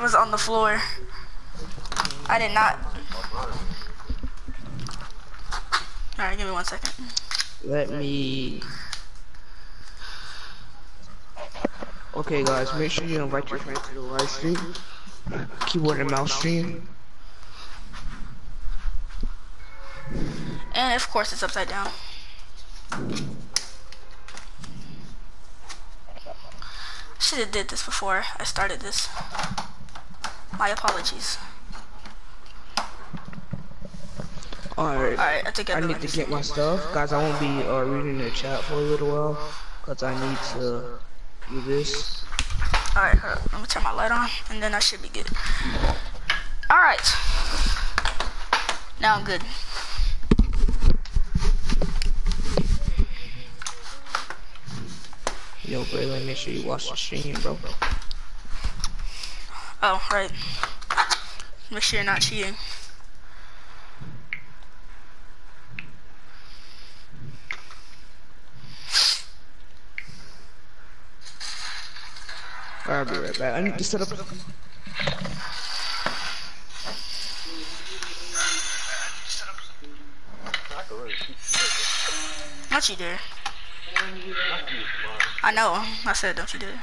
was on the floor. I did not. Alright, give me one second. Let me. Okay, guys, make sure you invite your friends to the live stream. Keyboard and mouse stream. And of course it's upside down. Should have did this before I started this. My apologies. Alright. Alright, I think I need to get my stuff. Guys, I won't be uh, reading the chat for a little while. Because I need to do this. Alright. Let me turn my light on, and then I should be good. Alright. Now I'm good. Yo, Braylon, make sure you watch the stream, bro. Oh, right. Make sure you're not cheating. I'll be right back. I need to set up. Don't you dare. I know. I said don't you dare.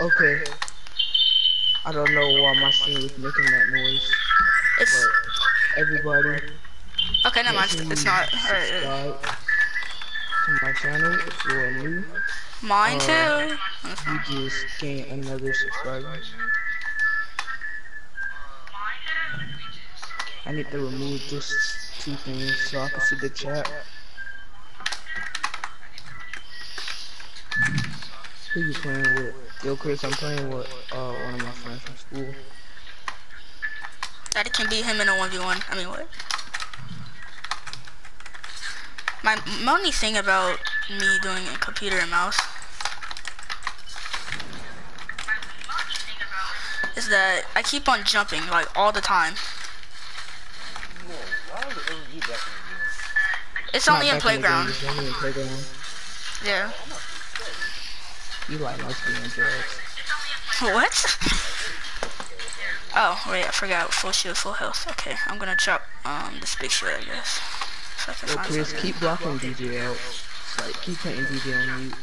Okay. I don't know why my stream is making that noise, It's but everybody okay. Never mind. It's not. Alright. subscribe to my channel if you are new. Mine Uh, too. You just gain another subscriber. I need to remove this two things so I can see the chat. Who you playing with? Yo, Chris, I'm playing with uh, one of my friends from school. That it can beat him in a 1v1. I mean, what? My, my only thing about me doing a computer and mouse is that I keep on jumping, like, all the time. It's only in Not back the game, playground. it's only in playground. Yeah. Eli likes being drugs. What? Oh, wait, I forgot. Full shield, full health. Okay, I'm gonna drop um this big shield, I guess. So I can Yo, Chris, keep blocking DJ out. Like, keep putting DJ on mute.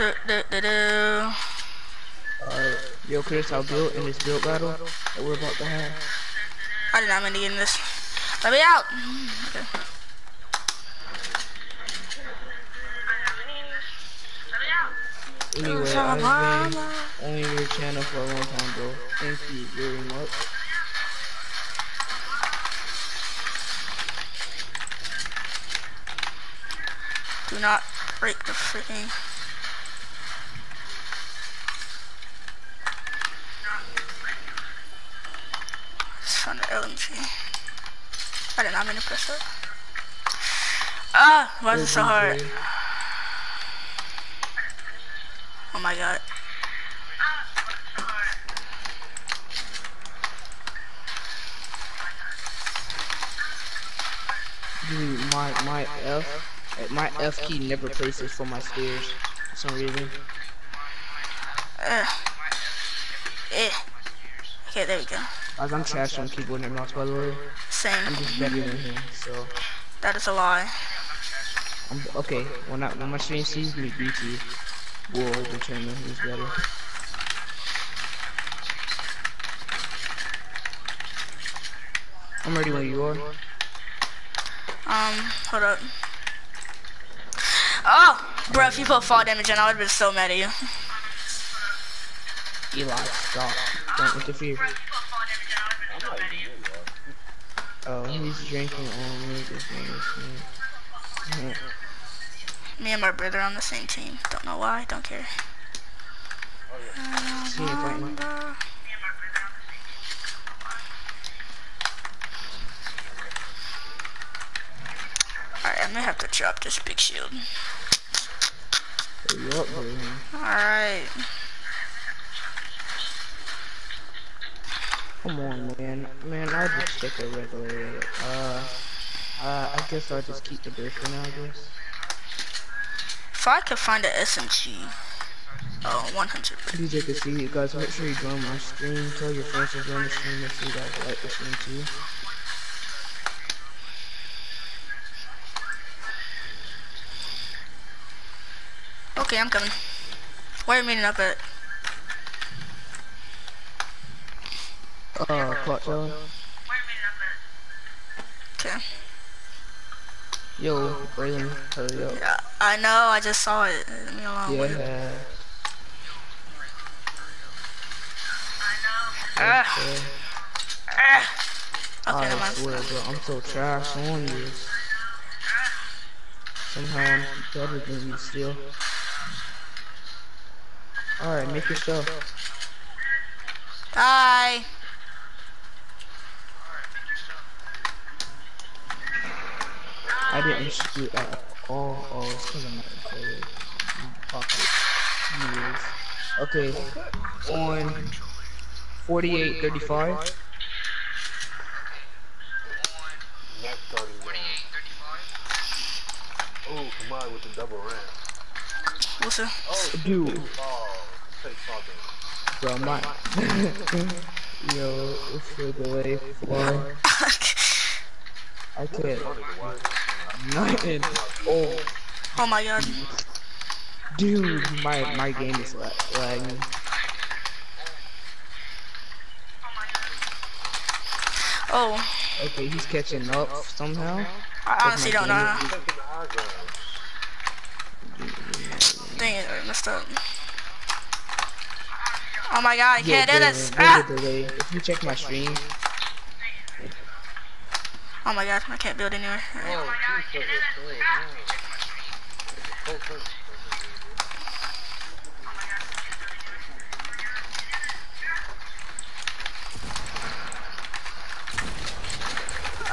Du, du, du, du. Alright, yo, Chris, I'll build in this build battle that we're about to have. I did not mean to get in this. Let me out! Okay. Anyway, I've been on your channel for a long time, bro. Thank you very much. Do not break the freaking. It's from LMG. I did not mean to press that. Ah, why is it so hard? Oh my god. Dude, my my F, my F key never places for my stairs for some reason. Ugh. Eh. Okay, there we go. Guys, I'm trash on keyboard and mouse, by the way. Same. I'm just better than him, so. That is a lie. I'm, okay, when I when my stream sees me beat you, we'll determine who's better. I'm ready when you are. Um, hold up. Oh, bro, if you put fall damage on, I would've been so mad at you. Eli, stop. Don't interfere. Oh, he's drinking only this. Me and my brother on the same team. Don't know why, don't care. See if I can. Uh, Alright, I may have to drop this big shield. Hurry up, bro. Alright. Come on, man. Man, I'll just stick a regular. Uh, uh, I guess I'll just keep the burst for now, I guess. If I could find an SMG. Oh, 100. DJ can see you guys. Make sure you join my stream. Tell your friends to join the stream. Make sure you guys like the stream too. Okay, I'm coming. Where are you meeting up at? Uh, clock tower. Okay. Yo, Braylon, hurry up. Yeah, I know, I just saw it. Leave me alone. Yeah. Ah, Okay. ah. Okay, I swear, bro, I'm so trash on you. Somehow I'm better than you still. Alright, make your stuff. Bye. I didn't shoot at all. Oh, because I'm not recorded. Pocket. Years. Okay. On 4835. Next starting line. Oh, combined with the double ramp. What's it? Dude, Oh, take something. bro, my. Yo, it's for the way for. I can't. Nothing. Oh, oh my god. dude, my my game is la- lagging. Oh, Okay, he's catching up somehow. I honestly don't know. how- Take the high ground. Dang it, I messed up. Oh my god, I Yeah, can't do this. Ah! there's a delay. If you check my stream, Oh my god, I can't build anywhere. Oh, geez, so good. Oh, wow. Oh.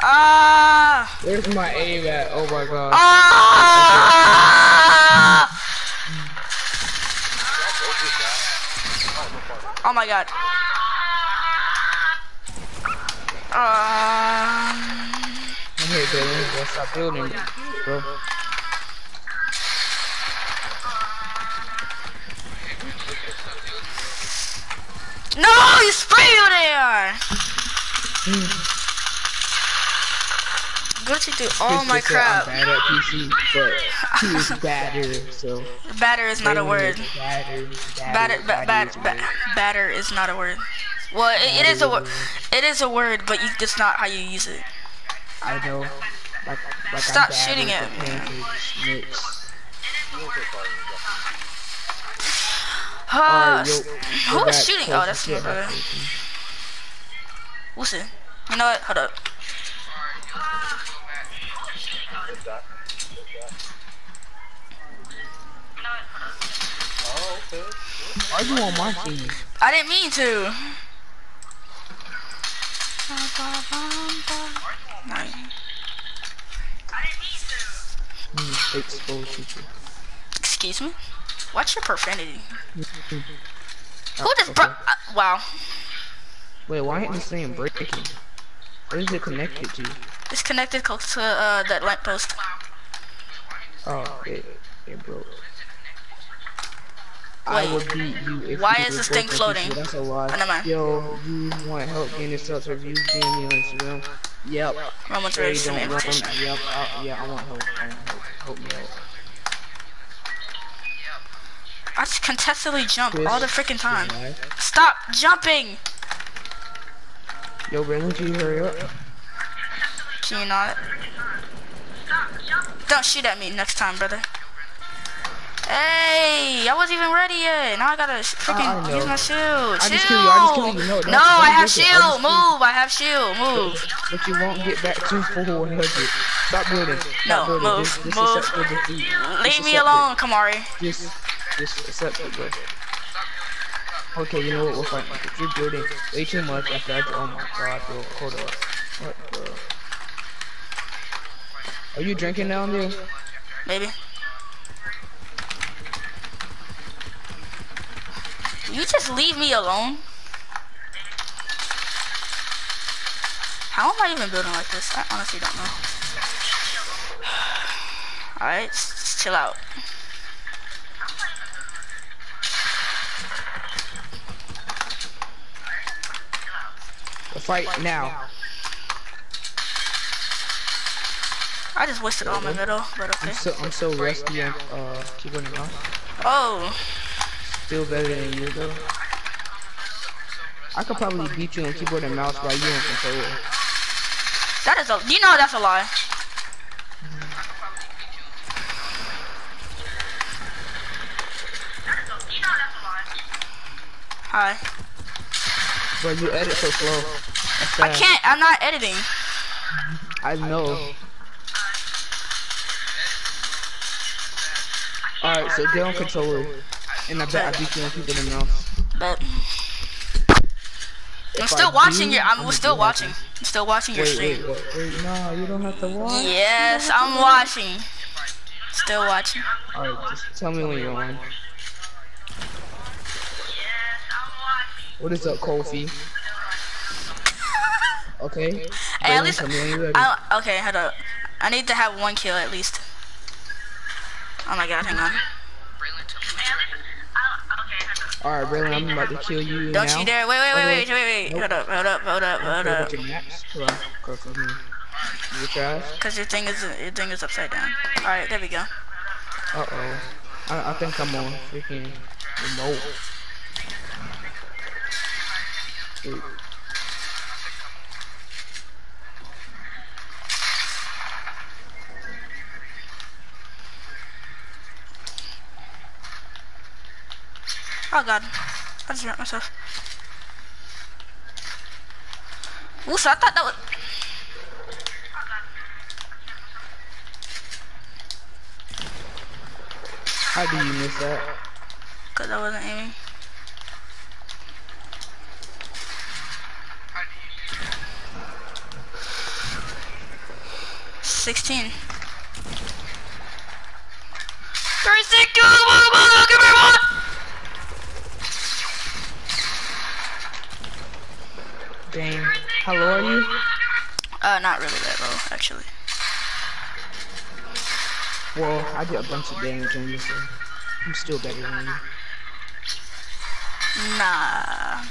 Ah! where's my aim at? Oh my god. Ah! Oh my god. Um, I'm here, Dylan. Bro, stop building, bro. no, you spray you there. What you do? Oh my said I'm crap. bad at PC, but he is badder, so. Batter is not a word. Batter, ba- is a ba- word. batter is not a word. Well, it, it is a word. It is a word, but you, it's not how you use it. I know. Like, like Stop I'm shooting badder at me. pancakes, mix. Uh, Alright, yo, who go shooting? Oh, that's my shit, brother. back, Jason. What's it? You know what? Hold up. Oh, okay. Are you on my team? I didn't mean to. Nine. Hmm. Excuse me? What's your profanity. Oh, Who just bro- uh, Wow. Wait, why ain't this saying breaking? What is it connected to? It's connected close to uh, that lamppost. Oh, it, it broke. Wait, I would beat you if why you is this thing floating? That's a lie. Oh, mind. Yo, you want help getting this up reviews? DM me on Instagram. Yep. Roman's Trey, ready to send me don't run. Yep. I, yeah, I want help. I want help. Help me out. I just contestedly jump Chris, all the freaking time. Goodbye. Stop jumping! Yo, Brandon, can you hurry up? Can you not? Don't shoot at me next time, brother. Hey, I wasn't even ready yet. Now I gotta oh, freaking I use my shield. I shield. just you, I just killed you. No, no, I have. I shield. you. Move. I have shield. Move. But you won't get back to 400. Stop building. Stop No, building. move, Just, just move. accept the defeat. Leave me alone, Kamari. Just, just accept it, bro. Okay, you know what? We're. If you're building way too much after I. Oh my god, bro. Hold up. What, bro? Are you drinking down there? Maybe. You just leave me alone. How am I even building like this? I honestly don't know. Alright, s- chill out. The fight now. I just wasted all my metal, but okay. I'm so I'm so rusty uh and mouse. Oh, Still better than you though. I could probably beat you on keyboard and mouse while you on controller. that is a, you know that's a lie. Hi. But you edit so slow. I can't, I'm not editing. I know. Alright, so get on controller. And I bet I beat you on keyboard and mouse. But I'm If still I watching do, your. I'm I'ma still watching. I'm still watching your Wait, stream. wait, wait, wait, no, you don't have to watch. Yes, I'm watching. Still watching. Alright, just tell me when you're on. What is up, Kofi? Okay. Hey, at least. tell me when you're ready. I, okay, hold up. I need to have one kill at least. Oh my god, hang on. Alright, Braylon, I'm about to kill you Don't now. you dare. Wait, wait, wait, wait, Nope. wait, wait. Hold up, hold up, hold up, hold up. with your maps. Hold on. Go for me. You trash? Cause your thing is your thing is upside down. All right, there we go. Uh oh. I, I think I'm on freaking remote. Wait. Oh god, I just hurt myself. Ooh, so I thought that was. How do you miss that? Cause I wasn't aiming. Sixteen. Three seconds. Come on, come on, come on. Dang. How low are you? Uh, not really that low, actually. Well, I did a bunch of damage on you, so I'm still better than you. Nah.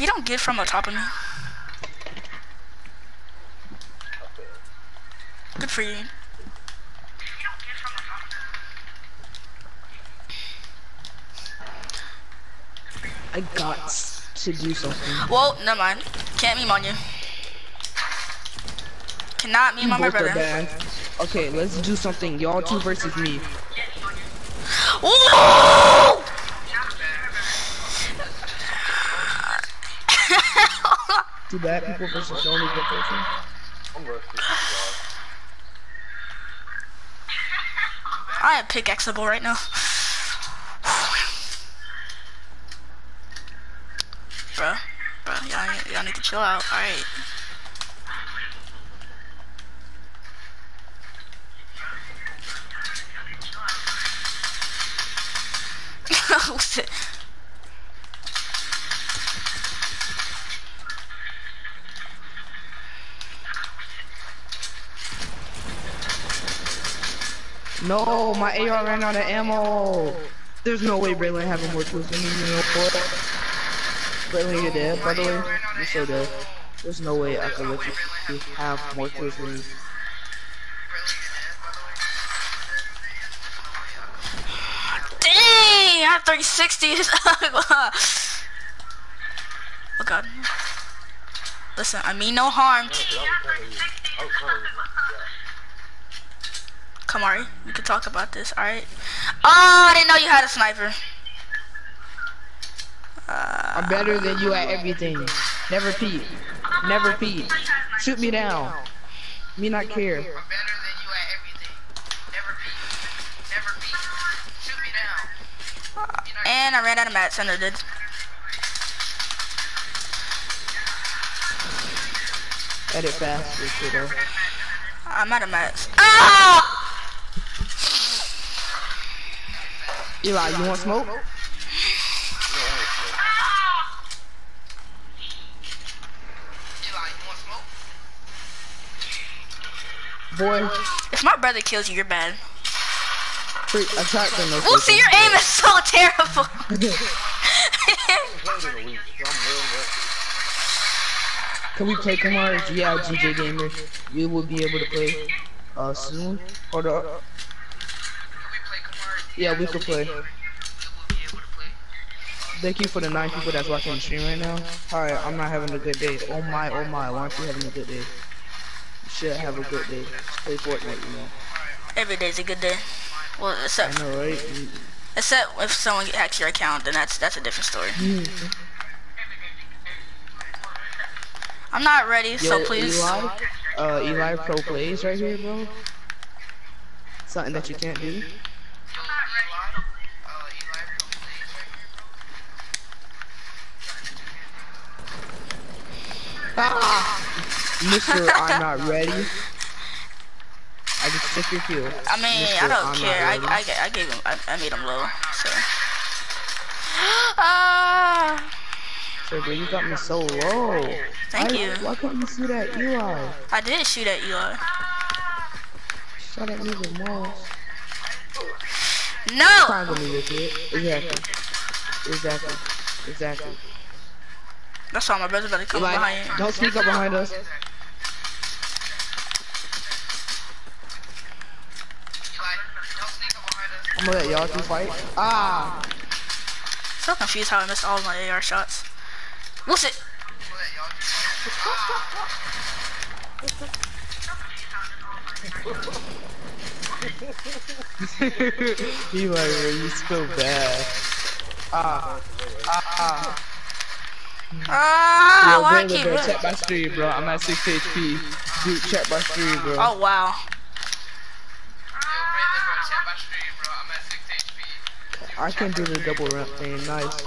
You don't get from on top of me. Good for you. I got to do something. Well, never mind. Can't meme on you. Cannot meme on my brother. Okay, let's do something. Y'all two versus me. Ooh! Too bad people versus the only good person. I am pickaxeable right now. Bruh, bruh, y'all, need- to chill out. Alright. No, my AR ran out of ammo. There's no way Braylon having more tools than me. You know what? Braylon, you're dead. By the way, you're so dead. There's no way I could let you have more tools than me. Dang! I have 360. oh god. Listen, I mean no harm. You. You. Kamari, we can talk about this, alright? Oh, I didn't know you had a sniper. Uh, I'm better than you at everything. Never peep. Never peep. Shoot me down. Me not care. I'm better than you at everything. Never beat. Never beat. Shoot me down. and I ran out of mats, and I did. Edit fast, this shit. I'm out of mats. Ah! Eli, you want smoke? Eli, you want smoke? Boy, If my brother kills you, you're bad. attack them. Well, see, your aim is so terrible. Played in a week, so I'm real rough. Can we play Kamar? Yeah, GJ Gamer. You will be able to play uh soon. Hold up. Can we play Kamari? Yeah, we could play. We will be able to play. Thank you for the nine people that's watching the stream right now. Alright, I'm not having a good day. Oh my, oh my, why aren't you having a good day? Should have a good day. Play Fortnite, you know. Every day's a good day. Well, except... I know, right? except if someone hacks your account, then that's that's a different story. I'm not ready, so please. Eli, uh, Eli Pro Plays right here, bro. Something that you can't do. Yo, Eli. Eli, from Plays right here, bro. Mister, I'm not ready. I just took your kill. I mean, Mr. I don't I'm care. I. I, I gave him, I, I made him low, so. Ah, Sir, bro, you got me so low. thank Why- you. Why couldn't you see that Eli? I did shoot at Eli. Shut up, even more. No! Me with it. Exactly. Exactly. Exactly. That's why my brother's about to come Eli, behind don't sneak up behind us. Eli, don't sneak up behind us. I'm gonna let y'all two fight. Ah! So confused how I missed all of my AR shots. What's it? We'll let y'all. Eli, bro, you so bad. Ah. Ah. Ah, Yo, why I brother, keep bro, check my stream, bro. I'm at 6 HP. Dude, check my stream, bro. Oh, wow. Yo, Brandon, bro, check my stream, I can do the double ramp thing. Nice.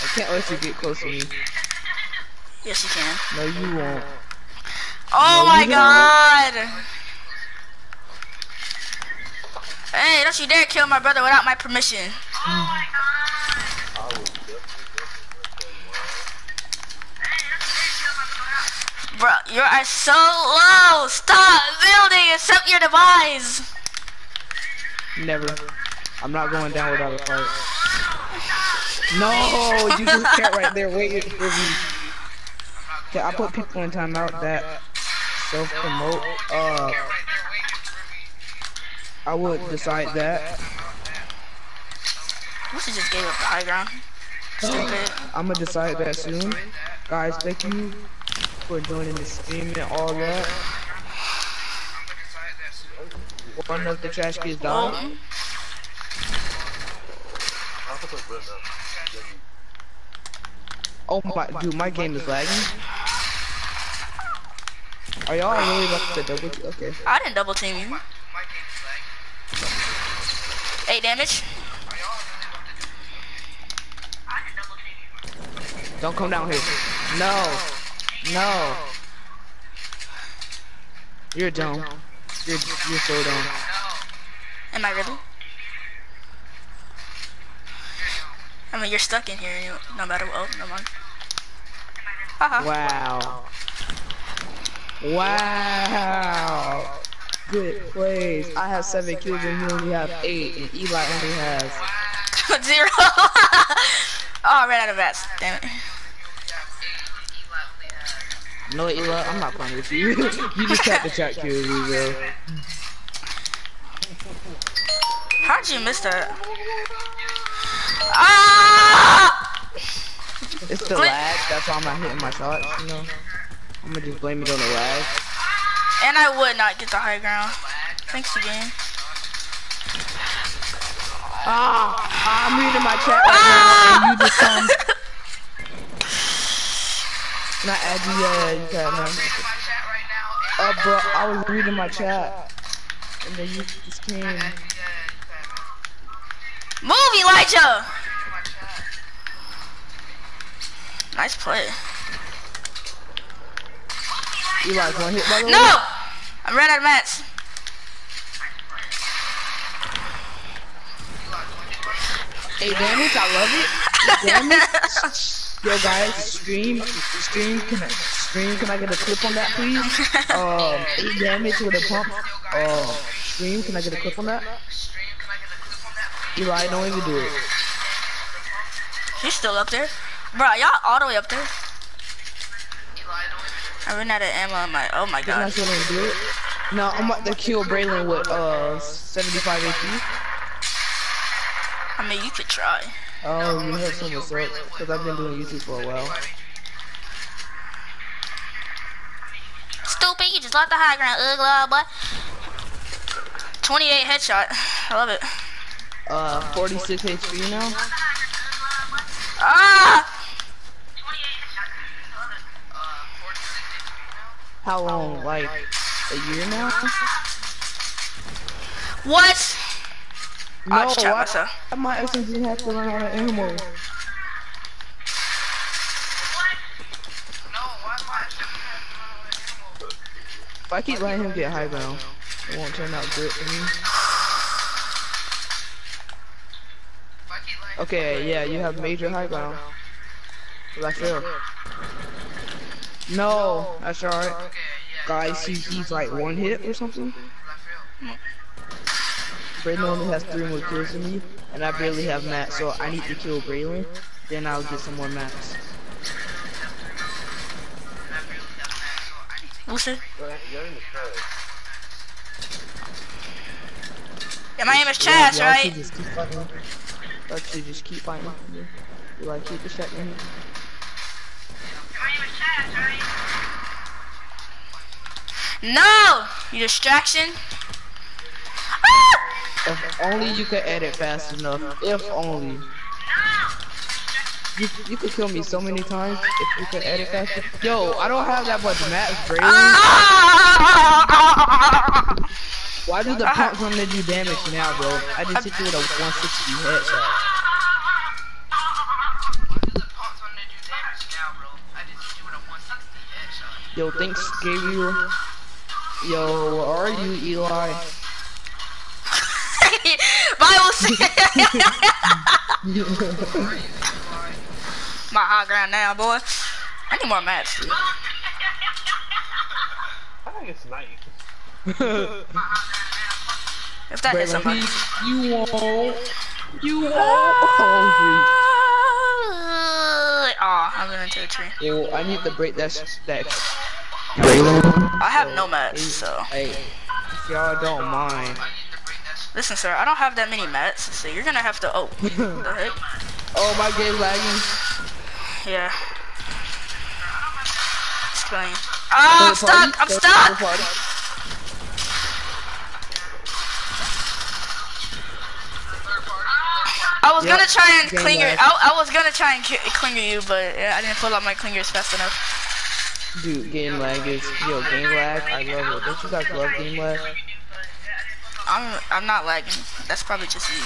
I can't let you get close to me. yes, you can. No, you won't. Oh No, my god! Hey, don't you dare kill my brother without my permission. Mm. Bro, you are so low! Stop building! Accept your demise! Never. I'm not going down without a fight. No, you just can't right there waiting for me. Okay, I put people in timeout that self-promote. Uh, Right there waiting for me. I would decide that. Wish he just gave up the high ground. Stupid. I'm gonna decide that soon. Guys, thank you for joining the stream and all that. One of the trash kids died. Oh, I have to put Brent up. Oh my, dude, my game is lagging. Are y'all really about to double? t- Okay. I didn't double team you. My game is lagging. Eight damage. Are y'all really about to do this? Don't come down here. No. No. You're dumb. You're you're so dumb. Am I really? I mean, you're stuck in here you- no matter what. Oh, no mind. Haha. Wow. Wow. Good plays. I have seven kills and you only have eight, and Eli only has. Zero. oh, I ran out of bats. Damn it. No, Eli, I'm not playing with you. you just had to chat kill me, bro. How'd you miss that? Ah! It's the Gl- lag. That's why I'm not hitting my shots. You know. I'm gonna just blame it on the lag. And I would not get the high ground. Thanks again. Ah, I'm reading my chat right now, and you just come. Can I add you? Yeah, you can. Man. My chat right. Uh, bro, I was reading my chat, and then you just came. Yeah, you can. Move, Elijah! Nice play. Eli, one hit by the way. No! I ran out of mats. Eight damage, I love it. Eight damage. Yo, guys, stream, stream, can I, stream, can I get a clip on that, please? Um, eight damage with a pump. Uh, stream, can I get a clip on that? Stream, can I get a clip on that? please? Eli, don't even do it. He's still up there. Bro, y'all all the way up there. Eli, don't even. I ran out of ammo on my, oh my god. still don't do it? No, I'm about to kill Braylon with, uh, 75 AP. I mean, you could try. Oh, you have some what's up? Because I've been doing YouTube for a while. Stupid, you just lost the high ground, ugly boy. 28 headshot. I love it. Uh, 46 HP now. Ah! How long? Like, a year now? What? I No, just shot why, myself. my SMG have to run out of ammo? No, why am I animal? If I keep letting him get high ground, it won't turn out good for me. If I keep letting Okay, yeah, you have major high ground. That's fair. No, that's alright. Guys, he, he's like one hit or something. I feel. Braylon only has three more kills than me, and I barely have mats, so I need to kill Braylon. Then I'll get some more mats. What's it? Yeah, my name is Chaz, Y'all right? should just keep fighting. Y'all just keep fighting. You like keep the shot in here. No! You distraction. If only you could edit fast enough. If only. You, you could kill me so many times if you could edit fast. Yo, I don't have that much Braylon. Ah! Why do the pumps only do damage now, bro? I just hit you with a 160 headshot. To do damage now, bro. I just hit you with a 160 headshot. Yo, thanks, Gabriel. Yo, where are you, Eli? Bible says. My high ground now, boy. I need more mats. dude. I think it's nice. If that hits Braylon, somebody. you won't. You won't. Oh, Oh, I went into the tree. freak. Yo, I need to break that. That. Braylon. I have no mats, so. Hey, if y'all don't mind. Listen, sir, I don't have that many mats, so you're gonna have to. Oh, the heck? Oh, my game lagging. Yeah. Explain. Ah, I'm stuck! I'm stuck! I was Yep, gonna try and clinger. I, I was gonna try and clinger you, but yeah, I didn't pull out my clingers fast enough. Dude, game lag is yo game lag. I love it. Don't you guys love game lag? I'm I'm not lagging. That's probably just you.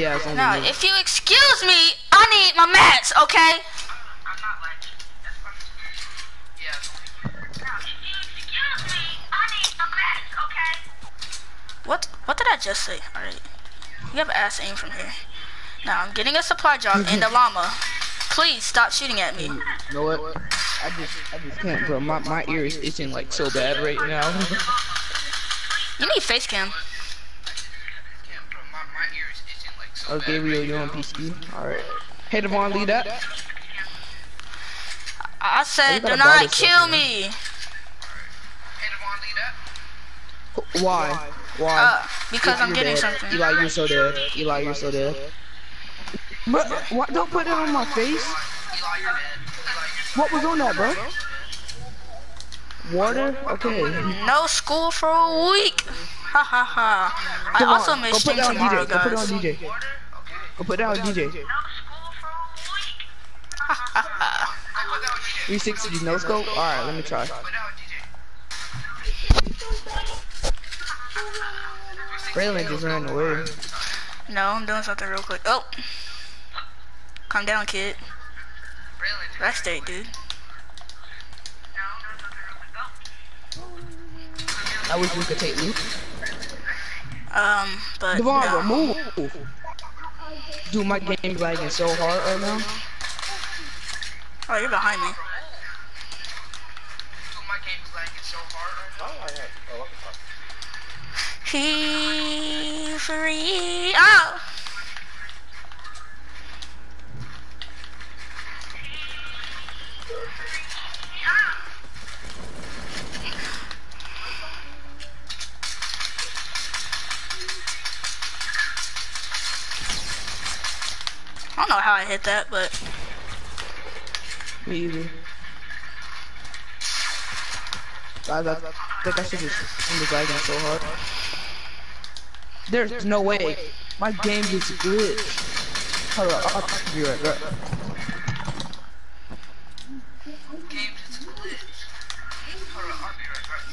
Yeah, it's only Now, me. if you excuse me, I need my mats, okay? I'm not like That's probably. Yeah. What what did I just say? Alright. You have ass aim from here. Now I'm getting a supply drop in the llama. Please stop shooting at me. You know what? I just I just can't, bro. My my ear is itching like so bad right now. You need face cam. Can't, bro. My, my ear is itching like so. oh, Gabriel, you on PC? All right. Hey, Devon, lead up. I said, do not kill something, me. Hey, Devon, lead up. Why? Why? Uh, because I'm getting dead. something. Eli, you're so dead. Eli, you're so dead. But what? Don't put that on my face. Eli, you're dead. Eli, you're What was on that, bro? Water? Okay. No school for a week. Ha ha ha. I Come also on, may go put stream that on tomorrow, DJ. Go put it on guys. DJ. Go put that on DJ. Ha ha ha. Go put that on DJ. 360 no scope. All right, let me try. Put that on DJ. Braylon just ran away. No, I'm doing something real quick. Oh. Calm down, kid. Braylon, That's straight, dude. I wish we could take loot. Um, but Devon, no. move. Dude, my game's lagging so hard right now. Oh, you're behind me. Dude, my game I don't know how I hit that, but Me either. Guys, I think I should just end the lagging so hard. There's no way. My game just glitched. Hold up, I'll be right back. Game just glitched. Hold on, I'll be right back.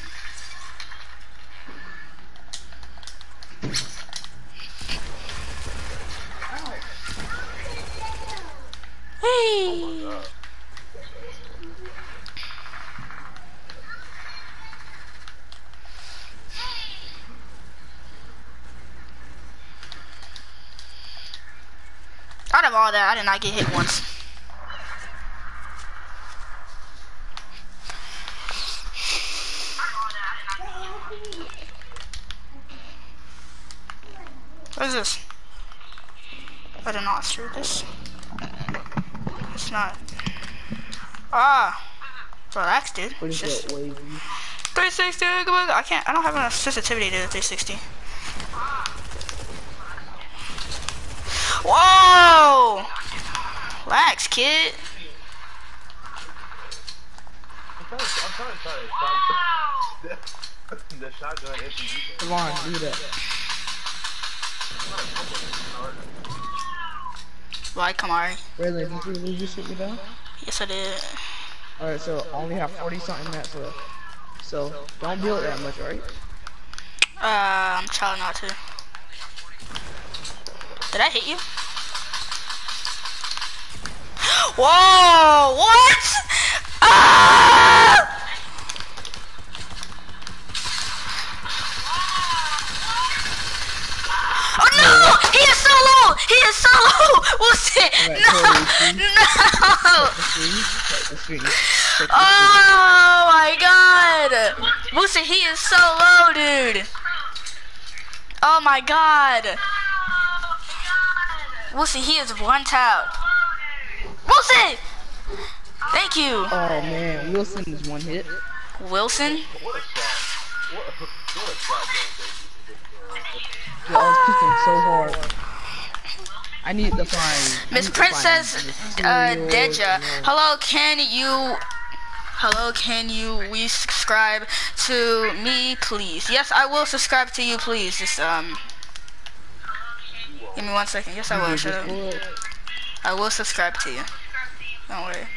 Hey. Out of all that, I did not get hit once. What is this? I did not through this. It's not. Ah, relax, dude. What It's just that wavy? 360. I can't. I don't have enough sensitivity to the 360. Whoa! Relax, kid. I'm trying, I'm trying to try to stop the, the shotgun SMG. Come on, do that. Why, Kamari? Braylon, did you lose your shit me down? Yes, I did. Alright, so I only have 40 something mats left. So, don't build that much, right? Uh, I'm trying not to. Did I hit you? Whoa! What? Ah! Oh no! He is so low! He is so low! What's it? Alright, No! No! Check the Oh my god! Boosie, he is so low, dude. Oh my god. Boosie, he is one tap. Wilson! Thank you. Oh man, Wilson is one hit. Wilson? What a shot. What, what a shot, Dude, I was kicking so hard. I need find. I Miss need to find Princess uh, Deja. Hello, can you... Hello, can you we subscribe to me, please? Yes, I will subscribe to you, please. Just, um... Give me one second. Yes, I will. Shut up. I will subscribe to you. Don't worry.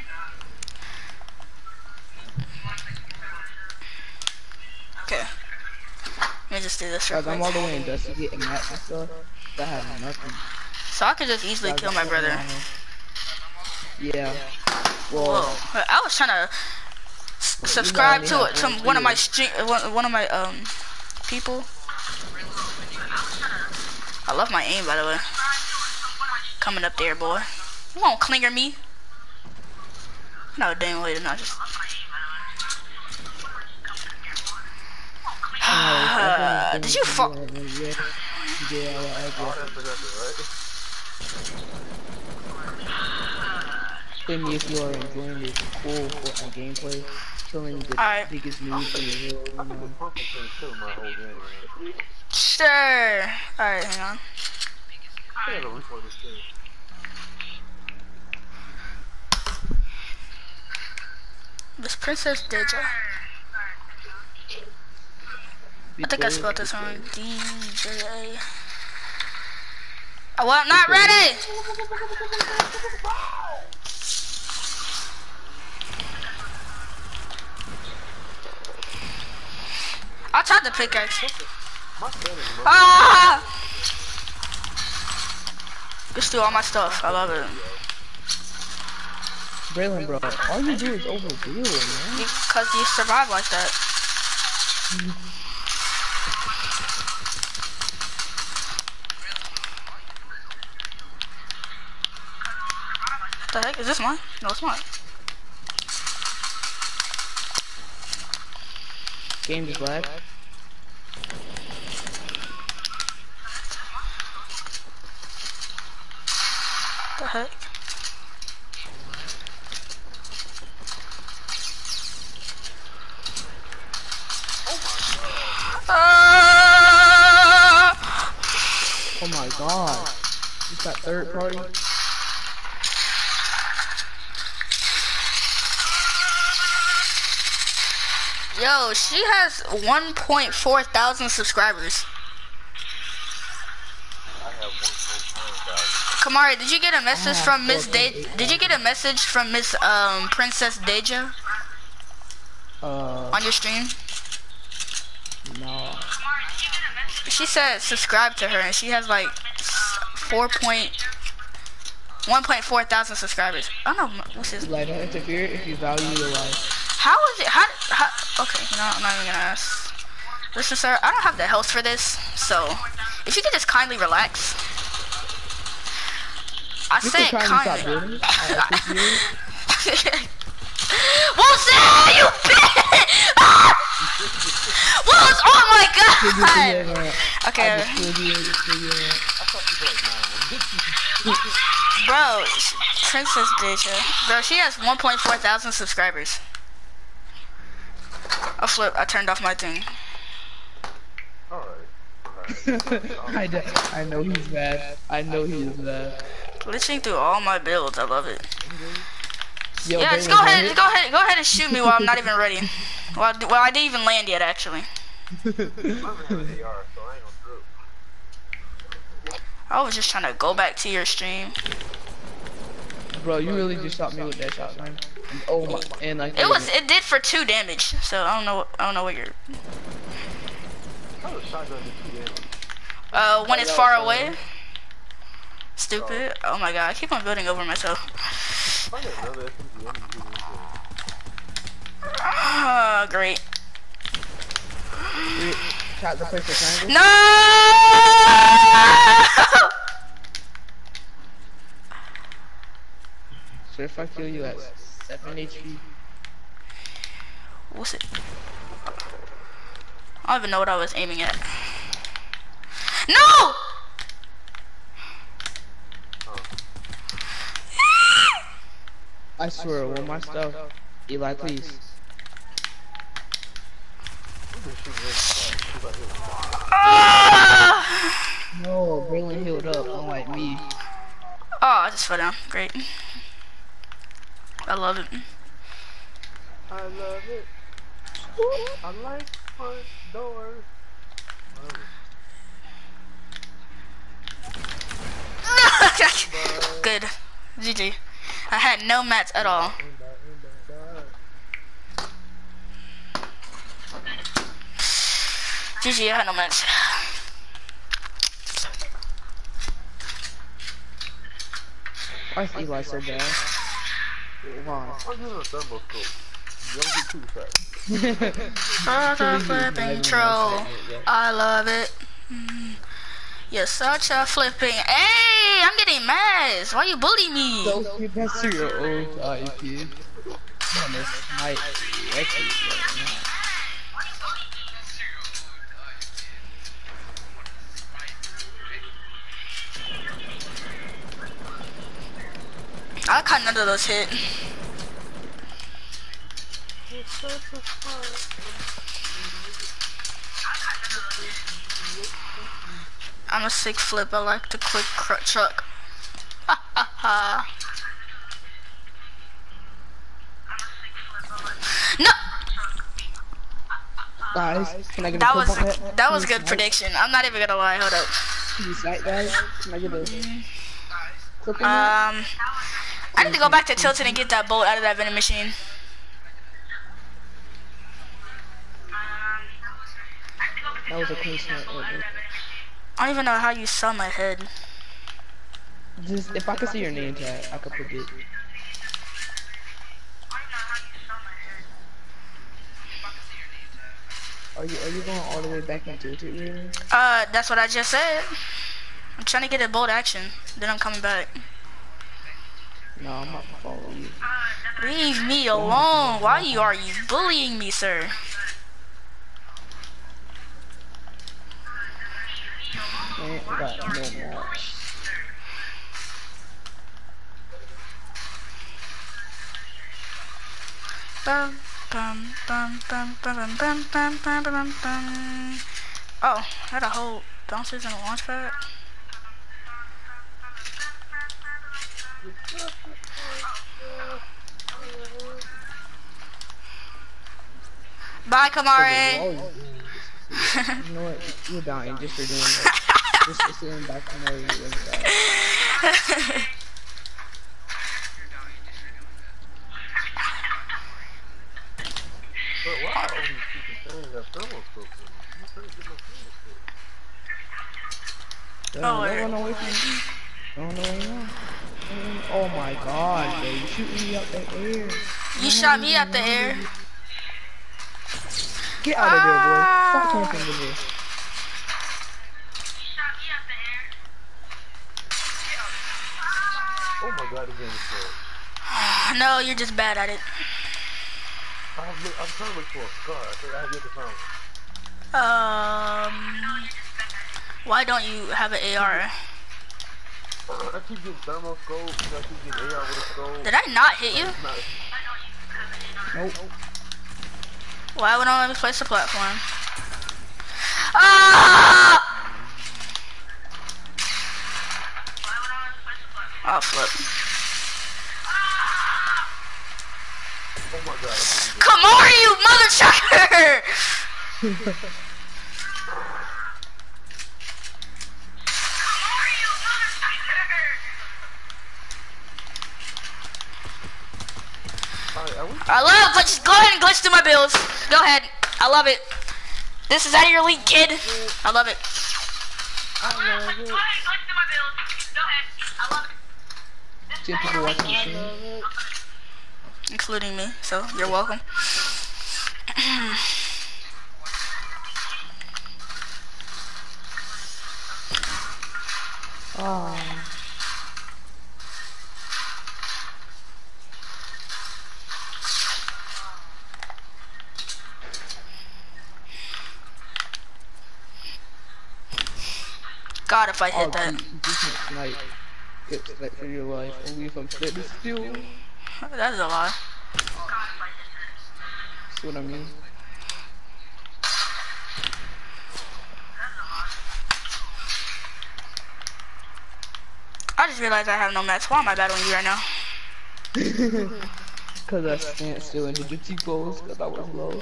Okay. Let me just do this real Guys, I'm all the way in Dusty getting and stuff. I have nothing. So I could just easily kill my brother. down. Yeah. Whoa. Well, I was trying to subscribe to it to one one of my stream one, one of my um people. I love my aim by the way. Coming up there, boy. You won't clinger me. No, dang way to not just. Uh, did you fall? Yeah. Yeah, I All guess. that possession, right? Play me if you are enjoying this cool Fortnite gameplay. Showing the Alright. biggest moves in the world. You know. Purple thing killed my whole game. Sure. Alright, hang on. I gotta record this thing. This Princess Deja. I think I spelled this wrong. D J A. Oh, well, I'm not ready. I tried to pickaxe. Ah! Just do all my stuff. I love it. Braylon, bro, all you do is overdo it, man. Because you survive like that. The heck is this mine? No, it's mine. Game just lag. Heck? Oh my god. Is that third party? Yo, she has 1.4 thousand subscribers. Kamari, did you get a message Ah, from Miss De? Did you get a message from Miss um Princess Deja Uh, on your stream? no. She said subscribe to her, and she has like four point one point four thousand subscribers. I don't know what's his. Like, don't interfere if you value your life. How is it? How? how okay, you know, I'm not even gonna ask. Listen, sir, I don't have the health for this, so if you could just kindly relax. I You said can kindly stop kindly. doing it. I appreciate it. Wilson, you bitch! Wilson, oh my Good to see you, god! man. Okay, I just feel you, just feel you, man. I thought you were like nine. bro, Princess Deja, bro, she has 1.4 thousand subscribers. I flip. I turned off my thing. Alright. Alright. I, know, I know he's bad. I know he is bad. Glitching through all my builds. I love it. Yo, yeah, just Braylon, go ahead. hit- Just go ahead. Go ahead and shoot me while I'm not even ready. Well, I, d- well, I didn't even land yet, actually. I don't have an AR, so I ain't gonna drip. I was just trying to go back to your stream. Bro, you really just shot me with that shotgun. And, oh my, and like It was. It did for two damage. So I don't know. I don't know what you're. How does shotgun two damage? Uh, when it's far away. Stupid. Oh my god, I keep on building over myself. I got another SMG. I'm gonna do this thing. Ah, great. shot the place. No! So if I kill you at 7 HP, What's it? I don't even know what I was aiming at. No! I swear, all my stuff. Eli, please. We've been shooting really fast. Shoot like this. Ah! No, Braylon healed up, unlike me. Oh, I just fell down. Great. I love it. I love it. I like front doors. Good. GG. I had no mats at all. GG, I had no mats. Why is Eli so bad? Why? I'm using a thermal scope. Don't get too fast. Such a flipping troll. I love it. Mm. You're such a flipping. Hey, I'm getting mad. Why you bully me? Don't get your old time, kid. Man, this might wreck you right now. I caught none of those hit. I'm a sick flip. I like to quick cr truck. Ha ha ha. No, Guys, can I get that was that? that was good snipe? prediction. I'm not even gonna lie. Hold up. Can you snipe, guys? Can I get a clip on that? Um, I need to go back to Tilted and get that bolt out of that vending machine. That was a right there. I don't even know how you saw my head. Just, if I could see your name tag, I could predict. Are you, are you going all the way back into it, really? Uh, that's what I just said. I'm trying to get a bolt action. Then I'm coming back. No, I'm not following you. Leave me alone. Why you are you bullying me, sir? I got. Bum, bum, bum, bum, bum, bum, bum, bum, bum. Oh, I had a whole bouncers and a launch pad. Bye, Kamari. You know what? You're dying just for doing that. just for sitting back from where you was at. But why are all these people saying that thermoscope? You couldn't get no thermoscope. Don't Oh, no wait. run away from me. Don't know where you are. Oh my god, bro. You shooting me out the air. You shot me out the air. Get out of there, boy. Stop Ah. camping with me. Oh my god, this game is slow. No, you're just bad at it. I'm, I'm trying to look for a scar. I think I get the phone. Um, why don't you have an AR? I keep getting thermoscope. I keep getting AR with a scope. Did I not hit you? Not, Nope. Why would I let me place the platform? Ah! Oh, flip. oh my god. Come on, you mother chucker! Alright, are we? I love glitches. Go ahead and glitch through my bills. Go ahead. I love it. This is out of your league, kid. I love it. See people watching the stream. Including me, so you're welcome. Oh. God, if I Oh, hit that. you, you can't snipe. Get sniped for your life. Only if I'm sitting still. That is a lie. See what I mean? I just realized I have no mats. Why am I battling you right now? Cause I stand still and did your T-pose cause I was low.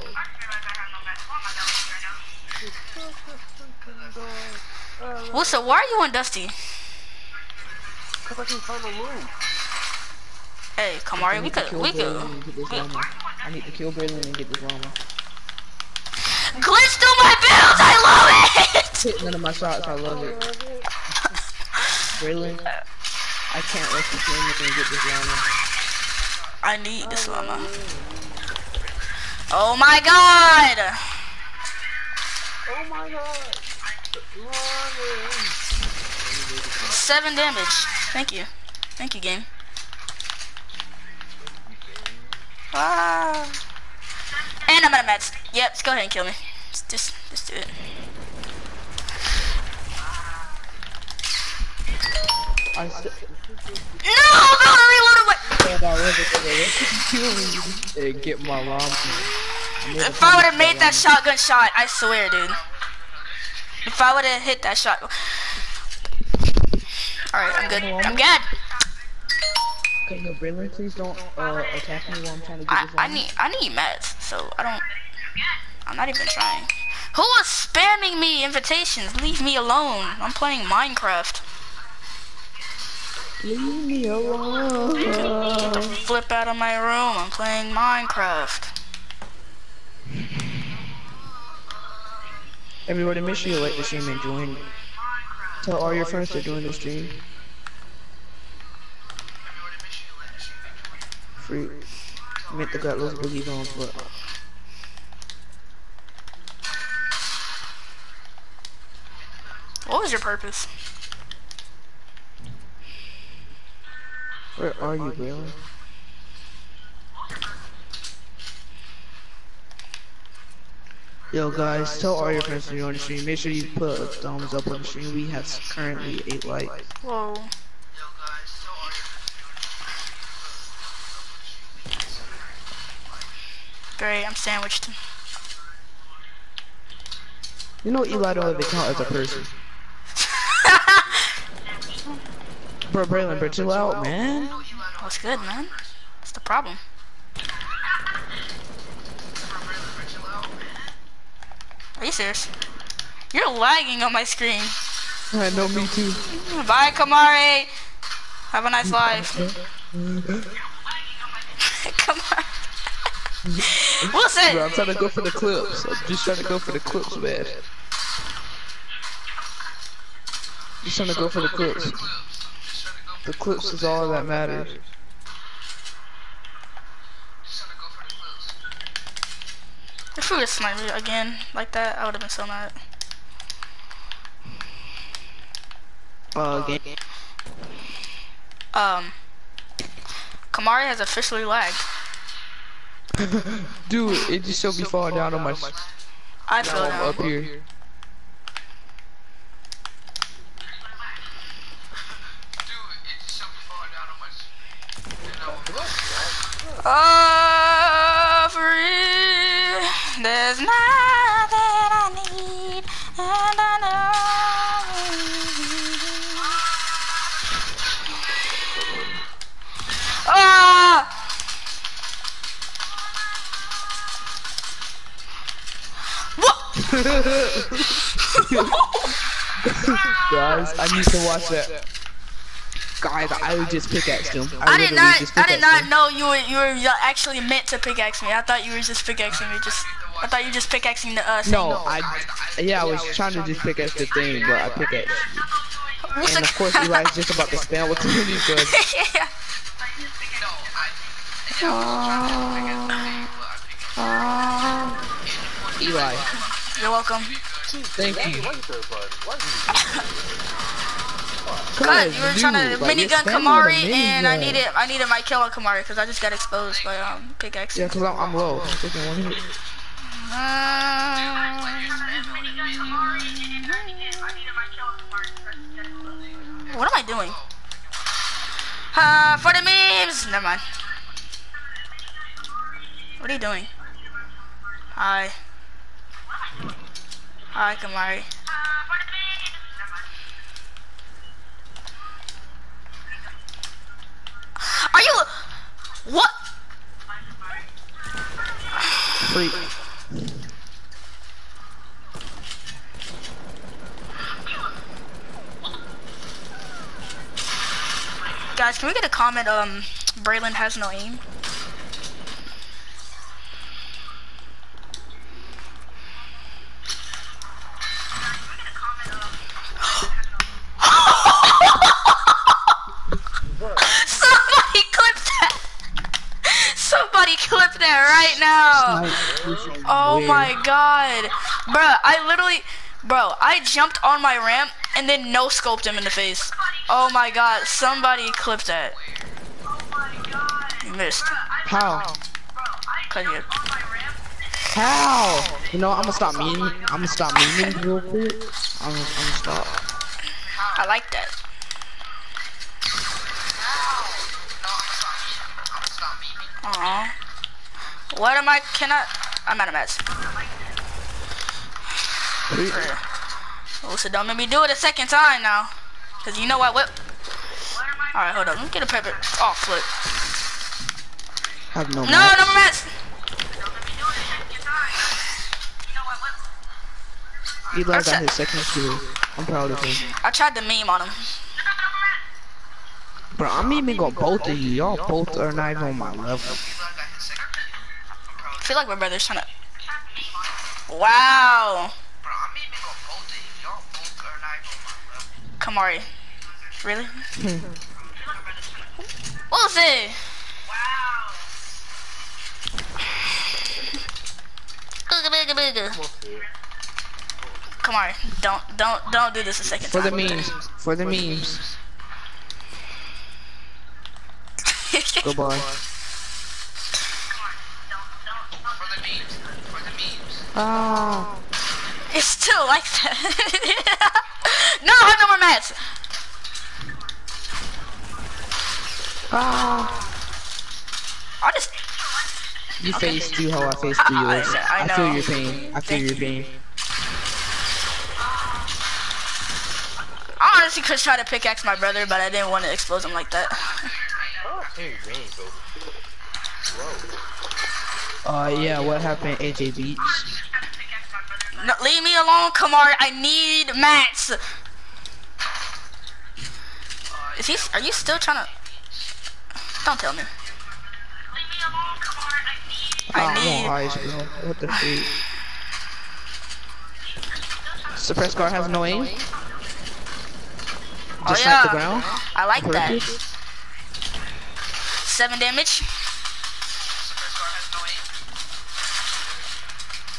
Uh, What's up? Why are you on Dusty? Cause I can find the loot. Hey, Kamari, we could, we could. Braylon and get this llama. I need to kill Braylon and get this llama. Glitch through my builds! I love it! Hit none of my shots, I love it. Braylon, I can't let you kill me and get this llama. I need this llama. Oh my god! Oh my god. Seven damage. Thank you. Thank you, game. Ah. And I'm out of meds. Yep, just go ahead and kill me. Just, just, just do it. I st No, I'm gonna reload. Hey, get my mom. If I would have made that shotgun shot, I swear, dude. If I would have hit that shot. Alright, I'm good. I'm good. Okay, no, Braylon, please don't uh, attack me while I'm trying to get I, this I need I need meds, so I don't. I'm not even trying. Who was spamming me invitations? Leave me alone. I'm playing Minecraft. Leave me alone. Flip out of my room. I'm playing Minecraft. Everybody, make sure you like the stream and join. Tell all your friends to join the stream. Free. Meant to got those boogies on, but What was your purpose? where are you, Braylon? Yo guys, tell all your friends to join the stream. Make sure you put a thumbs up on the stream. We have currently 8 likes. Whoa. Great, I'm sandwiched. You know Eli don't even count as a person. Bro, Braylon, bro, chill out, man. What's good, man? What's the problem? Are you serious? You're lagging on my screen. I know, me too. Bye, Kamari. Have a nice life. Come on. Wilson! Bro, I'm trying to go for the clips. I'm just trying to go for the clips, man. Just trying to go for the clips. The clips is all that matters. If we would have sniped again like that, I would have been so mad. Uh, game. Um, Kamari has officially lagged. Dude, it just showed me falling down on my s- I feel down down. up here. Oh, free. There's nothing I need, and I know. Ah! What? Guys, I need to watch that. Guys, I would just pickaxe him. I did not. I did not him. know you were you were actually meant to pickaxe me. I thought you were just pickaxing me. Just I thought you just pickaxing the uh. No, I, yeah, I was trying to just pickaxe the thing, but I pickaxed. What's And of course, Eli's just about to spam with me because yeah. Eli. You're welcome. Thank you. you like third party? Why Cut. You were trying to like, minigun Kamari, and I needed I needed my kill on Kamari because I just got exposed by um pickaxe. Yeah, cause I'm, I'm low. I'm taking one hit. What am I doing? Uh, for the memes. Never mind. What are you doing? Hi. Hi, Kamari. Are you? What? Freak. Guys, can we get a comment? Um, Braylon has no aim. Somebody clip that. Somebody clip that right now. Oh my god. Bro, I literally, bro, I jumped on my ramp and then no scoped him in the face. Oh my god, somebody clip that. You missed. How? Cut you. How? You know, I'm gonna stop memeing. I'm gonna stop memeing real quick. I'm, I'm gonna stop. I like that. Aw. What am I? Can I? I'm out of mats. Oh, so don't make me do it a second time now. Cause you know what? What? All right, hold up. Let me get a pepper. Oh, flip. Have no. No, mats. no more mats. Eli got his second kill. I'm proud of him. I tried the meme on him. Bro, I'm even on both of you. Y'all both are not even on my level. Eli got his second kill. I'm proud I feel like my brother's trying to. Wow. Bro, on both of you. Y'all both are not even on my level. Kamari. Really? what was it? Kamari, don't don't don't do this a second For the time. memes. For the memes. For the memes. Memes. Ah. it's still like that. no, I have no more mats. Ah. I just You faced you how I faced you. I- yours. I I feel your pain. I feel Thank your you. pain. I honestly could try to pickaxe my brother, but I didn't want to expose him like that. Uh, yeah, what happened, AJ Beats? No, leave me alone, Kamari. I need mats. Is he? Are you still trying to? Don't tell me. I Ah, I'm need. ice, bro. What the freak? Suppress guard has no aim. Oh Just like the ground. I like that. Purpose. Seven damage. First guard has no aim.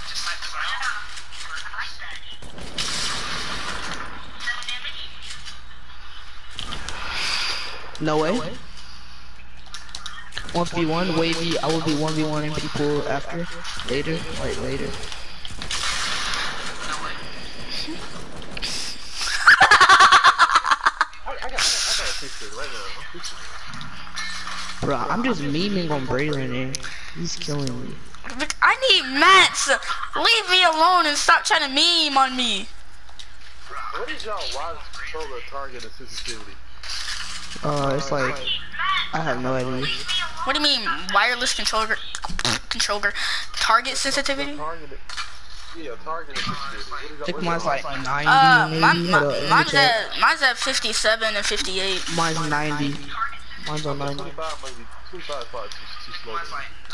Just like the ground. No way. 1v1, wavy, I will be 1v1ing people after, later, like later. I, I got, I got, I got a picture right now. I'm picturing it. Bro, I'm just memeing on Braylon and he's killing me. I need mats. Leave me alone and stop trying to meme on me. What is y'all wireless controller target and sensitivity? Uh, it's like, I have no idea. What do you mean wireless controller? Controller. Target sensitivity? Target, yeah, target sensitivity. I think mine's like 90 Uh, maybe. mine, Hold my, up, let me mine's at mine's at 57 and 58. Mine's 90. Mine's on 90. 25 might 25 probably too, too slow.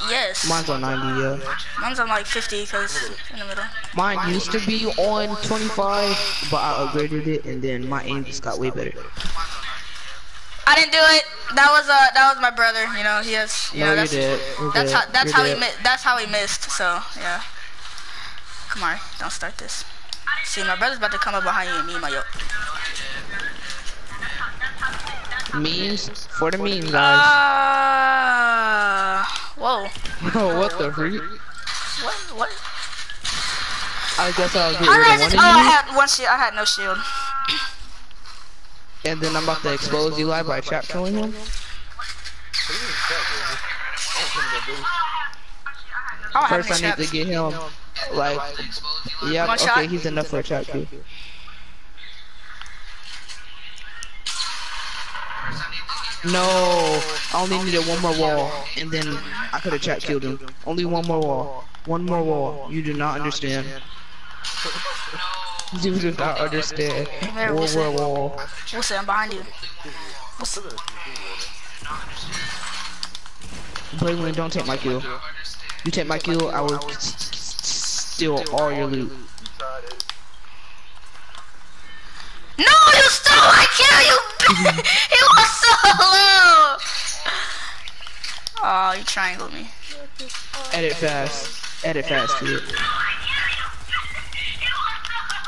Yes. Mine's on 90, yeah. Mine's on like 50 because in the middle. Mine used to be on 25, but I upgraded it, and then my aim just got way better. I didn't do it. That was uh that was my brother. You know he has. You No, know you that's did. You that's did. how that's You how he did. mi- that's how he missed. So yeah. Come on, don't start this. See, my brother's about to come up behind you and me, my yo. Memes? For the memes, guys. Uh, whoa. Oh, what the freak? What? What? I guess I'll get How did I rid of one Oh, of I had one shield. I had no shield. and then I'm about to expose Eli by trap killing him. What do you mean, check, baby? I don't think that dude- I don't have First, I need to get him, like, yeah, okay, he's enough for a trap kill. No, I only needed one more wall, and then I could have trap killed him. Only one more wall. One more wall. You do not understand. You do not understand. One what's more wall. What's it? I'm behind you. Braylon, don't take my kill. You take my kill, I will steal all your loot. It. No, you stole my kill, you bitch! He was so low! Oh, you triangled me. Edit fast. Edit fast, dude.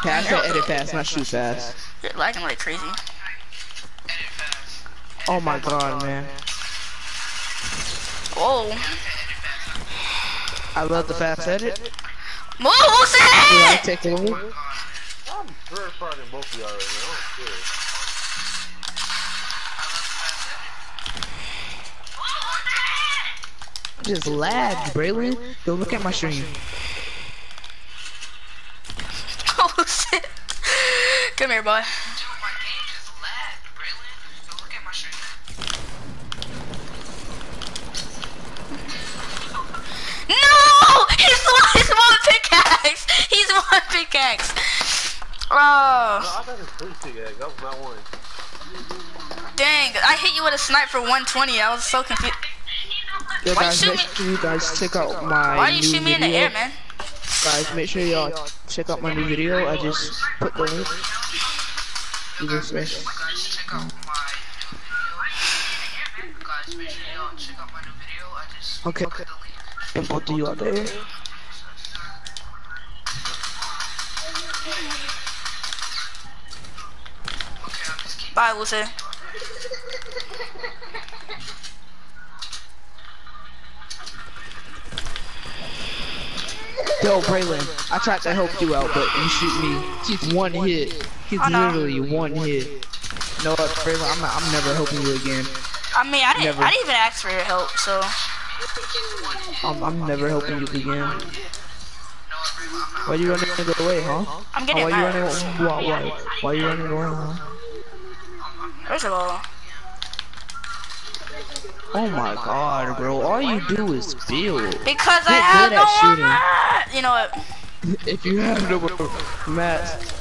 I said edit fast, not shoot fast. You're lagging like crazy. Oh my god, man. Whoa. I love the fast edit. Move, who's Yeah, I ahead? take over. I'm very proud of both of y'all right now. I don't care. Just lagged, Braylon. Go look at my stream. Oh shit. Come here, boy. Dude, my game just lagged, Braylon. Go look at my stream. No! He's one, he's one pickaxe! He's one pickaxe! No, Oh, I thought it was three pickaxe. That was not one. dang. I hit you with a snipe for 120. I was so confused. Yeah, Why you guys, shoot make me? sure you guys check out my Why you shoot me in the air, man? Guys, make sure y'all check out my new video. I just put the link. You just make sure- Guys, check out my new video. Guys, make sure y'all check out my new video. I just Okay. put the link. And both of you out there. Bye, Lucy. Yo, Braylon, I tried to help you out, but you shoot me. He's one hit. He's literally one hit. No, Braylon, I'm, not, I'm never helping you again. I mean, I didn't, Never. I didn't even ask for your help, so. I'm, I'm never helping you again. Why Braylon, I'm not. Why you running away, huh? I'm Oh, getting why you running? Why, why, why you running away, huh? First of all, Oh my God, bro! All you do is build. because I Get have good no shooting. You know what? If you have no Matt,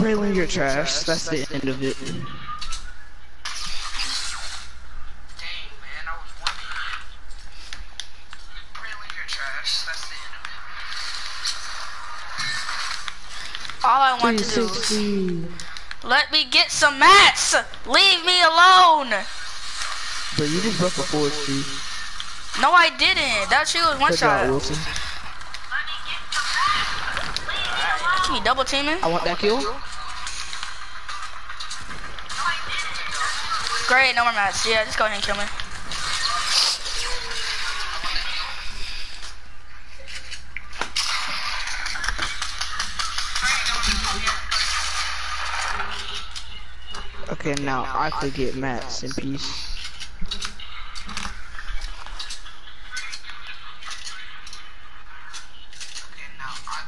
Braylon, you're trash. That's the end of it. Dang, man, I was wondering. Braylon, you're trash. That's the end of it. All I want to do is 360. let me get some mats. Leave me alone. But you just broke a forestry. No, I didn't. That tree was one Good shot. job, Wilson. Can you double teaming? I want that kill. Great, no more mats. Yeah, just go ahead and kill me. Okay, now I could get mats in peace. I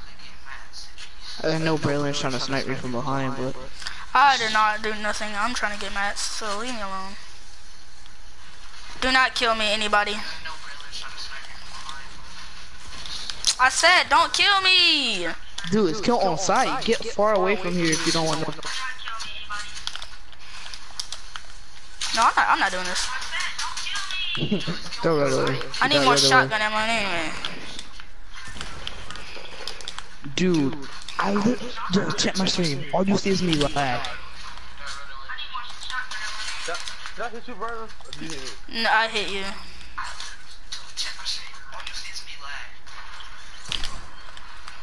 could get mad. I know Braylon's trying to snipe me from behind, but I did not do nothing. I'm trying to get mats, so leave me alone. Do not kill me, anybody. I know Braylon's trying to snipe you from behind. I said, don't kill me. dude, it's kill on sight. Get far away from here if you don't want to. No, I'm not. I'm not doing this. Throw that away. I need more that away. shotgun ammo anyway. Dude, I li- dude, check my stream. All you see is me lag. Did I hit you, brother? Did you hit me? No, I hit you. Check my shit. All you see is me lag.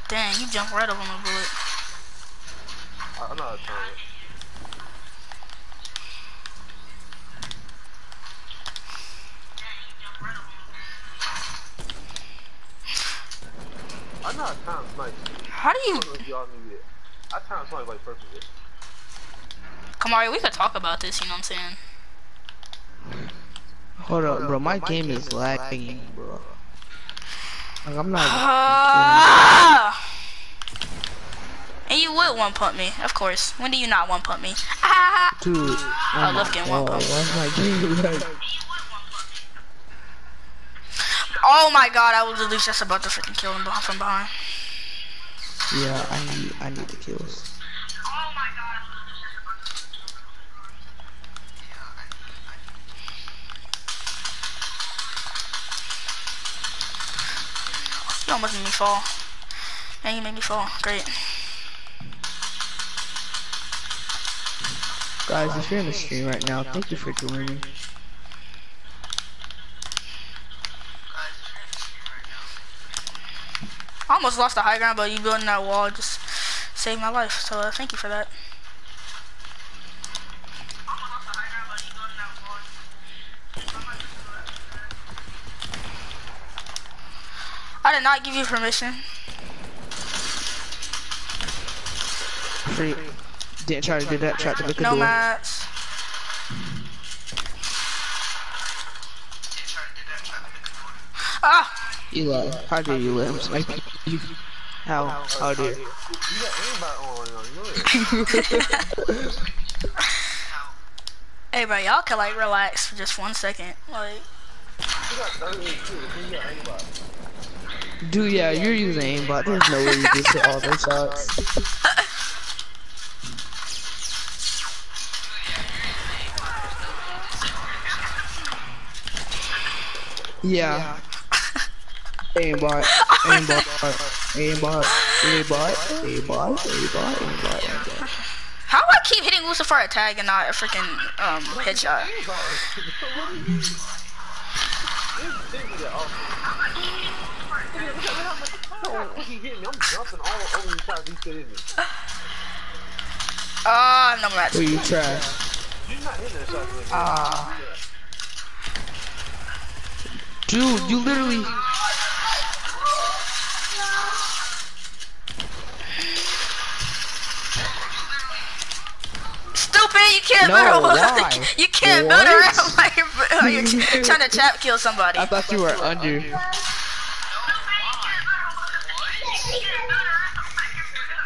Dang, you jumped right over my bullet. I- I'm not a target. I'm not a time sniper. How do you? I don't know y'all knew that. I time snipe like perfectly. Kamari, we could talk about this. You know what I'm saying? Hold up, bro. My game is lagging, bro. Like, I'm not. Ah! And you would one pump me, of course. When do you not one pump me? Ah! Dude. Oh I love getting one pump. Why's my game like? Oh my god, I was at least just about to freaking kill him beh- from behind. Yeah, I need. I need the kills. You almost made me fall. And you made me fall. Great. Guys, if you're in the stream right now, thank you for joining. I almost lost the high ground, but you building that wall just saved my life. So uh, thank you for that. I did not give you permission. Free. Didn't try to do that, tried to look at no the match. Ah! Eli, how dare you let him snipe you? How? How dare? You got anybody on right now, you know it. Hey, bro, y'all can like relax for just one second. Like, You got 30 too, you got anybody. Dude, yeah, you're using aimbot. There's no way you just hit all those shots. Yeah. Aimbot, aimbot, aimbot, aimbot, aimbot, aimbot, aimbot, aimbot. how do I keep hitting Lucifer a tag and not a freaking um headshot? He hit me. I'm jumping all over the shots he put Stupid, you can't No, build why? You can't What? build around while you're, while you're trying to trap kill somebody. I thought you were under.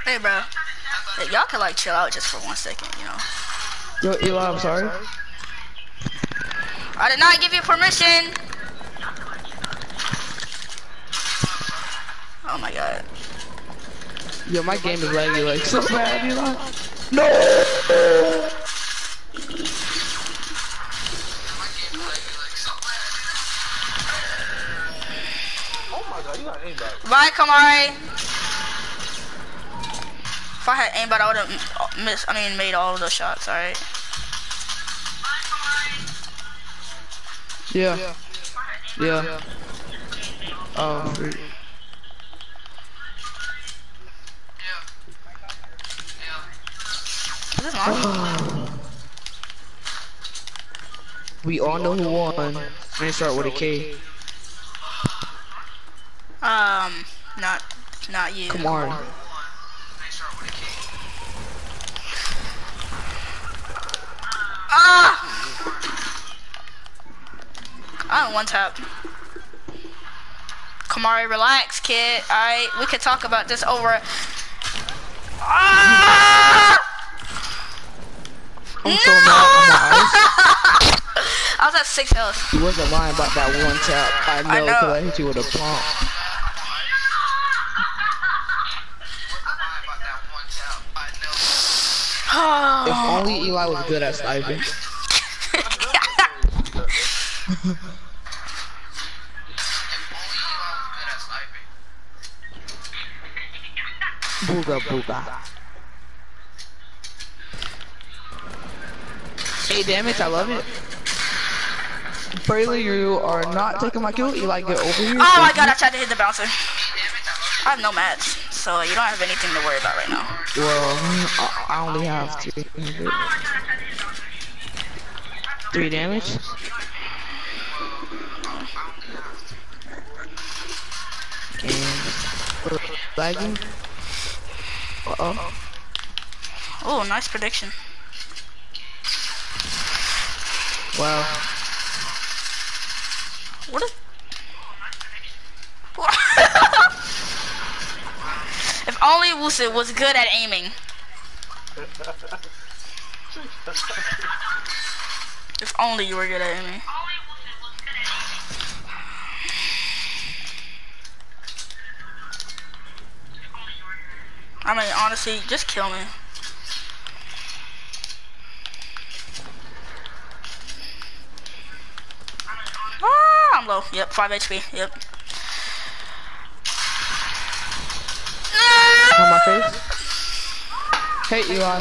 Hey, bro. Hey, y'all can like chill out just for one second, you know. Yo, Eli, I'm sorry. I did not give you permission. Oh my god. Yo, my game is laggy like so bad, Eli. No! Bye, Kamari. If I had aimbot, I would have missed. I mean, made all of those shots. All right. Yeah. Yeah. Oh, shoot. Is this mine? We all know who won. i Let me start with a K. Um, not, not you. Come on. Ah! I'm one tap. Kamari, relax, kid. Alright, we can talk about this over. Ah! I'm so mad on my ice. I was at six health. You wasn't lying about that one tap. I know, I because I hit you with a pump. If only Eli was good at sniping. Booga booga. Hey, damn it, I love it. Braylon, you are not taking my kill. Eli, get over here. Oh my Thank god, I tried to hit the bouncer. I have no mats, so you don't have anything to worry about right now. Well, I, I only have three. Three damage. And lagging. Uh oh. Oh, nice prediction. Wow. What? A... if only Wusa was good at aiming. If only you were good at aiming. I mean, honestly, just kill me. Ah, I'm low. Yep, 5 HP. Yep. On my face. Hey, Eli.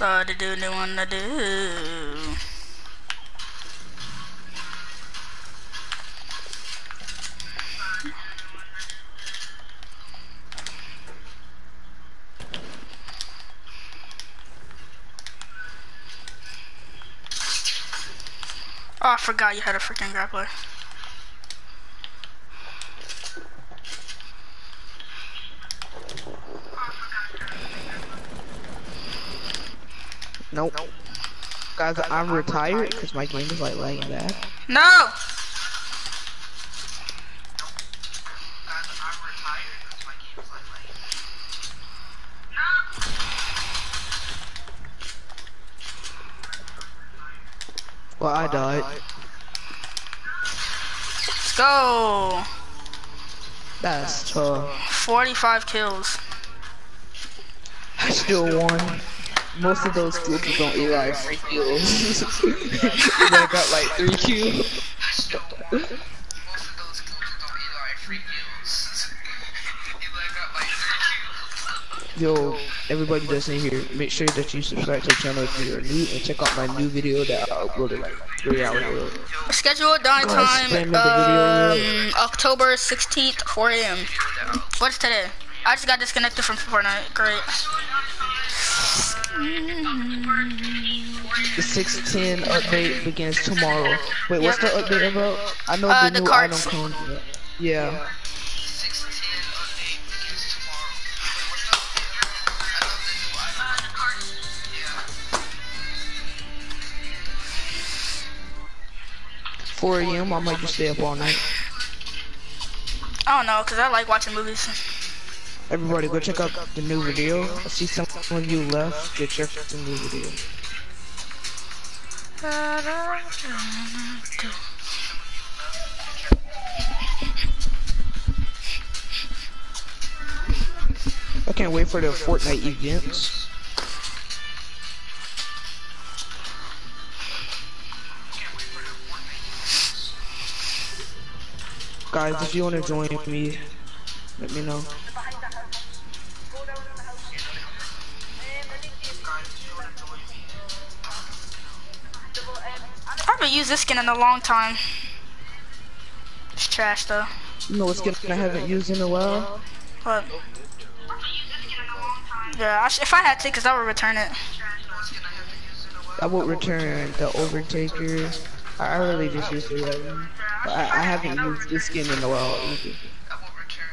What to do, do wanna do? Oh, I forgot you had a freaking grappler. Nope. Guys, I'm retired because my game is like lagging bad. No! Guys, I'm retired. That's my game is like like. Well, I died. Let's go! That's tough. 45 kills. I still won. Most of those kills was on Eli free kills. I got like three kills. Most of those kills don't Eli free kills. Eli got like three kills. Yo, everybody that's in here, make sure that you subscribe to the channel if you're new and check out my new video that I uploaded like three hours ago. Scheduled dying time, spam the video. um, October 16th, 4 a.m. What's today? I just got disconnected from Fortnite. Great. The 610 update begins tomorrow. Wait, what's the update about? I know Uh, the the new carts. item comes. Yeah. 610 4 a.m. I might just stay up all night. I don't know, cause I like watching movies. Everybody, go check out the new video. I see some of you left. Go check out the new video. I can't wait for the Fortnite events. Guys, if you want to join me, let me know. I haven't used this skin in a long time. It's trash though. You know what skin I haven't used in a while? But yeah, I if I had to, cause I would return it. I would return the Overtaker. I really just used the red one. I, I haven't used this skin in a while either. I will return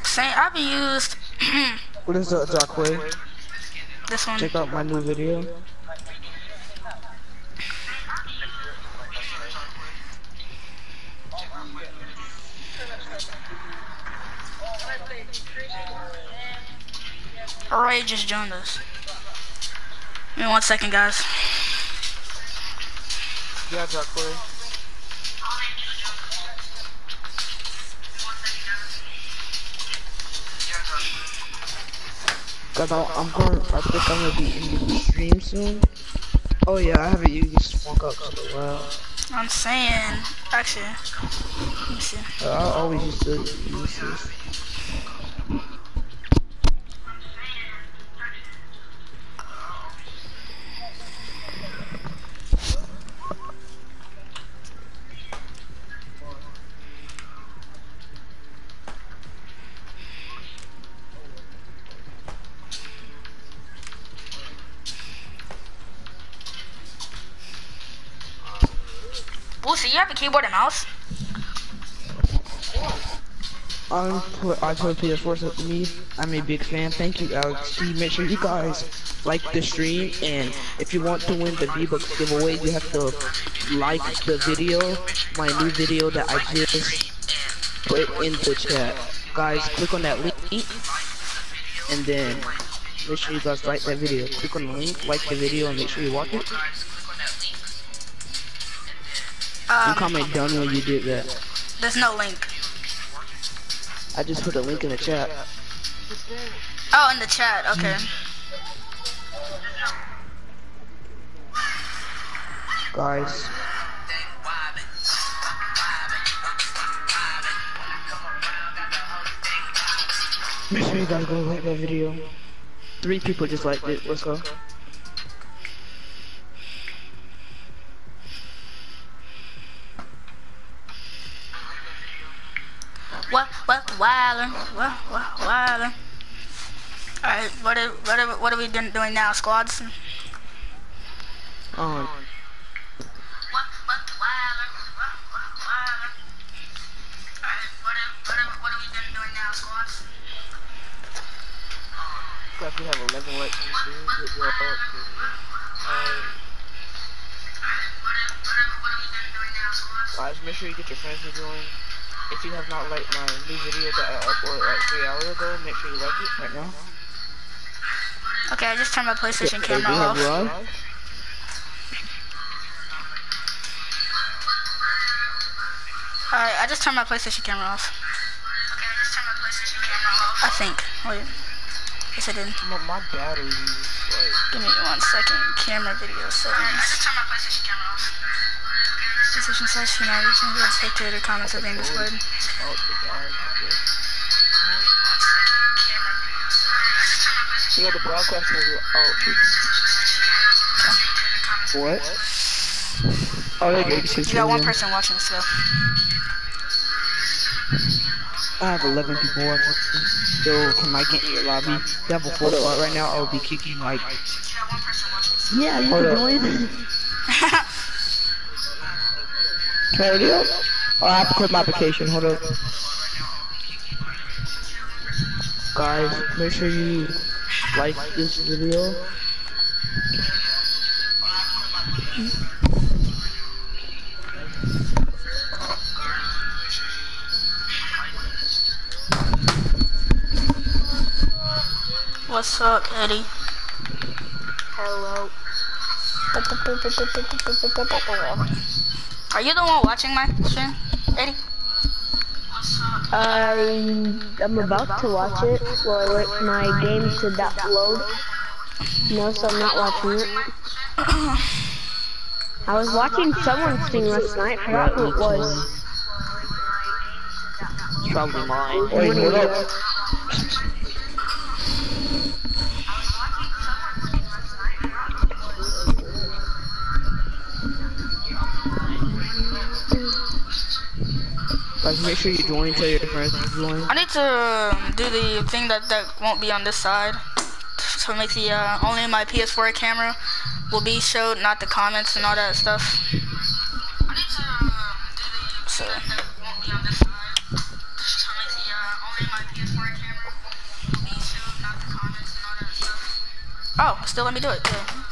the Same. I haven't used What is the Darkway? this one. Check out my new video. Ray just joined us. Give me one second, guys. Yeah, Darkway. Cause I, I'm gonna, I think I'm gonna be in the stream soon. Oh yeah, I haven't used this Funk Ops in a while. I'm saying, actually, let me see. Uh, I always used to use this. You have a keyboard and mouse? I'm put, I put PS4 up to me. I'm a big fan. Thank you, Alex. Make sure you guys like the stream, and if you want to win the V-Bucks giveaway, you have to like the video, my new video that I just put in the chat. Guys, click on that link, and then make sure you guys like that video. Click on the link, like the video, and make sure you watch it. Um, comment done when you did that. there's no link. I just put a link in the chat. Oh, in the chat. Okay. Guys, make sure you guys go like that video. Three people just liked it. Let's go. what, what, wilder? what, what, wilder? Alright, what are, what are, what are we doing now, squads? Oh. If you have 11 likes, you can get your help. Alright, guys, make sure you get your friends to join. If you have not liked my new video that I uploaded like three hours ago, make sure you like it right now. Okay, I just turned my PlayStation Okay, we camera off. Rod. Alright, I just turned my PlayStation camera off. Okay, I just turned my PlayStation camera off. I think. Wait. Yes, I did. My, my battery is like. Give me one second. Camera video settings. I just turned my PlayStation camera off. PlayStation slash you know, you can go spectator comments are being displayed. Oh, the. You got the broadcast was oh. What? Oh, they oh, get You got one person watching still. I have 11 people watching. So, can I get in your lobby? You have a full spot right now. I'll be kicking like. Yeah, you can up. join. Can I already? Oh, I have to quit my application. Hold up. Guys, make sure you like this video. What's up, Eddie? Hello. Are you the one watching my stream, Eddie? I I'm about to watch it. Well, I wait for my game to download. No, so I'm not watching it. I was watching someone's stream last night. I forgot who it was. It's probably mine. Wait, Wait, hold up. Guys, make sure you join. Tell your friends to join. I need to um, do the thing that that won't be on this side to make the uh, only my PS4 camera will be showed, not the comments and all that stuff. I need to um, do the so. that won't be on this side to make the uh, only my PS4 camera will be showed, not the comments and all that stuff. Oh, still let me do it. Yeah.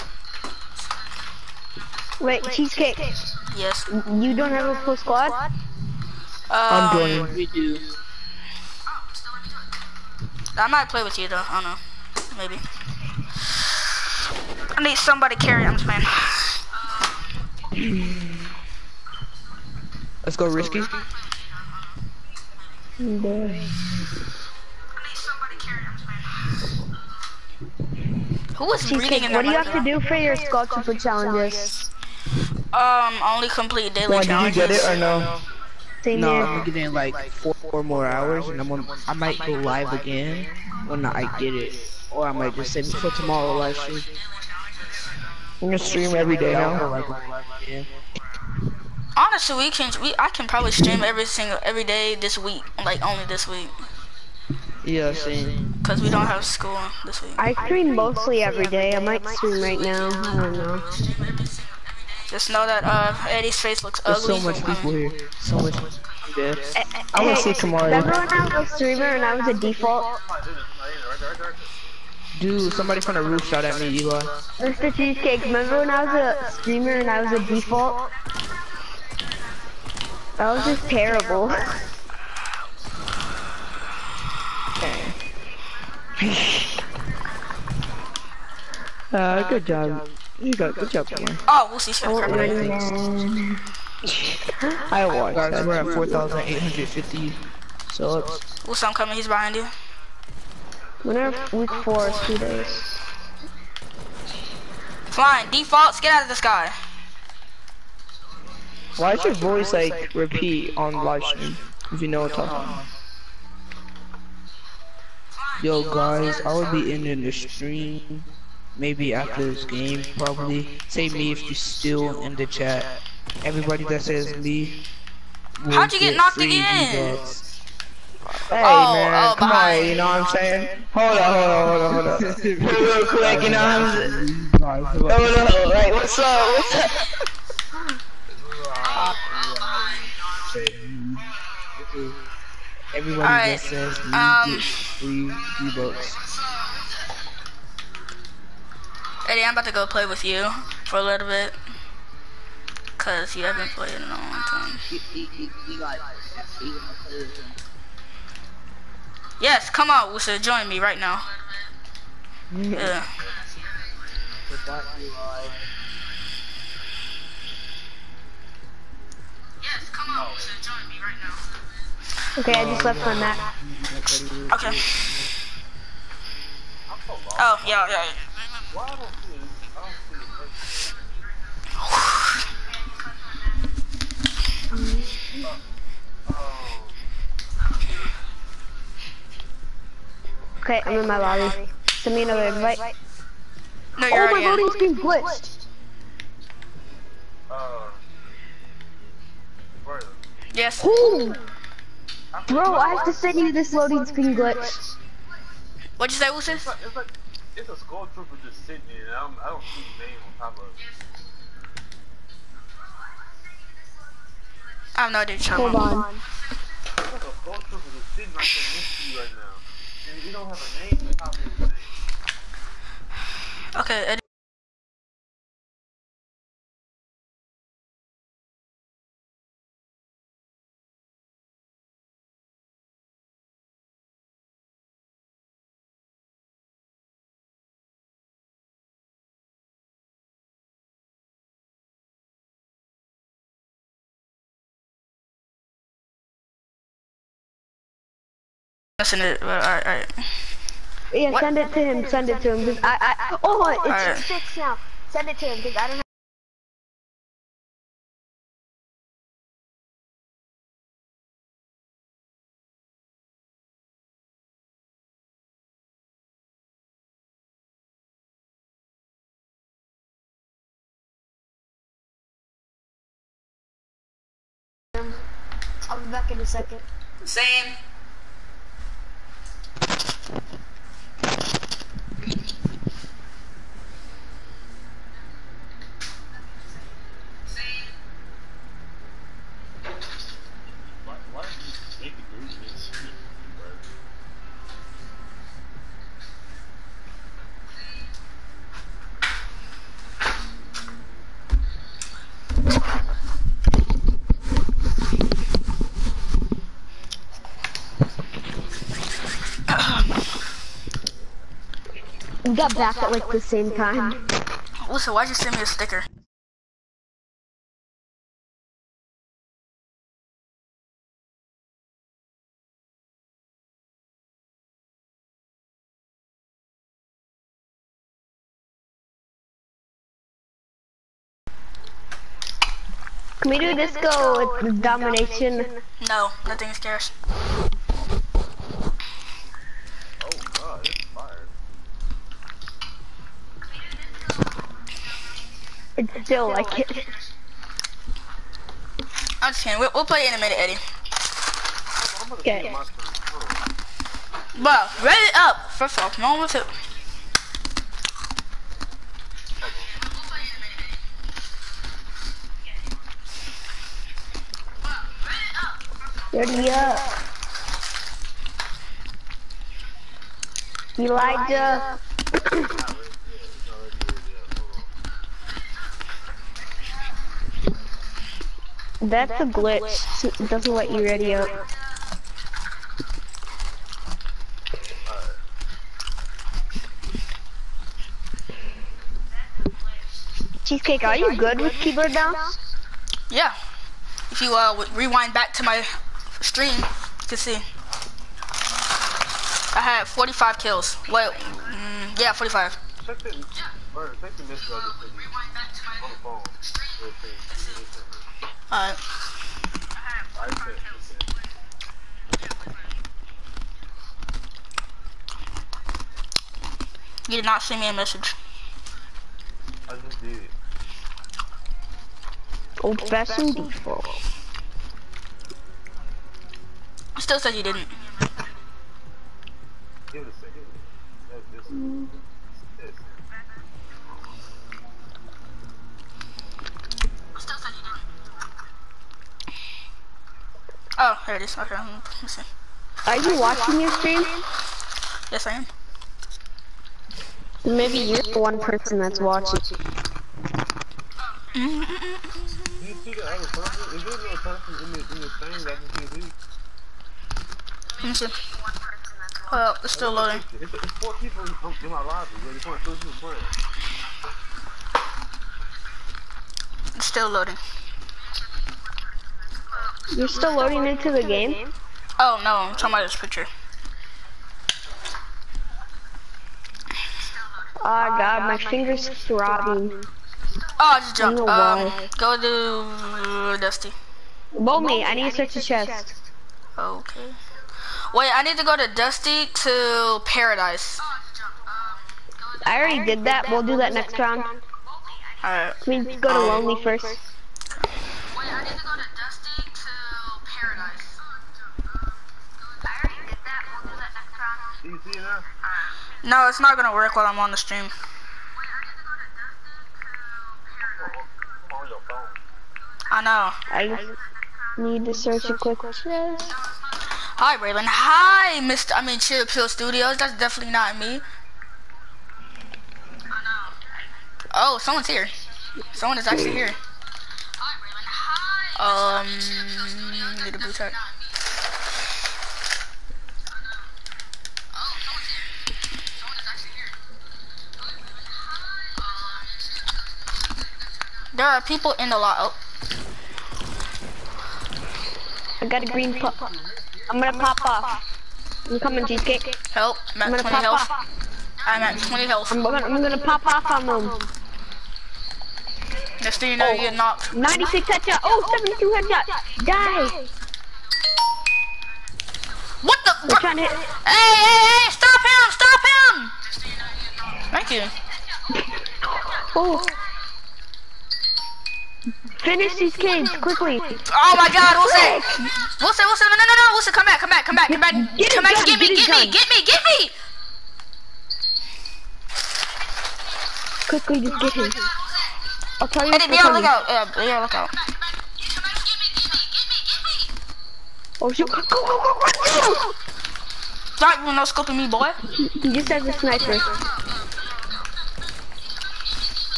Wait, cheesecake. Yes. You don't have a full squad? I'm joining. We do. I might play with you though. I don't know. Maybe. I need somebody to carry. I'm just playing. Let's go, risky. Who was reading Cheesecake, in what do you have to do for your skull trooper challenges? Um, only complete daily Juan, did you get it or no? Same No, here. I'm gonna get in like four, four more hours, and I'm gonna, I might go live again when I get it, or I might just save it for tomorrow live stream. I'm gonna stream every day now. Yeah. Honestly, we can. We I can probably stream every single every day this week. Like only this week, Yeah, same. cause we don't have school this week. I stream mostly every day. I might stream right now. I don't know. Just know that uh Eddie's face looks There's ugly. so much people here. So much. Yeah. I Hey, wanna see Kamari. Remember when I was a streamer and I was a default? Dude, somebody from the roof shot at me, Eli. Mr. Cheesecake, remember when I was a streamer and I was a default? That was just terrible. Uh, good job. You got good job, Kamari. Oh, we'll see. Oh, I won't Shit. run. I watched. Guys, we're at 4,850 subs. Who's I'm coming? He's behind you. Winner of week four is two days. Fine. Defaults. Get out of the sky. Why is your voice like repeat on live stream? If you know what I'm talking about. Yo guys, I will be ending the stream maybe after this game probably. Say me if you're still in the chat. Everybody that says me. will How'd you get knocked again? V-Bucks. Hey Oh, man, oh, come behind. on, you know what I'm saying? Hold on, hold on, hold on, hold on. Real quick, you know what I'm saying? Hold on, right, what's up, what's up? Everybody Alright, that says me um, gets free V-Bucks. Eddie, I'm about to go play with you for a little bit. Cause you haven't played in a long time. Yes, come on, Wusa, join me right now. Yeah. With that, you like, Yes, come on, Wusa, join me right now. Okay, I just left my map. Okay. I'm. Oh, yeah, yeah. Why I don't see it? I don't see it. Oh, Okay, I'm in my lobby. Send me another invite. No, you're Oh, my already in. loading screen glitched. uh. Yes. Ooh, bro, I have to send you this loading screen glitch. What'd you say, Wusa? It's like, it's like, it's a skull trooper just sitting there, and I don't, I don't see his name on top of it. I have no idea what you're Hold talking about. on. It's name. Okay, Eddie. Listen to it. Alright, alright. Yeah, What? send it to him. Send it to him. 'cause I, I, oh, it's Alright. fixed now. Send it to him because I don't. Have I'll be back in a second. Same. Got back at like the same time. Listen, why'd you send me a sticker? Can we do disco with domination? No, nothing scares. Oh god, it's fire. It's still like it. I'm just kidding. We'll, we'll play in a minute, Eddie. I'm Okay. get my turn. Bro, ready up. First off, no one with it. Ready up. Elijah. That's a glitch. It doesn't let you ready up. Cheesecake, are you good with keyboard now? Yeah. If you uh w- rewind back to my stream, you can see. I had 45 kills. Wait, mm, yeah, 45. Check the, or check the Alright. I sent it. You did not send me a message. I just did. Old oh, fashioned default. Still said you didn't. Give it a second. Oh, here it is. Okay, let me see. Are you watching your stream? Yes, I am. Maybe you're the one person that's watching. Do you see the other person? Is there no person in the in the thing that can see? Let me see. Well, it's still loading. It's, it's four people in, in my lobby. Where the point people playing. It's still loading. You're still loading into the game? Oh no, I'm talking about this picture. Oh god, my finger's throbbing. Oh, I just jumped. know Um, why. go to Dusty. Bowl me, I need to search the chest. Okay. Wait, I need to go to Dusty to Paradise. I already did that, we'll do that next round. Alright. Can we go to um, Lonely first? Do you see it? No, it's not gonna work while I'm on the stream. Come on your phone. I know. I need to search a quick chest. Hi, Braylon. Hi, Mr. I mean, Chill Pill Studios. That's definitely not me. Oh, someone's here. Someone is actually here. Um, need a boot tag. There are people in the lot. Oh, I got a green pop. I'm gonna pop off. I'm coming, cheesecake. help! I'm I'm 20 health. off. I'm at 20 health. I'm gonna, I'm gonna pop off on them. Next thing you know, you get oh. knocked. 96 headshot. Oh, 72 headshot. Die. What the? They're trying to hit. Hey, hey, hey! Stop him! Stop him! Thank you. Oh. Finish these kids quickly. Oh my God, Wilson! Wilson, Wilson, no, no, no, Wilson, come back, come back, come back, come back, Get come back, gun, get me, get his get me, get me, get me! Quickly, just get him. I'll tell you. Eddie, be I'll on tell you. lookout. Yeah, uh, be on lookout. Oh shoot! Go, go, go, go, go! Right, you no scoping me, boy. He just has a sniper.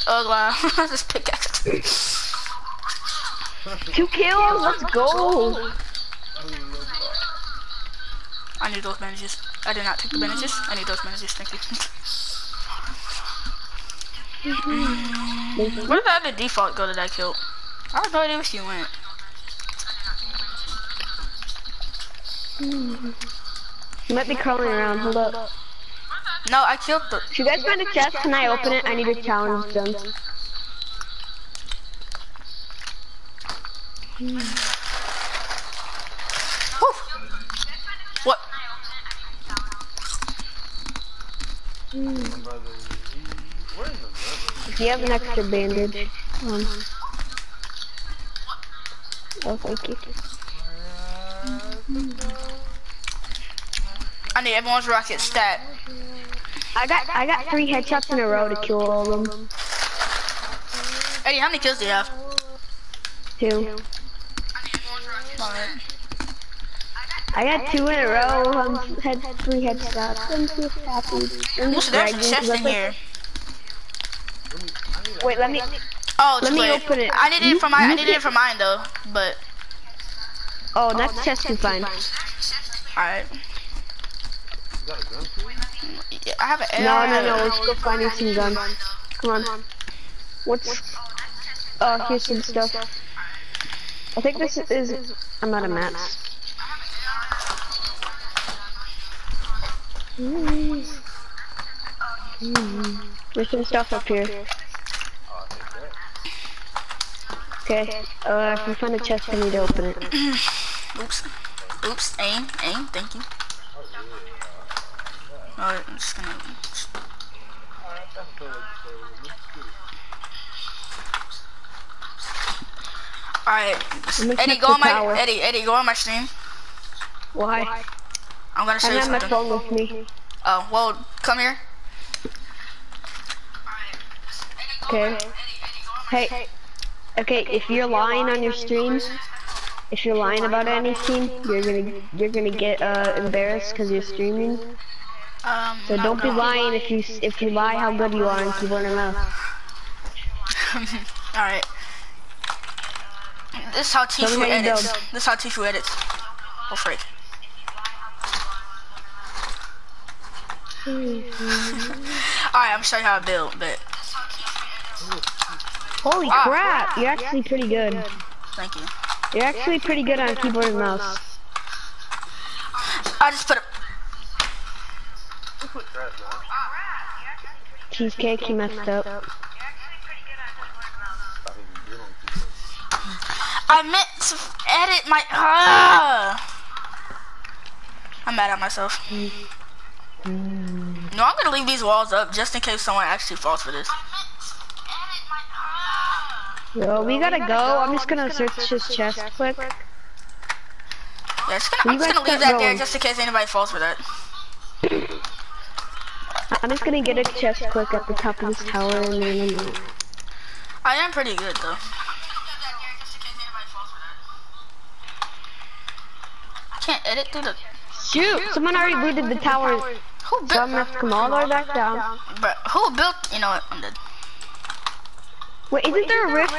Oh, wow. this pickaxe. Two kills. Let's go. I need those bandages. I did not take the bandages. I need those bandages, thank you. Where did the other default go that I killed? I have no idea where she went. He might be crawling around. Hold up. No, I killed the. If you guys find a chest, can I open it? I need to challenge done. What? Brother, he, where's the brother? If you have an extra bandage. Um. Oh, thank you. I need everyone's rocket stat. I got I got three headshots in a row to kill all of them. Eddie, how many kills do you have? Two. Alright. I got two in a row. Um, had three headshots. I'm so happy. I'm just there's a chest in here? Wait, let me. Oh, Let me open it. I needed it for mine. I needed it for mine though, but Oh, that's chest is fine. alright. You got a gun too? Yeah, I have an No, no, no. Let's go find you some guns. Come on. What's? Oh, here's some stuff. I think this is. I'm out of mats. Mm. Mm. There's some stuff up here. Okay. Uh, if we find a chest, I need to open it. Oops. Oops. Aim. Aim. Thank you. Alright, I'm just gonna. Alright, that's so much better. Alright. I'm gonna Eddie, go on my tower. Eddie. Eddie, go on my stream. Why? I'm gonna I show you have my something. phone with me. Oh, well, come here. Okay. Hey. Okay, if you're lying on your streams, if you're lying about anything, you're gonna you're gonna get uh, embarrassed because you're streaming. Um, So don't be lying if you if you lie how good you are in keyboard and mouse. Alright. This is how Tell Tfue edits. build. This is how Tfue edits. Oh freak. Alright, I'm gonna show you how to build, but Holy Ah. crap! You're actually pretty good. thank you. You're actually pretty good on keyboard and mouse. I just put a Who put trash on? Cheesecake, you messed up. I meant to edit my ah. I'm mad at myself. No, I'm gonna leave these walls up just in case someone actually falls for this. Yo, we gotta go. I'm just gonna search his chest quick. Yeah, just gonna, I'm just gonna leave start that there just in case anybody falls for that. I'm just gonna get a chest quick at the top of this tower and then I am pretty good though. Can't edit through the. Shoot! Someone already looted the tower, Who so I'm built? gonna have to come all the way back down. But who built? You know what? I'm dead. Wait, isn't there a rift?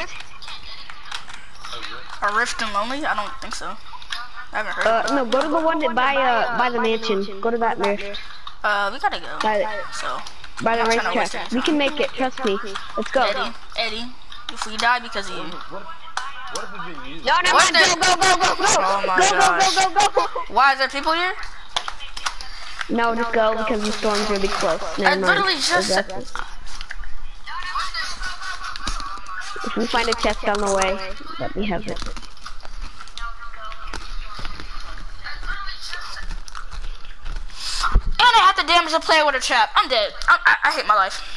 A rift and lonely? I don't think so. I haven't heard. Uh, no, go to the one that by uh by the mansion. Go to that rift. Uh, we gotta go. By the, So, by the I'm trying to waste racetrack. We can make it. Trust me. Let's go. Eddie, Eddie, if we die because of you, What, what if it's used? No, no, What no, go, go, go, go, go, Oh my go, go, gosh. go, go, go, go. why is there people here? No, just go because the storm's really close. I mind. literally just. Exactly. If we find a chest on the way, let me have it. And I have to damage a player with a trap. I'm dead. I, I, I hate my life.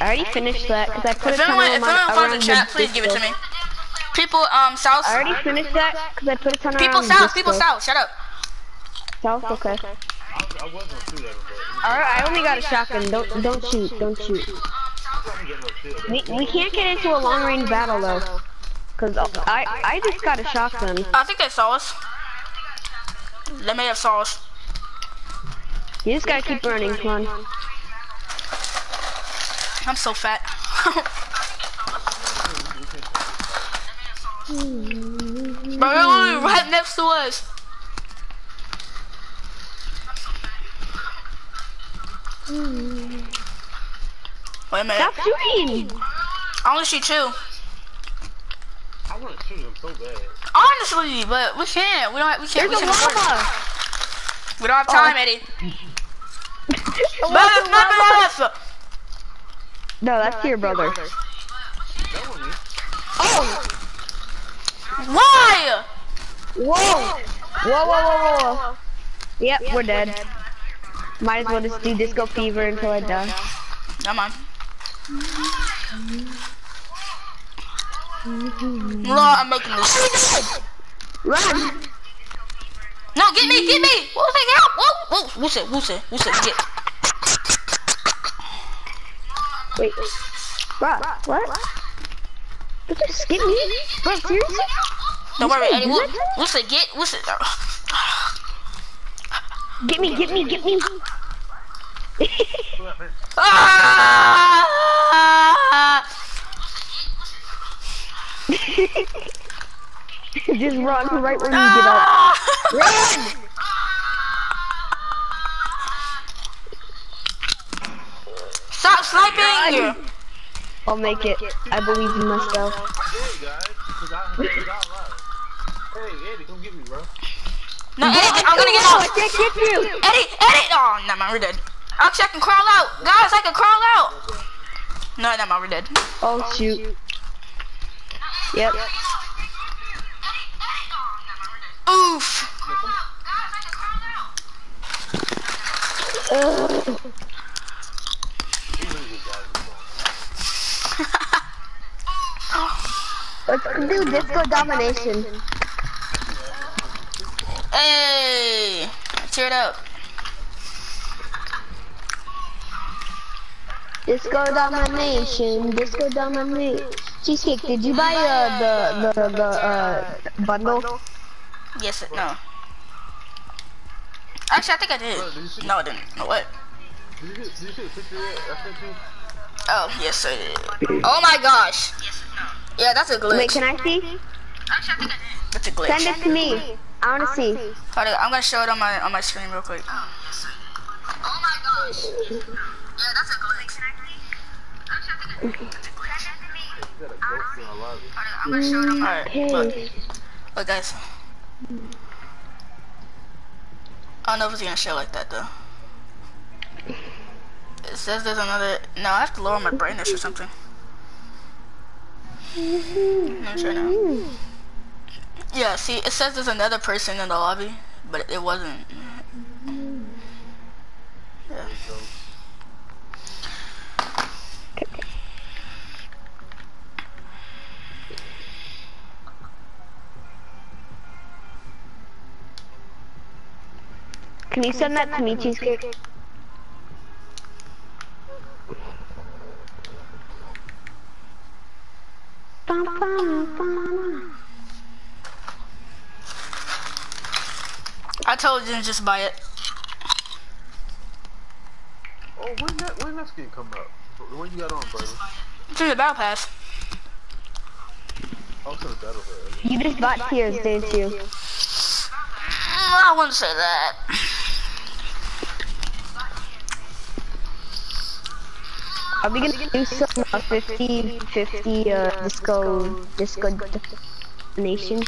I already finished that because I put If a ton anyone, of if anyone on, finds around a trap, please give it to me. People, um, south. I already finished that because I put a ton of People around south. the People disco. south. Shut up. South, okay. I, I was gonna shoot at him, but Alright, I only got a shotgun. Don't don't shoot. Don't shoot. I'm trying to get no shield. We we can't get into a long range battle though, because I I just got a shotgun. I think they saw us. They may have saw us. You just gotta keep running. Come on. I'm so fat. Bro, they're literally right next to us. Wait a minute. Stop shooting. I only shoot two. I want to shoot him so bad. Honestly, but we can't. We don't. We can't. There's we can't afford it. We don't have time, oh. Eddie. A Left, llama. Left, left. No, that's your brother. That was me. Oh! Why? Whoa! Whoa, whoa, whoa, whoa, whoa. Yep, we're dead. Might as well just do disco fever until I die. Come on. Lord, I'm making this. Run! No, get me, get me. What was that? Help! Whoa, whoa, who's it? Who's it? Who's it? Get. Wait. Bruh, what? Did you skip me? Bro, seriously? Don't worry, say Eddie. do Who's that? who's it? Get. Who's it? Get me, get me, get me. Ah! just run right when you get up. Ah! Run! Stop sniping! I'll make it. I believe in myself. Hey guys, cause I cause I. Hey Eddie, come get me, bro. No, Eddie, I'm gonna get out. I can't get you. Eddie, Eddie! Oh, no, man, we're dead. Actually, I can crawl out. Guys, I can crawl out. No, no, man, we're dead. Oh shoot. Yep. Oof. Ugh. Let's do disco domination. Hey, cheer it up. Disco domination. Disco domination. Cheesecake, did you buy uh, the the the uh, bundle? Yes, no. Actually, I think I did. Bro, did you see? No, I didn't. No, what? Oh, yes, I did. Oh my gosh. Yeah, that's a glitch. Wait, can I see? That's a glitch. Send it to me. I wanna see. Hold on, I'm gonna show it on my on my screen real quick. Oh, oh my gosh. Yeah, that's a glitch. You got a ghost in our lobby. I'm gonna show it on my. Look, Okay. look, guys. I don't know if it's gonna show like that though. It says there's another. No, I have to lower my brightness or something. Me try now. Yeah, see, it says there's another person in the lobby, but it wasn't. Yeah. Can you send that to me, Cheesecake? Bum, bum, bum. I told you to just buy it. Oh, when that when that skin come out? The one you got on, brother. It's in the battle pass. I was in the battle for You just bought tears, didn't you? Mm, I wouldn't say that. Are we gonna do some uh, 50, 50 uh, disco, disco nation?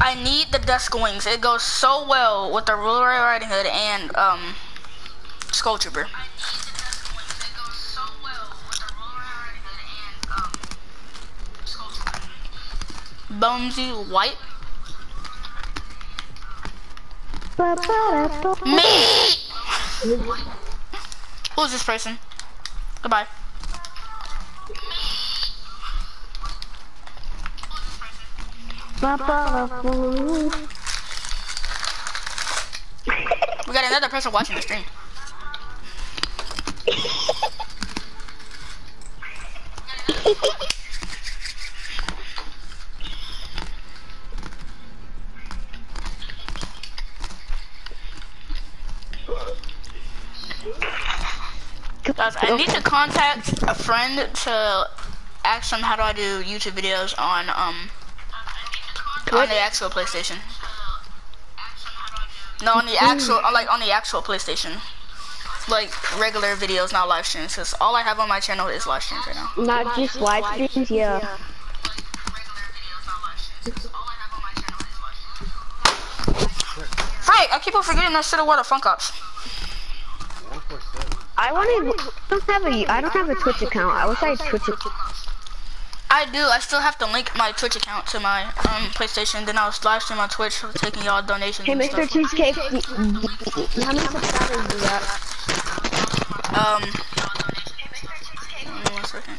I need the Dusk Wings. It goes so well with the Ruler Riding Hood and um Skull Trooper. Bonesy White. Me! Who's this person? Goodbye. We got another person watching the stream. Guys, I need to contact a friend to ask them how do I do YouTube videos on um on the actual PlayStation. No, on the actual, uh, like on the actual PlayStation. Like regular videos, not live streams. Cause all I have on my channel is live streams right now. Not just live streams, yeah. Frank, I keep on forgetting that shit of what a Funk Ops. one four seven. I wanted. I don't have a. I don't have a Twitch account. I wish I had Twitch. account. I do. I still have to link my Twitch account to my um PlayStation. Then I'll live stream on Twitch, for taking y'all donations. Hey, Mr. stuff. Cheesecake. How many subscribers do got? Um. One second.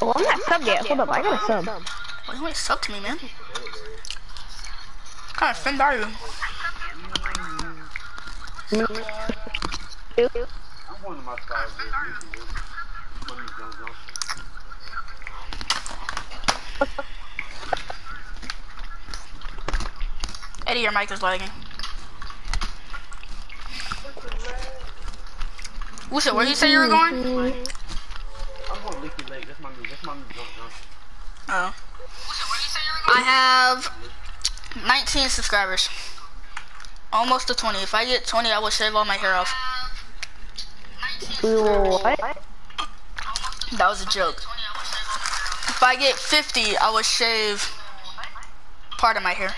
Oh, I'm not sub yet. Hold up, I got a sub. Why you ain't sub to me, man? What kind of friend are you? I'm one Eddie, your mic is lagging. What's Wusha, where you say you were going? I'm going Licky Lake. That's my new. That's my new Jones Johnson. Oh. I have 19 subscribers. Almost to 20. If I get 20, I will shave all my hair off. What? That was a joke. If I get 50, I will shave part of my hair.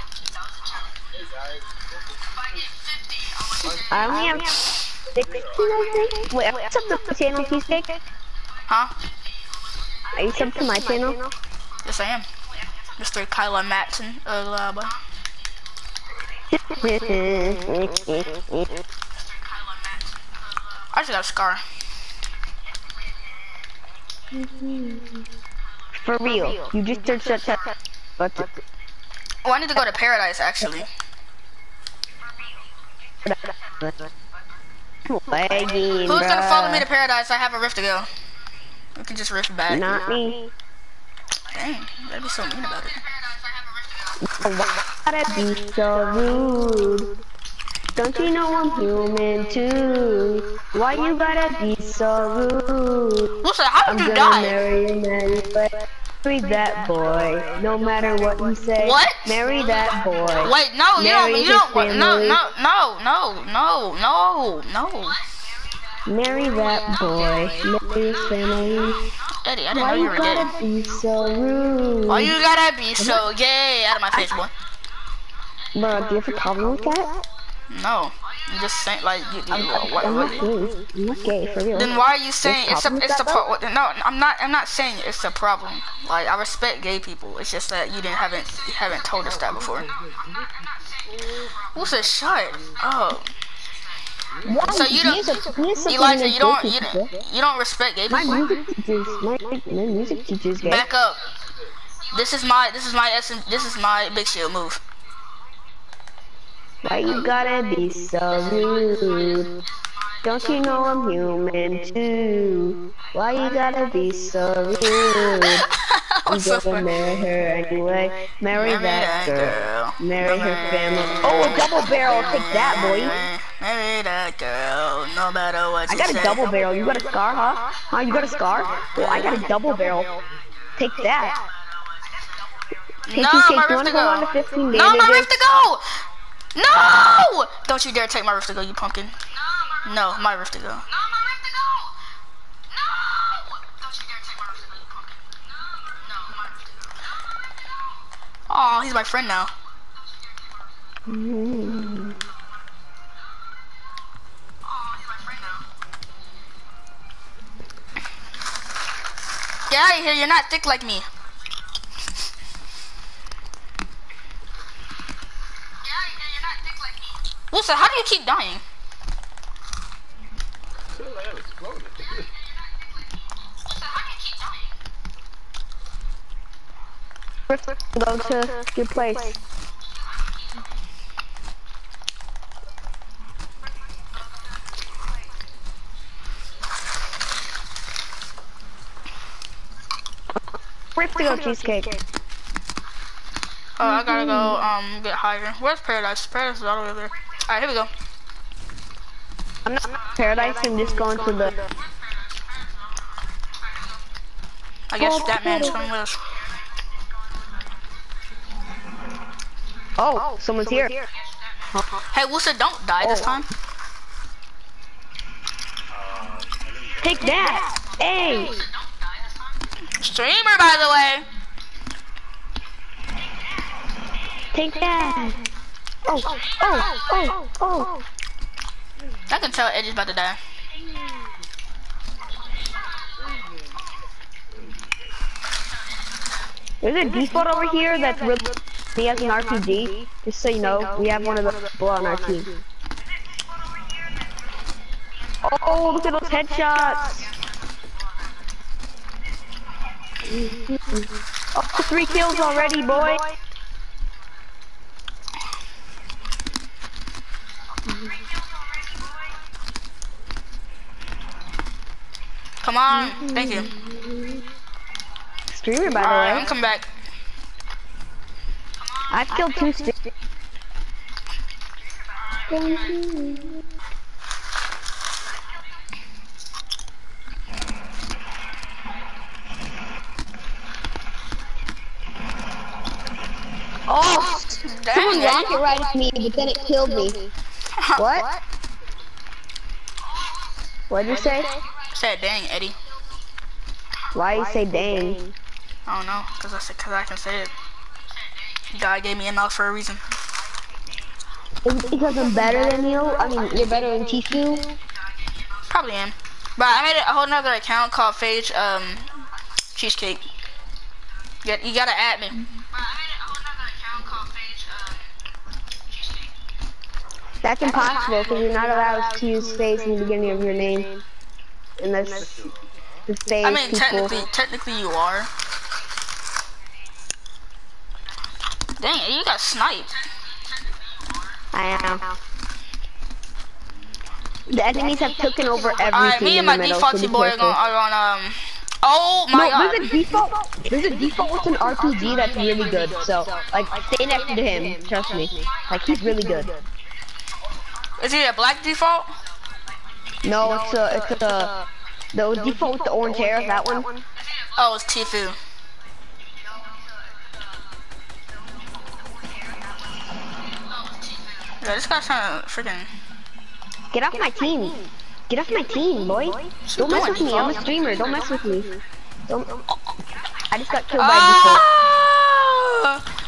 I only have 16, I think. Wait, are you sub to my channel, Cheesecake? Huh? Are you sub to my channel? Yes, I am. Mr. Kyla Matson. Uh, blah. I just got a scar. For real. You just searched that test. But Oh, I need to go to Paradise, actually. Who's gonna follow me to Paradise? I have a rift to go. We can just rift back. Not me. Dang, that'd be so mean about it. Why'd I be so rude? Don't you know I'm human too? Why you gotta be so rude? Listen, how I'm you gonna die? marry a man, but marry that boy. No matter what you say, What? marry that boy. Wait, no, you Marry don't, you don't, no, no, no, no, no, no, no. Marry that boy. Marry his family. Eddie, I didn't Why know you you were gotta be so rude? Why you gotta be so gay? Out of my face, boy. Bro, do you have a problem with that? No, I'm just saying, like, you, you, I'm, what, I'm what, not gay. I'm not gay, for real. Then why are you saying it's a problem it's a that, pro- what- no I'm not I'm not saying it's a problem. Like I respect gay people. It's just that you didn't haven't you haven't told us that before. What's a shut? Oh, Why? so you don't- Here's a- here's something Elijah, you don't you do. don't you don't respect gay My people. music teacher's my, my music teacher's. Back up. This is my this is my SM, this is my big shield move. Why you gotta be so rude? Don't you know I'm human too? Why you gotta be so rude? I'm so gonna marry her anyway. Marry that girl. Marry her family. Oh, a double barrel. Take that, boy. Marry that girl, no matter what I got a double barrel. You got a scar, huh? Huh? You got a scar? Well, I got a double barrel. Take that. Take No, my. Rift to go on to 15 No, my rift to go. No! Don't you dare take my roof to go, you pumpkin. No, my riff. No, my roof to go. No, my rift to go, No. Don't you dare take my roof to go, you pumpkin. No, my roof to go. No, my rift to go. Oh, he's my friend now. Mm. Get out of here, you're not thick like me. Wilson, how do you keep dying? Shit like that exploded. Go to your place. Rift to go cheesecake. Oh, I gotta go um get higher. Where's Paradise? Paradise is all the way there. Alright, here we go. I'm not paradise. I'm just going to the. I guess that man's coming with us. Oh, someone's here. Hey, Wilson, don't die this Oh. time. Take that. Hey. Streamer, by the way. Take that. Oh, oh, oh, oh. I can tell Eddie's about to die. There's a default over here that's really me as an RPG. Just so you know, we have one of those people on our team. Oh, look at those headshots. Oh, three kills already, boy. Come on. Thank you. Streamer, by the Alright, way. I'm coming back. I've killed two streamers. Oh, Dang, someone Eddie. rocket righted me, but then it killed me. What? What'd you say? I Said dang, Eddie. Why you say dang? I don't know, cause I said, cause I can say it. God gave me a mouth for a reason. Is it because I'm better than you? I mean, you're better than Tfue? Probably am. But I made a whole nother account called Phage um Cheesecake. You, got- you gotta add me. That's impossible because you're not allowed to use space in the beginning of your name. Unless the space I mean, people. technically, technically you are. Dang, it, you got sniped. I am. The enemies have taken over everything. Alright, me and my defaulty so boy are gonna, are gonna um. Oh my no, god. there's a default. There's a default with an RPG that's really good. So, like, stay next to him. Trust me. Like, he's really good. Is it a black default? No, it's a, it's a, the default with the orange hair, that one. Oh, it's Tfue. Yeah, this guy's trying to freaking. Get off my team. Get off my team, boy. Don't mess with me. I'm a streamer. Don't mess with me. Don't. I just got killed by ah! default.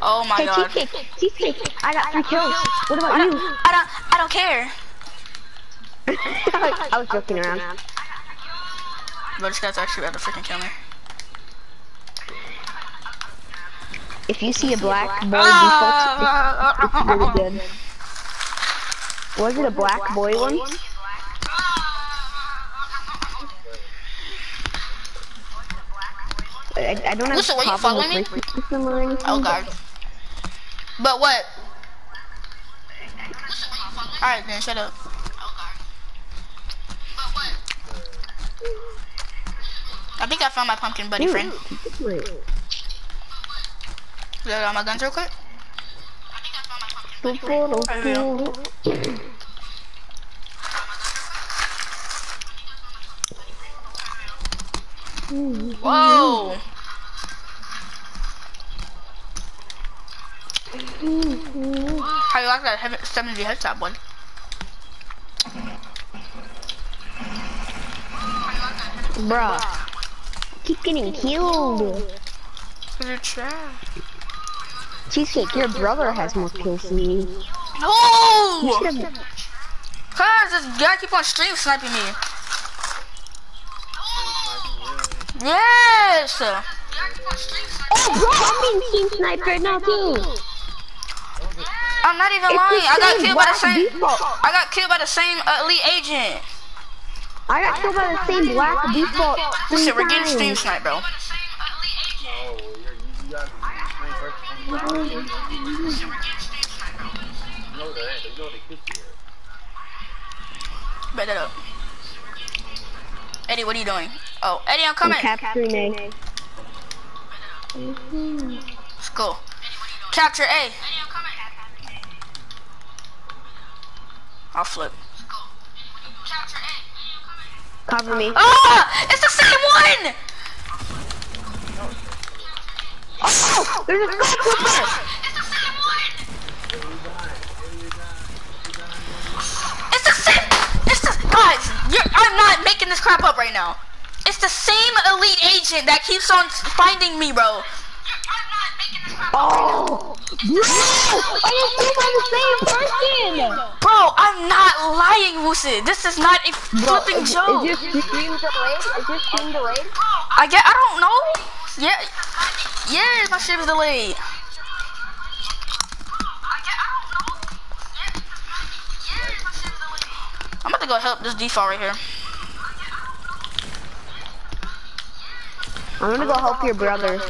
Oh my Hey, god. cheesecake, cheesecake. I got three kills. What about don't, you? I don't, I don't care. I was joking around. But this guy's actually about to freaking kill me. If you see a black boy default, Ah! it's really good. Was it a black boy one? I, I don't have Listen, a were you problem following me? with racism system. Oh god. But what? Alright then, shut up. I think I found my pumpkin buddy friend. Wait. Load all my guns real quick. Whoa! How you like that heavy 70 headshot, bud? Bruh. Keep getting killed. You're trash. Cheesecake, your brother has more kills than. You No! Cause this guy keep on stream sniping me. Yes! Oh, bro, I'm being team sniped right now too. I'm not even It's lying. I got killed by the same. default. I got killed by the same elite agent. I got killed by the same black default. three Shit, we're getting stream times. sniped, bro. Oh, well, you're, you, you gotta be the same person. You know that. You know they kick you. Bet that up. Eddie, what are you doing? Oh, Eddie, I'm I'm coming. capturing A. Let's go. Capture A. I'll flip. Cover me. Ah! It's the same one! Oh, there's a scope clipper. It's the same. It's the guys. You're, I'm not making this crap up right now. It's the same elite agent that keeps on finding me, bro. Oh, bro, I was killed by the same person. Bro, I'm not lying, Woosid. This is not a flipping is, joke. Is your stream delayed? Is your stream delayed? I get. I don't know. Yeah. Yeah, my shit is delayed. I'm about to go help this default right here. I'm gonna go help your brother.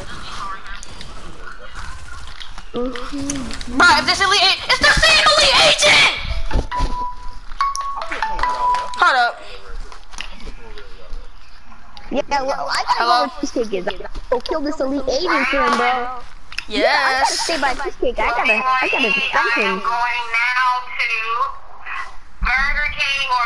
Bro, if this elite agent, it's the same elite agent! Hold up. Yeah, well, I gotta Hello? go with Cheesecake. is. Go kill this elite agent for him, bro. Yes. I gotta stay by Cheesecake. I gotta, I gotta defend him. I am going now to Burger King or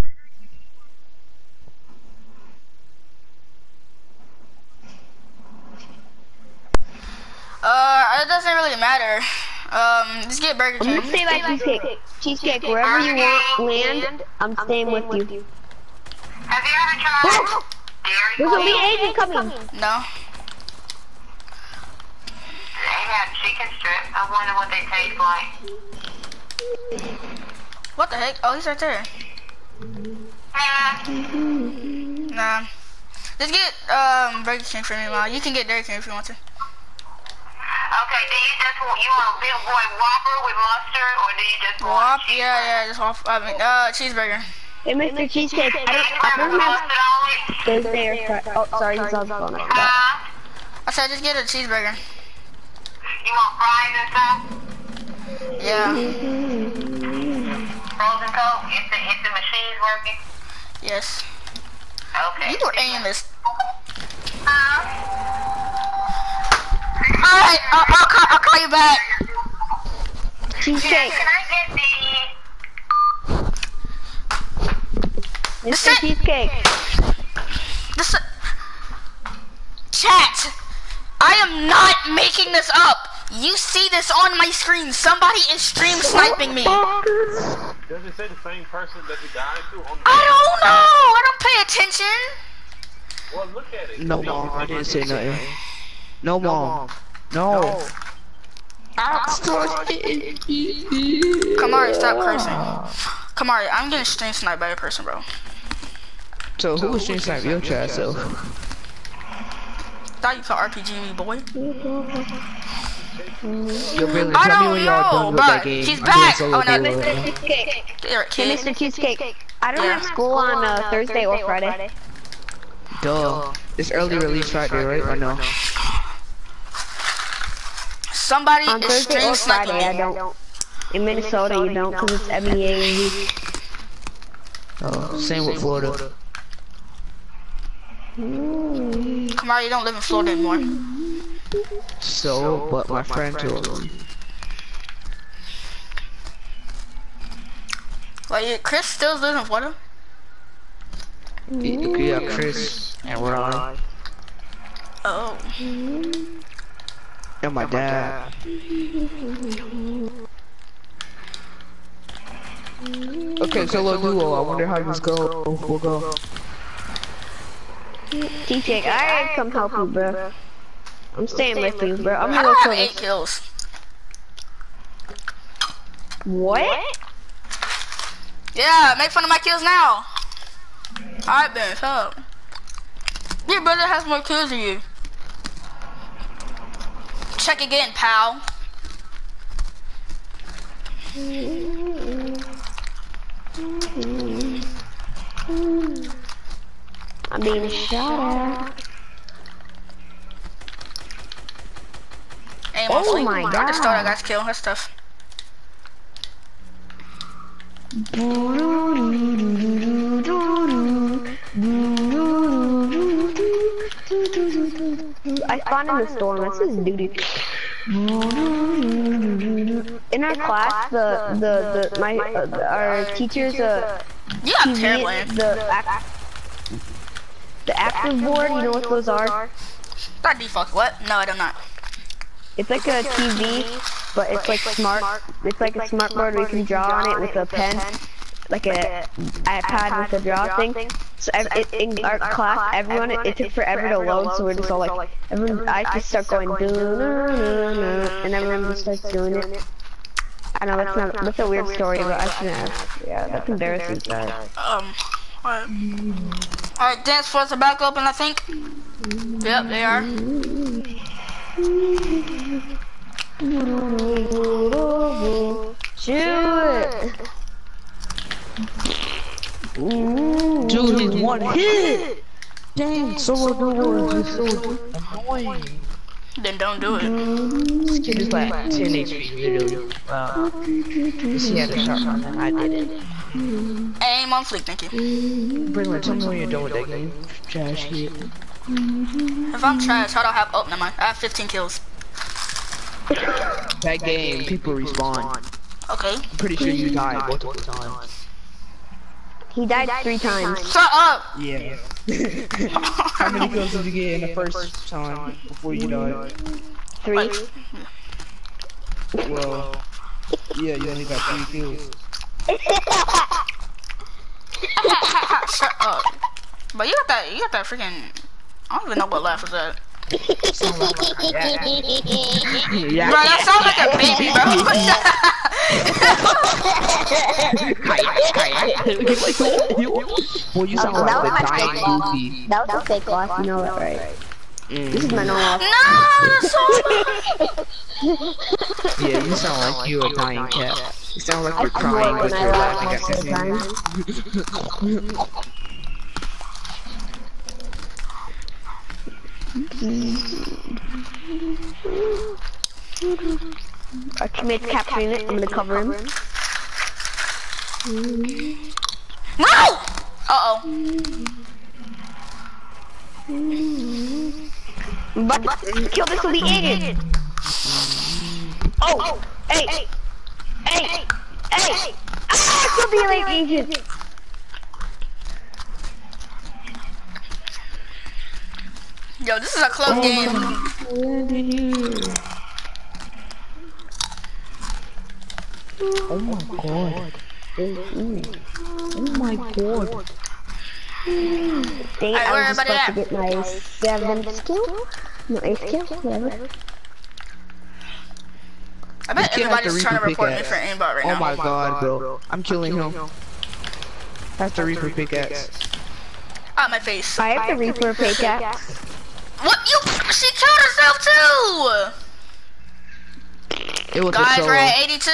Uh, it doesn't really matter. Um, just get Burger I'm King. gonna stay by Cheesecake. Cheesecake, wherever you want land, I'm staying with you. have you ever tried Dairy there's an Queen? elite agent coming. No. They have chicken strips. I wonder what they taste like. What the heck? Oh, he's right there. Yeah. Nah. Just get um Burger King for me, Ma. You can get Dairy King if you want to. Okay, do you just want, you want a big boy Whopper with mustard, or do you just want Whop, cheese? yeah, yeah, just waffle. I mean, uh, cheeseburger. Hey, Mr. Cheesecake, I don't, I don't have Mustard on it? those there. Oh, sorry, he's on the phone. I I said just get a cheeseburger. You want fries and stuff? Yeah. Frozen Coke? If the, if the machine's working? Yes. Okay. You were aimless. Huh? Alright, I'll, I'll, call, I'll call you back. She's yeah, can I get the... Mr. The cheesecake. This, chat, I am not making this up. You see this on my screen. Somebody is stream sniping me. Does it say the same person that you died to on the I don't know. I don't pay attention. Well, look at it. No, no I didn't say nothing. No, mom. No. Kamari, stop cursing. Kamari, I'm getting stream sniped by a person, bro. So who was stream snipe your chat so? Thought you could RPG me, boy. Yo, really, I tell me don't when y'all know, done with but that game. he's I'm back. Oh, no. Mr. Cheesecake. Derek, Hey, kid. Mr. Cheesecake. I don't Yeah. have school on uh, Thursday or Friday. Duh. It's early release Friday, right? Or no? Somebody On is Thursday stream or sniping Friday, I don't. In Minnesota, you don't, because it's MEA week. Oh, same with Florida. Mm. Come on, you don't live in Florida anymore. So, but my friend told me. Like, Chris still lives in Florida? Yeah, Chris and Ron Oh. Mm. Oh and oh my dad. Okay, solo duo. I wonder how this go. We'll go. Cheesecake, I come help you, bro. I'm staying with you, bro. I'm gonna go don't kill eight kills. What? Yeah, make fun of my kills now. Alright, Ben, shut up. Your brother has more kills than you. Check again, pal. I'm being shot at. Aim Oh my I just thought I got to kill. her tough. I spawned in the storm. That's his duty. In our class, the the the my uh, our teachers uh You have TV, terrible the act, the active board. You know what those are? That default. What? No, I do not. It's like a TV, but it's like smart. It's like a smart board where you can draw on it with a pen, like a iPad with a draw thing. So in our class, everyone it, it took forever to load, so we're just all like, everyone. I just start going, and everyone just starts doing it. I know that's not that's a weird story, but I shouldn't have. Yeah, that's embarrassing. Um. Alright. Alright, dance floors are back open, I think. Yep, they are. Shoot it. Dude, he's one hit. Dang, solo duo is just so annoying. Then don't do it. This kid is like 10 HP, literally. Wow. Because he had a shotgun and I didn't. Aim on fleek, thank you. Brilliant, tell me when you're done with that game. Trash hit. If I'm trash, I don't have. Oh, never mind. I have 15 kills. That game, people respawn. Okay. I'm pretty sure you died multiple times. He died three times. Shut up! Yeah. How many kills did you get in the first time before you died? Three. Well, yeah, you only got three kills. Shut up. But you got that. You got that freaking. I don't even know what laugh was that. Sound like a yeah. yeah. Bro, that sounds like a baby, bro. Well, you sound That like was the dying fake goofy. That was a fake laugh, you know that, right? This is Mm. my normal laugh. no, that's so Yeah, you sound like you're a dying cat. You sound like you're crying, when but I you're laughing at most of the the same time. Our teammate's capturing it. I'm gonna cover him. No! Uh oh. But kill this elite agent. Oh, hey, hey, hey! Ah, kill the elite agent. Yo, this is a close oh, game. Oh my god. Oh, oh my god. Dang it, Alright, I where was just about to get my seventh kill. No, eighth kill, whatever. I bet This kid has everybody's trying to report me for aimbot right oh now. Oh my god, bro. I'm killing him. Have to reaper pickaxe. Out my face. I have the Reaper pickaxe. What? You? She killed herself too. It was a Guys, solo. we're at 82.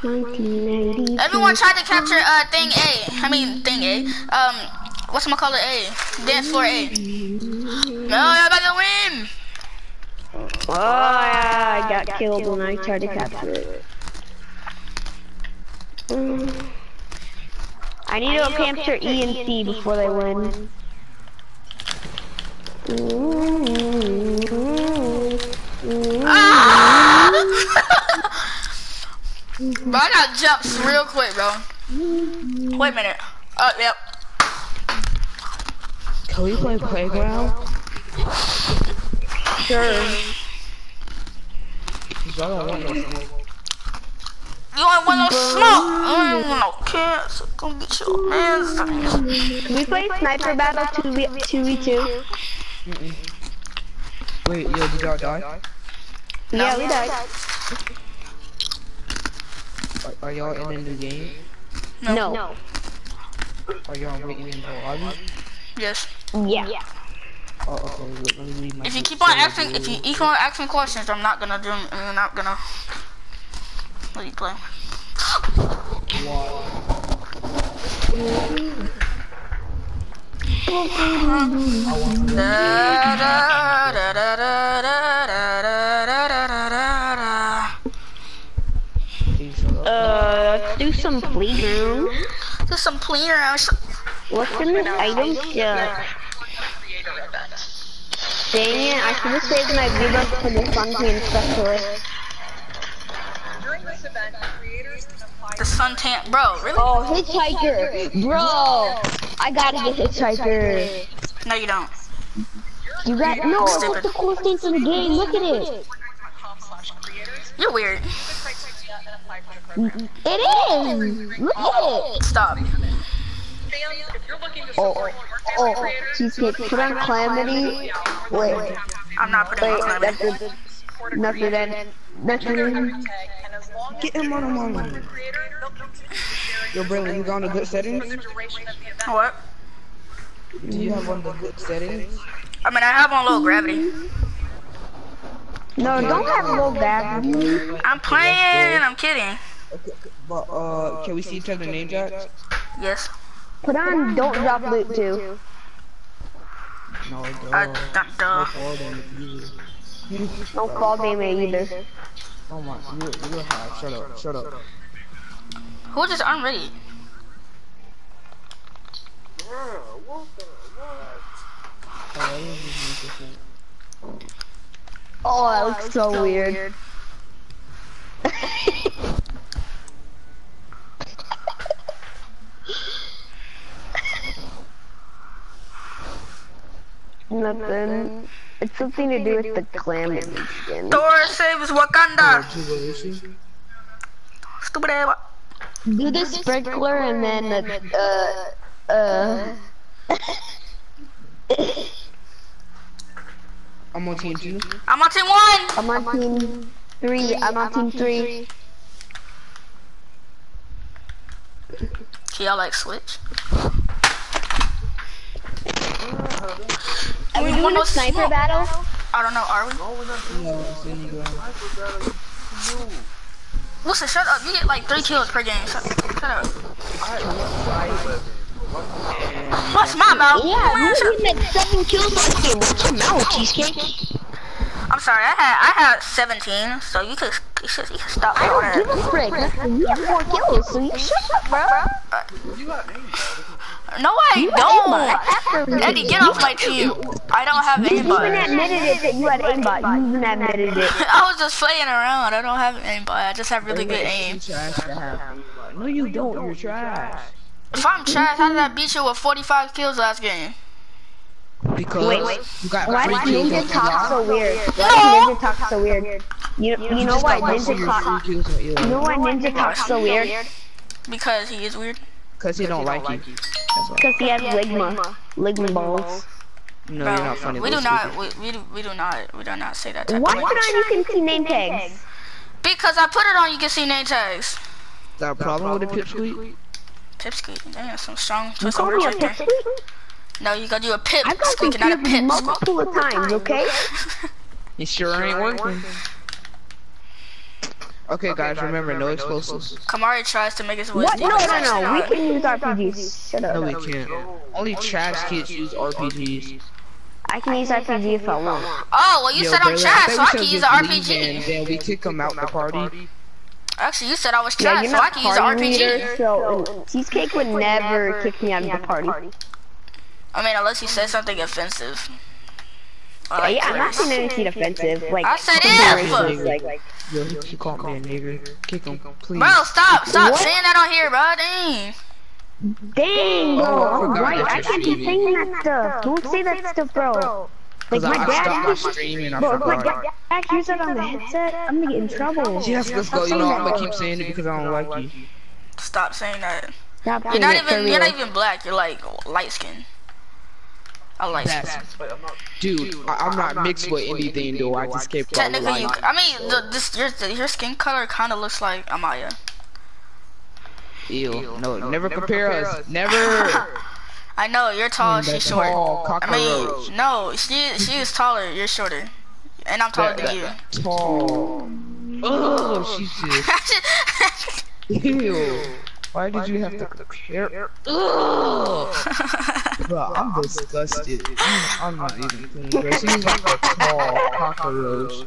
1980. Everyone tried to capture uh thing A. I mean thing A. Um, what's my call it A? Dance floor A. No, you're about to win. Oh, yeah, I got killed when I tried to capture it. Mm. I need to capture E and C before they win. Ah! bro, I got jumps real quick, bro. Wait a minute. Oh, yep. Can we play playground? Sure. 'Cause I don't want no smoke. You ain't want no smoke. You ain't want no kids. Go get your hands. Can we play sniper battle 2v, 2v2? Wait, yo, did y'all die? Yeah, we died. Are, are y'all in the new game? No. No. Are y'all waiting in the lobby? Yes. Yeah. Oh, okay. Let, let me leave my If you keep on solo asking, if you keep on asking questions, I'm not gonna do. I'm not gonna What are you playing? Da, Uh, let's do some playground. Do some playgrounds. What's in the item shop? Dang it, I should have saved my V-Bucks for the Suntan Specialist. During this event, creators can apply The suntan, bro. Really? Oh, Hitchhiker! Bro! I gotta get Hitchhiker. No, you don't. You got- No, it's Stupid. like the coolest thing in the game, look at it! com slash creators You're weird. the criteria and apply for the program. It is! Look at it! Stop. If you're looking to Oh, support oh, oh, oh, oh. cheesecake, put on Calamity. Wait, I'm not putting wait, on calamity. Nothing then. Nothing their then. tag, and as long as Get him on him on the him. creator, they'll continue sharing Yo, Brandon, you got on the good for settings? the duration of the event. What? Do you have on the good settings? I mean, I have on low gravity. No, don't have low gravity. I'm playing. I'm kidding. Okay, but, uh, can we see each other name tags? Yes. Put on don't drop loot too. No, Uh, duh. duh, don't call them either. Oh my, you're, you're high. Shut up, shut up. Who's this arm ready? What the, what? Oh, that looks, oh, that looks so, so, weird. weird. Nothing. Nothing. It's something to do with the calamity skin. Thor saves Wakanda. Oh, Stupid ass. Do the sprinkler and then the uh uh. I'm on team two. I'm on team one. I'm on team three. I'm on team three. Do y'all like Switch? Are we doing a sniper smoke? battle? I don't know. Are we? No, it's the Listen, shut up. You get like three kills per game. Shut, shut up. What's my mouth? Yeah, you shut- getting seven kills last game. Watch your mouth, cheesecake. I'm sorry. I had I had 17, so you could you should you could stop I don't give a frick. You have four kills, so you shut up, bro. No, I You don't. After. Eddie, get off my team. I don't have You even admitted it that you had aimbot. You even admitted it. I was just playing around. I don't have aimbot. I just have really good aim. You trash to have aimbot. No, you don't. You're trash. If I'm trash, how did I beat you with 45 kills last game? Because Wait, wait. you got Why free does kills Ninja talk so weird? Why does Ninja talk so weird? You, you know just why got Ninja free talk? kills. You know why Ninja talks so weird? Because he is weird. Cause he don't like you. That's why. Because he has ligma, ligma balls. No, Bro, you're not funny. we do not. We, we do. We do not. We do not say that type Why of put language. on you can see name tags? Because I put it on. You can see name tags. Got a problem with the pipsqueak? Pipsqueak. Damn, that's some strong You twist of call me words a there. pipsqueak? No, you gotta do a pip I've got squeak and not a confused pip squeak. multiple of times, okay? It sure ain't working. Okay, guys, remember no explosives. Kamari tries to make his voice. What? No, deep. no, no. We can use RPGs. Shut No, we can't. Only trash kids use RPGs. I can use RPG if I want. Oh, well, you Yo, said I'm Braylon, trash, so I can use just an leave And RPG. then we kick them out the party. Actually, you said I was Yeah, trash, you're so I can use an RPG. leader, so Cheesecake would never kick me out of the party. I mean, unless you said something offensive. Or Yeah, like I'm not cursed. saying anything offensive. Like, I said comparisons, if. Like, like, Yo, he, he called me a nigger. Kick him, please. Bro, stop, stop What? saying that on here, bro. Dang. dang, bro, Oh, I I'm forgot right. I can't be streaming. saying that stuff. Don't say that stuff, bro. Like, Cause I, my I stopped my dad, stream and I bro, if my forgot. dad hears that on the headset, I'm gonna get in trouble. Yes, let's go. You know, I'm gonna keep saying it because I don't like you. Stop saying that. Stop You're not even. You're not even black. You're like light skin. I light skin. That's, dude, I, I'm not mixed with anything though. I just kept all Technically, you, I mean, the, this your your skin color kind of looks like Amaya. Ew, no, never compare us. Never. I know you're tall. Mm, She's short. tall I mean, no, she she is taller. You're shorter, and I'm taller That, than you. that, that tall. Oh, she's just. Ew. Why did you have to compare? Ugh. Bro, I'm disgusted. I'm, I'm not even kidding. Bro. She's like a tall cockroach.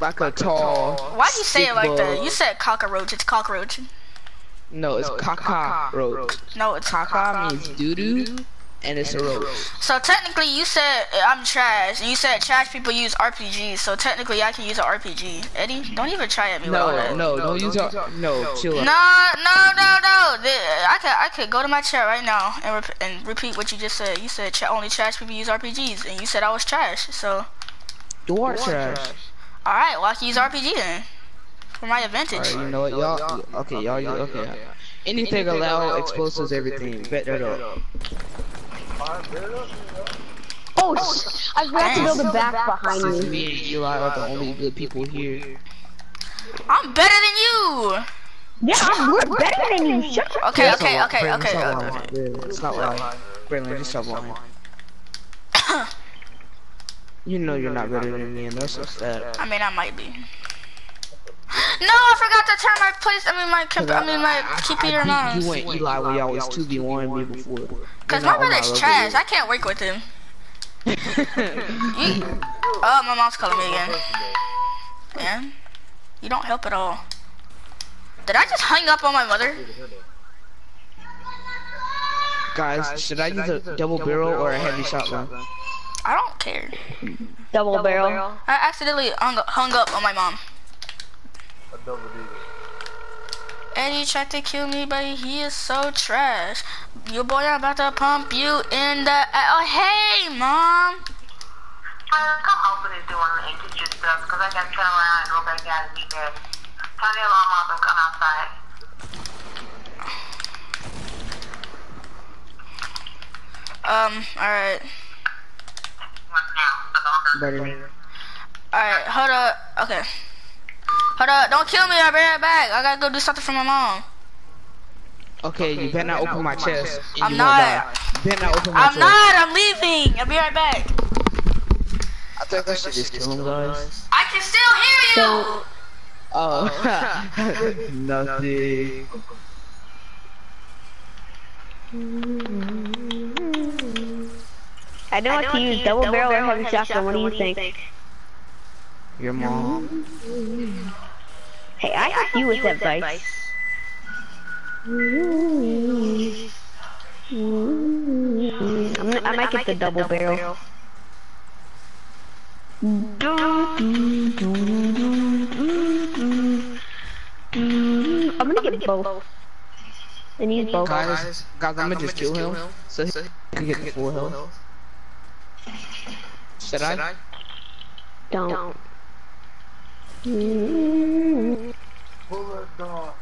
Like a tall. Why'd you say it like stick that? You said cockroach. It's cockroach. No, it's cockroach. No, it's Caca means doo doo, and it's a roach. So technically, you said uh, I'm trash, and you said trash people use RPGs. So technically, I can use an RPG. Eddie, don't even try at me with all No, that. no, don't use our. No, chill No, out. no, no, no. The- I could, I could go to my chat right now and, rep- and repeat what you just said. You said tra- only trash people use RPGs, and you said I was trash. So, You are trash. all right, well I can use RPG then for my advantage. Alright, you know what, y'all. Okay, y'all. you- Okay. Anything allow explosives, everything. Bet that up. Oh, sh- I forgot to build a back behind Since me. me and Eli are the only good people here. I'm better than you. Yeah, I'm, we're better than you. Shut up. Okay, okay, okay, Braylon, okay, stop okay. lying. Braylon, Stop lying. Braylon, just stop lying. You know you're not better than me, and that's so sad. I mean, I might be. No, I forgot to turn my place. I mean, my comp- I mean, my computer I on. you and Eli when y'all was 2v1 me before. Cause my brother's trash. I can't work with him. Oh, my mom's calling me again. Man, you don't help at all. Did I just hang up on my mother? Guys, should I use a double barrel or a heavy shotgun? I don't care. Double barrel. I accidentally hung, hung up on my mom. Eddie tried to kill me, but he is so trash. Your boy, I'm about to pump you in the. Oh, hey, mom. I'm hoping it's doing the teacher stuff because I got to turn around and go back out and be there. Turn the alarm off and come outside. Um, alright. Right now. I don't know. Better. Alright, hold up. Okay. Hold up. Don't kill me. I'll be right back. I gotta go do something for my mom. Okay, you better not open my chest. and I'm you won't You better not open my I'm chest. not. I'm leaving. I'll be right back. I think I should just kill him, guys. I can still hear you. Oh, nothing. I know what to use. Double barrel or heavy shotgun. What do you think? Your mom. Hey, I asked you with advice. I'm gonna, I might get the double barrel. I'm gonna get both. And use both. Guys, guys, I'm gonna just kill him so he can get the full health. Said I? Don't. Mm. Bullet dog.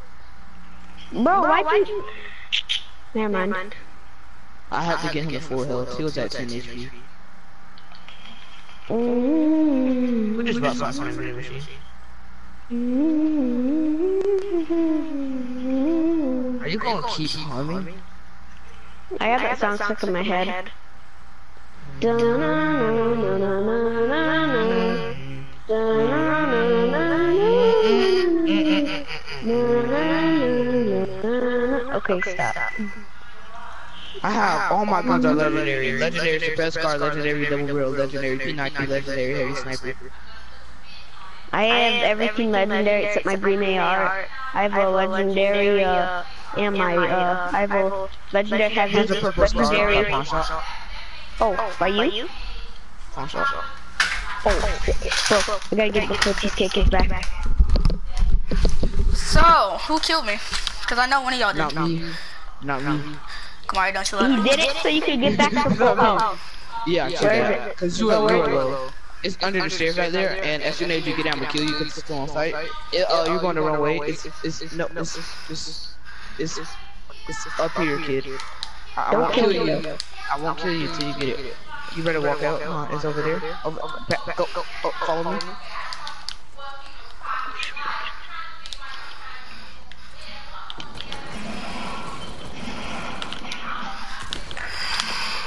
Bro, why did you? Never mind. I had to get him to full health. He was at 10 HP. Mm. We just about to find a machine. Are you gonna keep harming? I have that sound stuck in my head. Okay, stop. I have all my guns are legendary. Legendary is the best card. Legendary double barrel. Legendary P90. Legendary heavy sniper. I have everything legendary except my green AR. I have a legendary, uh, and my, uh, I have a legendary heavy, There's a purple scar. legendary. Oh, by you? Pawn shot. Oh, bro, I gotta get before cheesecake is back. So, who killed me? Cause I know one of y'all did. Not me. Not me. Come on, don't you You let did it so you could get back to full health. Yeah, I Where checked that. it? Cause you are you are low. It's under the stairs right there, and as soon as you get down, we kill you because it's still on site. It, uh, you're going the wrong way. It's, it's, no, it's, it's, it's, it's up here, kid. I, I Don't won't kill kill me. you. I won't kill you till you get it. You better walk out. Uh, it's over there. Over, back, go, go, go, follow me.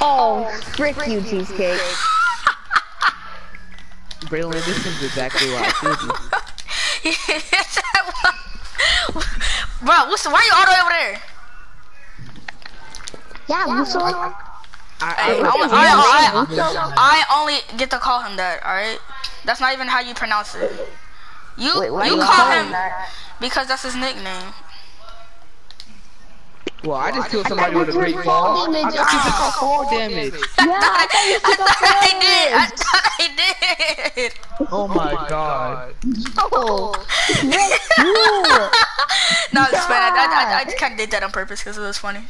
Oh, frick you, cheesecake. Braylon, this is exactly why I killed you. Bro, what's the, why are you all the way over there? Yeah, you saw. Hey, I, I, only- I, I, I only get to call him that, alright? That's not even how you pronounce it. You Wait, you you call call him him that? because that's his nickname. well, I just killed somebody with a great fall. I got you to fall damage. Yeah, I thought you I took thought did. I thought I did. Oh, oh my god. Oh, frick you. No, it's fine. I, I, I, I kind of did that on purpose because it was funny.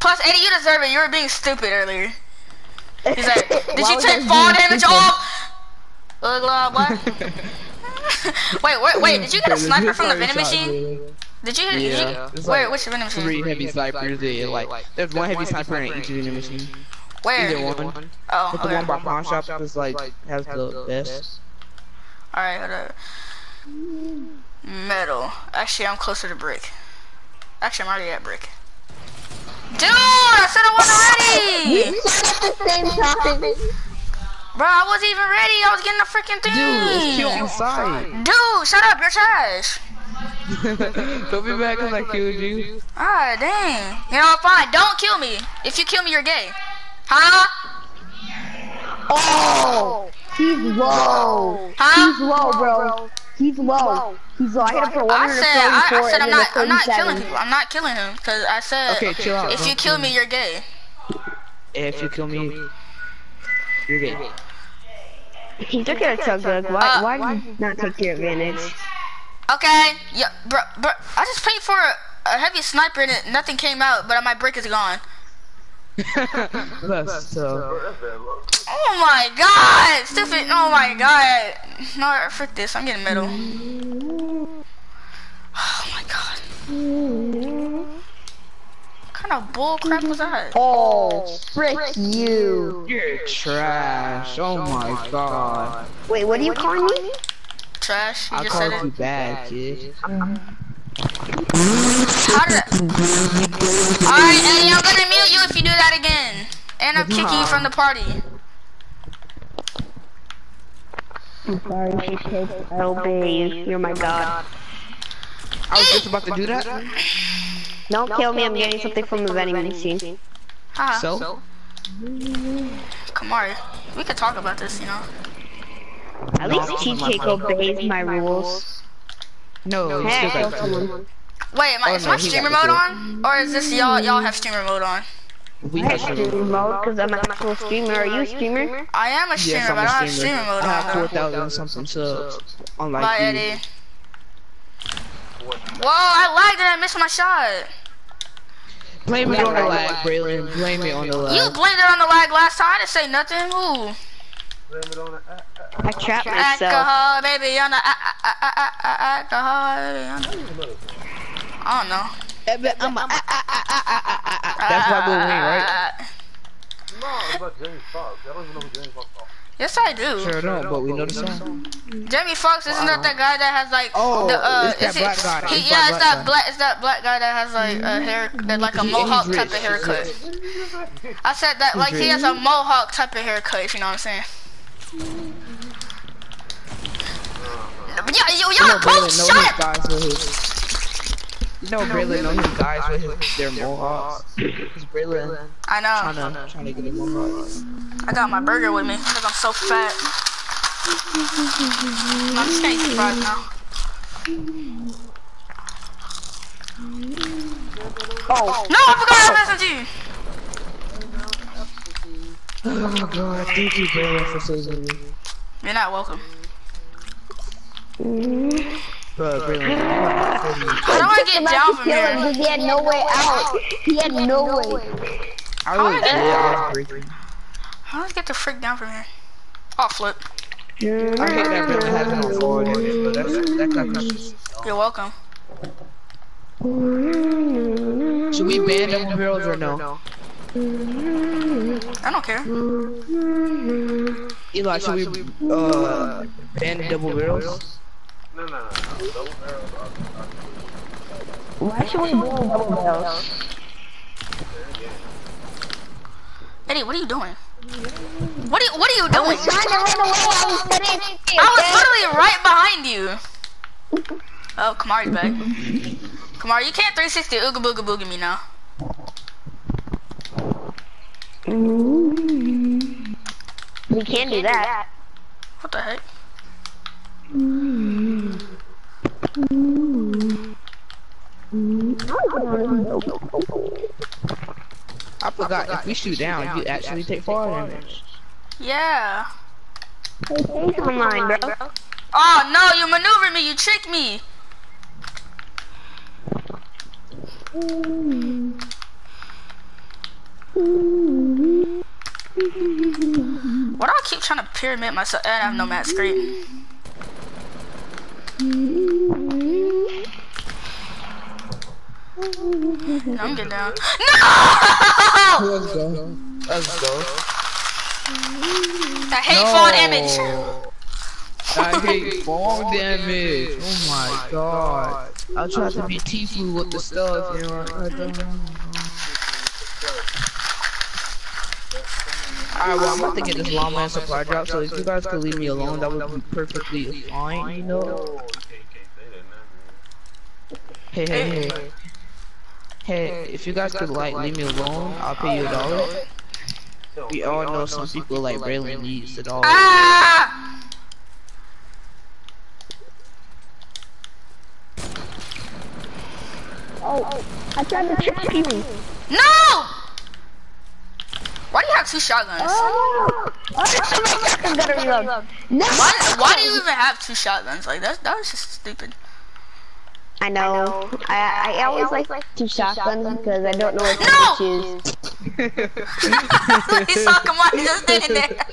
Plus, Eddie, you deserve it. You were being stupid earlier. He's like, did you take fall damage stupid? off? Look, look, what? wait, wait, wait. Did you get a sniper from the vending machine? Did you hit? Yeah. Did you, It's where? which vending machine? Three heavy snipers. They like there's one heavy sniper in each vending machine. Where? Either one. Oh, But the one by pawn shop is like has the best. Alright, hold up. Metal. Actually, I'm closer to brick. Actually, I'm already at brick. Dude, I said I wasn't ready! at the same time. Bro, I wasn't even ready. I was getting the freaking thing. Dude, it's kill on site. Dude, shut up. You're trash. Don't be mad cause I killed you. Ah, dang. You know, fine. Don't kill me. If you kill me, you're gay. Huh? Oh, he's low. Huh? He's low, bro. He's low. He's low. I hit I said, I, I said I'm not, a I'm not killing people. I'm not killing him because I said, Okay, chill out. if you kill me, you're gay. If you kill me, you're gay. He took it a chug jug. Why, Uh, why did you not take your advantage? Okay, yeah, bro, bro. I just paid for a, a heavy sniper and it, nothing came out, but my brick is gone. That's tough. Oh my god, stupid. Oh my god. No, frick this. I'm getting middle. Oh my god. What kind of bull crap was that? Oh, frick you. You're trash. Oh, oh my god. Wait, what are you calling me? Trash. You I just said called you it. bad, kid. How did I... Alright, Eddie, I'm gonna mute you if you do that again. And I'm kicking you from the party. I'm sorry, cheesecake. I obey you. You're my god. I was just about to do that. Don't kill me. I'm getting something from the vending machine. Haha. So? Kamari, we could talk about this, you know. At least cheesecake obeys my rules. No, Hey, still kill got someone. Wait, am I, Oh, is no, my he streamer mode on? Or is this y'all, y'all have streamer mode on? We I have have streamer. streamer mode because I'm an actual streamer. Are you a streamer? I am a streamer, Yes, I'm but I don't have streamer. streamer mode I have 4,000 something subs. Unlike Bye, you. Eddie. Whoa, I lagged and I missed my shot. Blame it on the lag, Braylon. Blame it on the lag. You blamed it on the lag last time. I didn't say nothing. Ooh. I trapped myself. Alcohol, baby, on the alcohol. baby, on the- I don't know. That's why we'll win, right? No, it's about Jamie Foxx. I don't even know who Jamie Foxx is. Yes, I do. Sure don't, but we know the song. Jamie Foxx isn't that the guy that has like Oh, the uh it's that is it- black guy. he- yeah, it's black that black it's that black guy that has like a hair like a mohawk type of haircut. I said that like he has a mohawk type of haircut, if you know what I'm saying. But yeah, yo, You know y'all Braylon both know shut his up. guys with his. You know Braylon know his guys with his, their mohawks. Cause Braylon I trying know. to trying to get a mohawk. I got my burger with me because I'm so fat. I'm just gonna eat the fries now. Oh, No, I forgot I have SMG. Oh god, thank you Braylon for saving me. You're not welcome. Bro, Braylon, you got 40. How do I get about down to from kill him here? he had no way out. He had no way. I really did. I was breaking. How do I get the frick down from here? Oh, flip. I hate that Braylon has no forward damage, but that's that kind of You're welcome. Should we ban double barrels or no? I don't care. Eli, should we uh ban double barrels? No, no, no, no. Double barrel. Why should we do double barrels? Eddie, what are you doing? What are you, what are you doing? I was Trying to run away, I was studying. I was literally right behind you. Oh, Kamari's back. Kamari, you can't 360 ooga booga booga me now. We can do that. What the heck? I forgot if we shoot down, you actually take fall damage. Yeah. Come on, bro. Oh no, you maneuvered me, you tricked me. Why do I keep trying to pyramid myself? And I have no mat screen. I'm getting down. No! Let's go. Let's go. I hate fall damage. I hate fall damage. Oh my god. I tried to be Tfue with the stuff, you know. I don't know. Alright, well, I'm about to get this long man supply drop, so if you guys could leave me alone, that would be perfectly fine, you know? You can't, can't say that now, man. Hey, hey, hey. Hey, if you guys could, like, leave me alone, I'll pay you a dollar. We all know some people like Braylon needs a dollar. Ah! Oh, I tried to trick you. No! Why do you have two shotguns? Oh, I'm gonna reload. No. Why, why do you even have two shotguns? Like that, that was just stupid. I know. I I always like two shotguns because I don't know what No! to choose. he saw Kamari just standing there.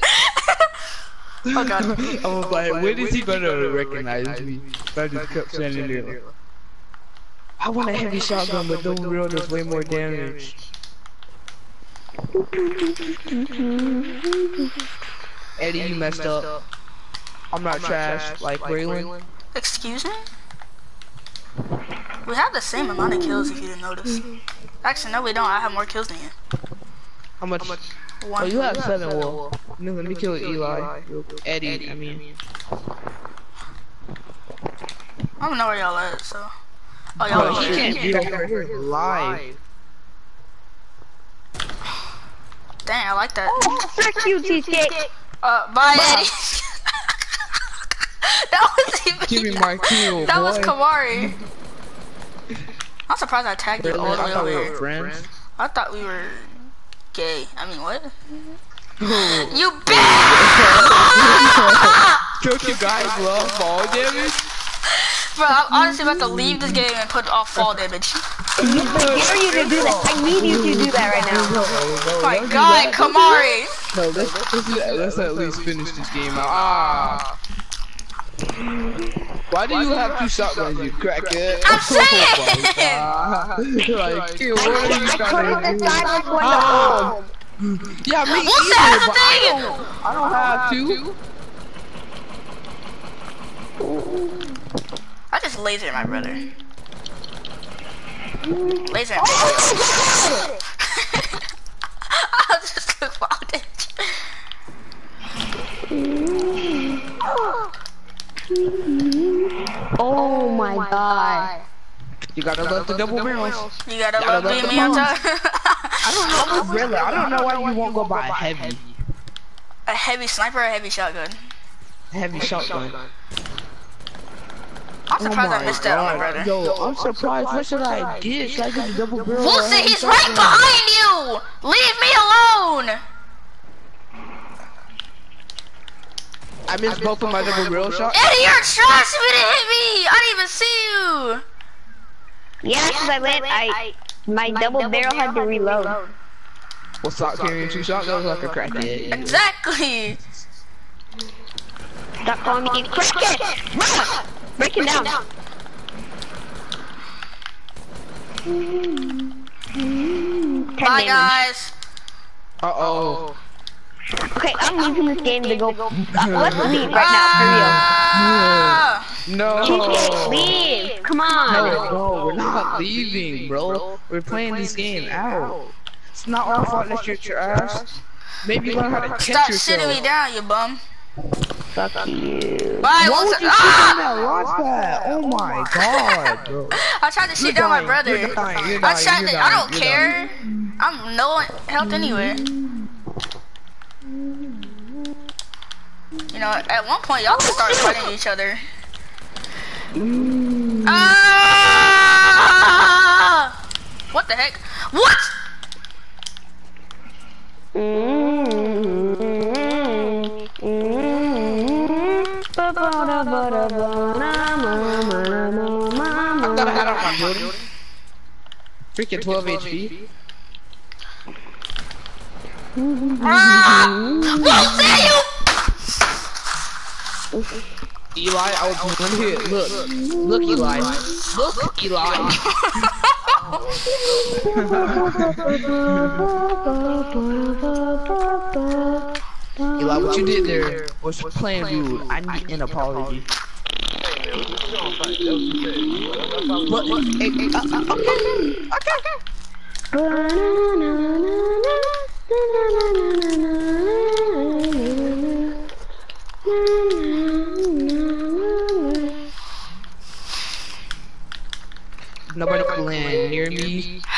oh god. I was like, when is he gonna recognize me? I just kept standing there. I want a heavy shotgun, but double barrel does way more damage. Eddie, you messed up. I'm not trash, like Braylon. Excuse me? We have the same amount of kills if you didn't notice. Actually, no, we don't. I have more kills than you. How much? how One. Oh, you have seven. Well, no, let me kill Eli. Eddie, I mean. I don't know where y'all at, so. Oh, y'all he over can't here. be over here live. Dang, I like that. Oh, Frick you, cheesecake. Uh, bye, Eddie. that was even. Give me my kill, That was boy. Kamari. I'm surprised I tagged you all the I way thought over we were here. friends. I thought we were gay. I mean, what? You bitch! Don't you guys love ball damage? Bro, I'm honestly about to leave this game and put off fall damage. I dare you to do that. I need you to do that right now. Oh my god, Kamari! No, let's let's, let's at least finish this game out. Ah. Why do you have two shotguns, you crackhead? I'm saying! like, dude, what are you trying to do? Decide which one to Ah. hold. Yeah, me What's either, that but I don't, I don't have two. I just laser my brother. Laser. Oh, oh, oh, I'll just cook bondage. Oh my god. You gotta love the double barrels. You gotta Gotta love love the me on bombs. top. I don't know, really. I don't know why you won't go buy a heavy, a heavy sniper or a heavy shotgun? A heavy shotgun. Oh I'm surprised I missed that on my brother. Yo, I'm surprised. What should I get? Should I get the double barrel? or Wilson, he's right behind you! Leave me alone! I missed both of my double barrel shots. Eddie, you're trash! You didn't hit me! I didn't even see you! Yeah, because I land, I, my double barrel had to reload. Well, stop carrying two shotguns like a crackhead. Exactly! Stop calling me a crackhead. Break him down. Ten Bye, damage. guys! Uh oh. Okay, I'm leaving this game to go. Let's leave right! No. now, for real. Cheesecake, leave. Come on. No, no, we're not leaving, bro. We're playing this game out. It's not our fault that you're trash. Maybe learn how to catch yourself. Stop yourself. shitting me down, you bum. Fuck you. Bye, Why Wilson. would you Ah! sit on that launch pad? Oh my god, bro. I tried to shoot down my brother. you're dying, you're I tried you're to, I don't you're care. I'm no health anyway. You know, at one point y'all could start fighting each other. Ah! What the heck? What? I thought I had on my building. Freaking 12 HP. Ah! Wilson, you Eli, I was one hit. Look. Look, Eli. Look, Eli. Look, Eli, what you did there was plain rude. I need an apology. But, hey, hey, uh, uh, okay, okay. Nobody can land near me.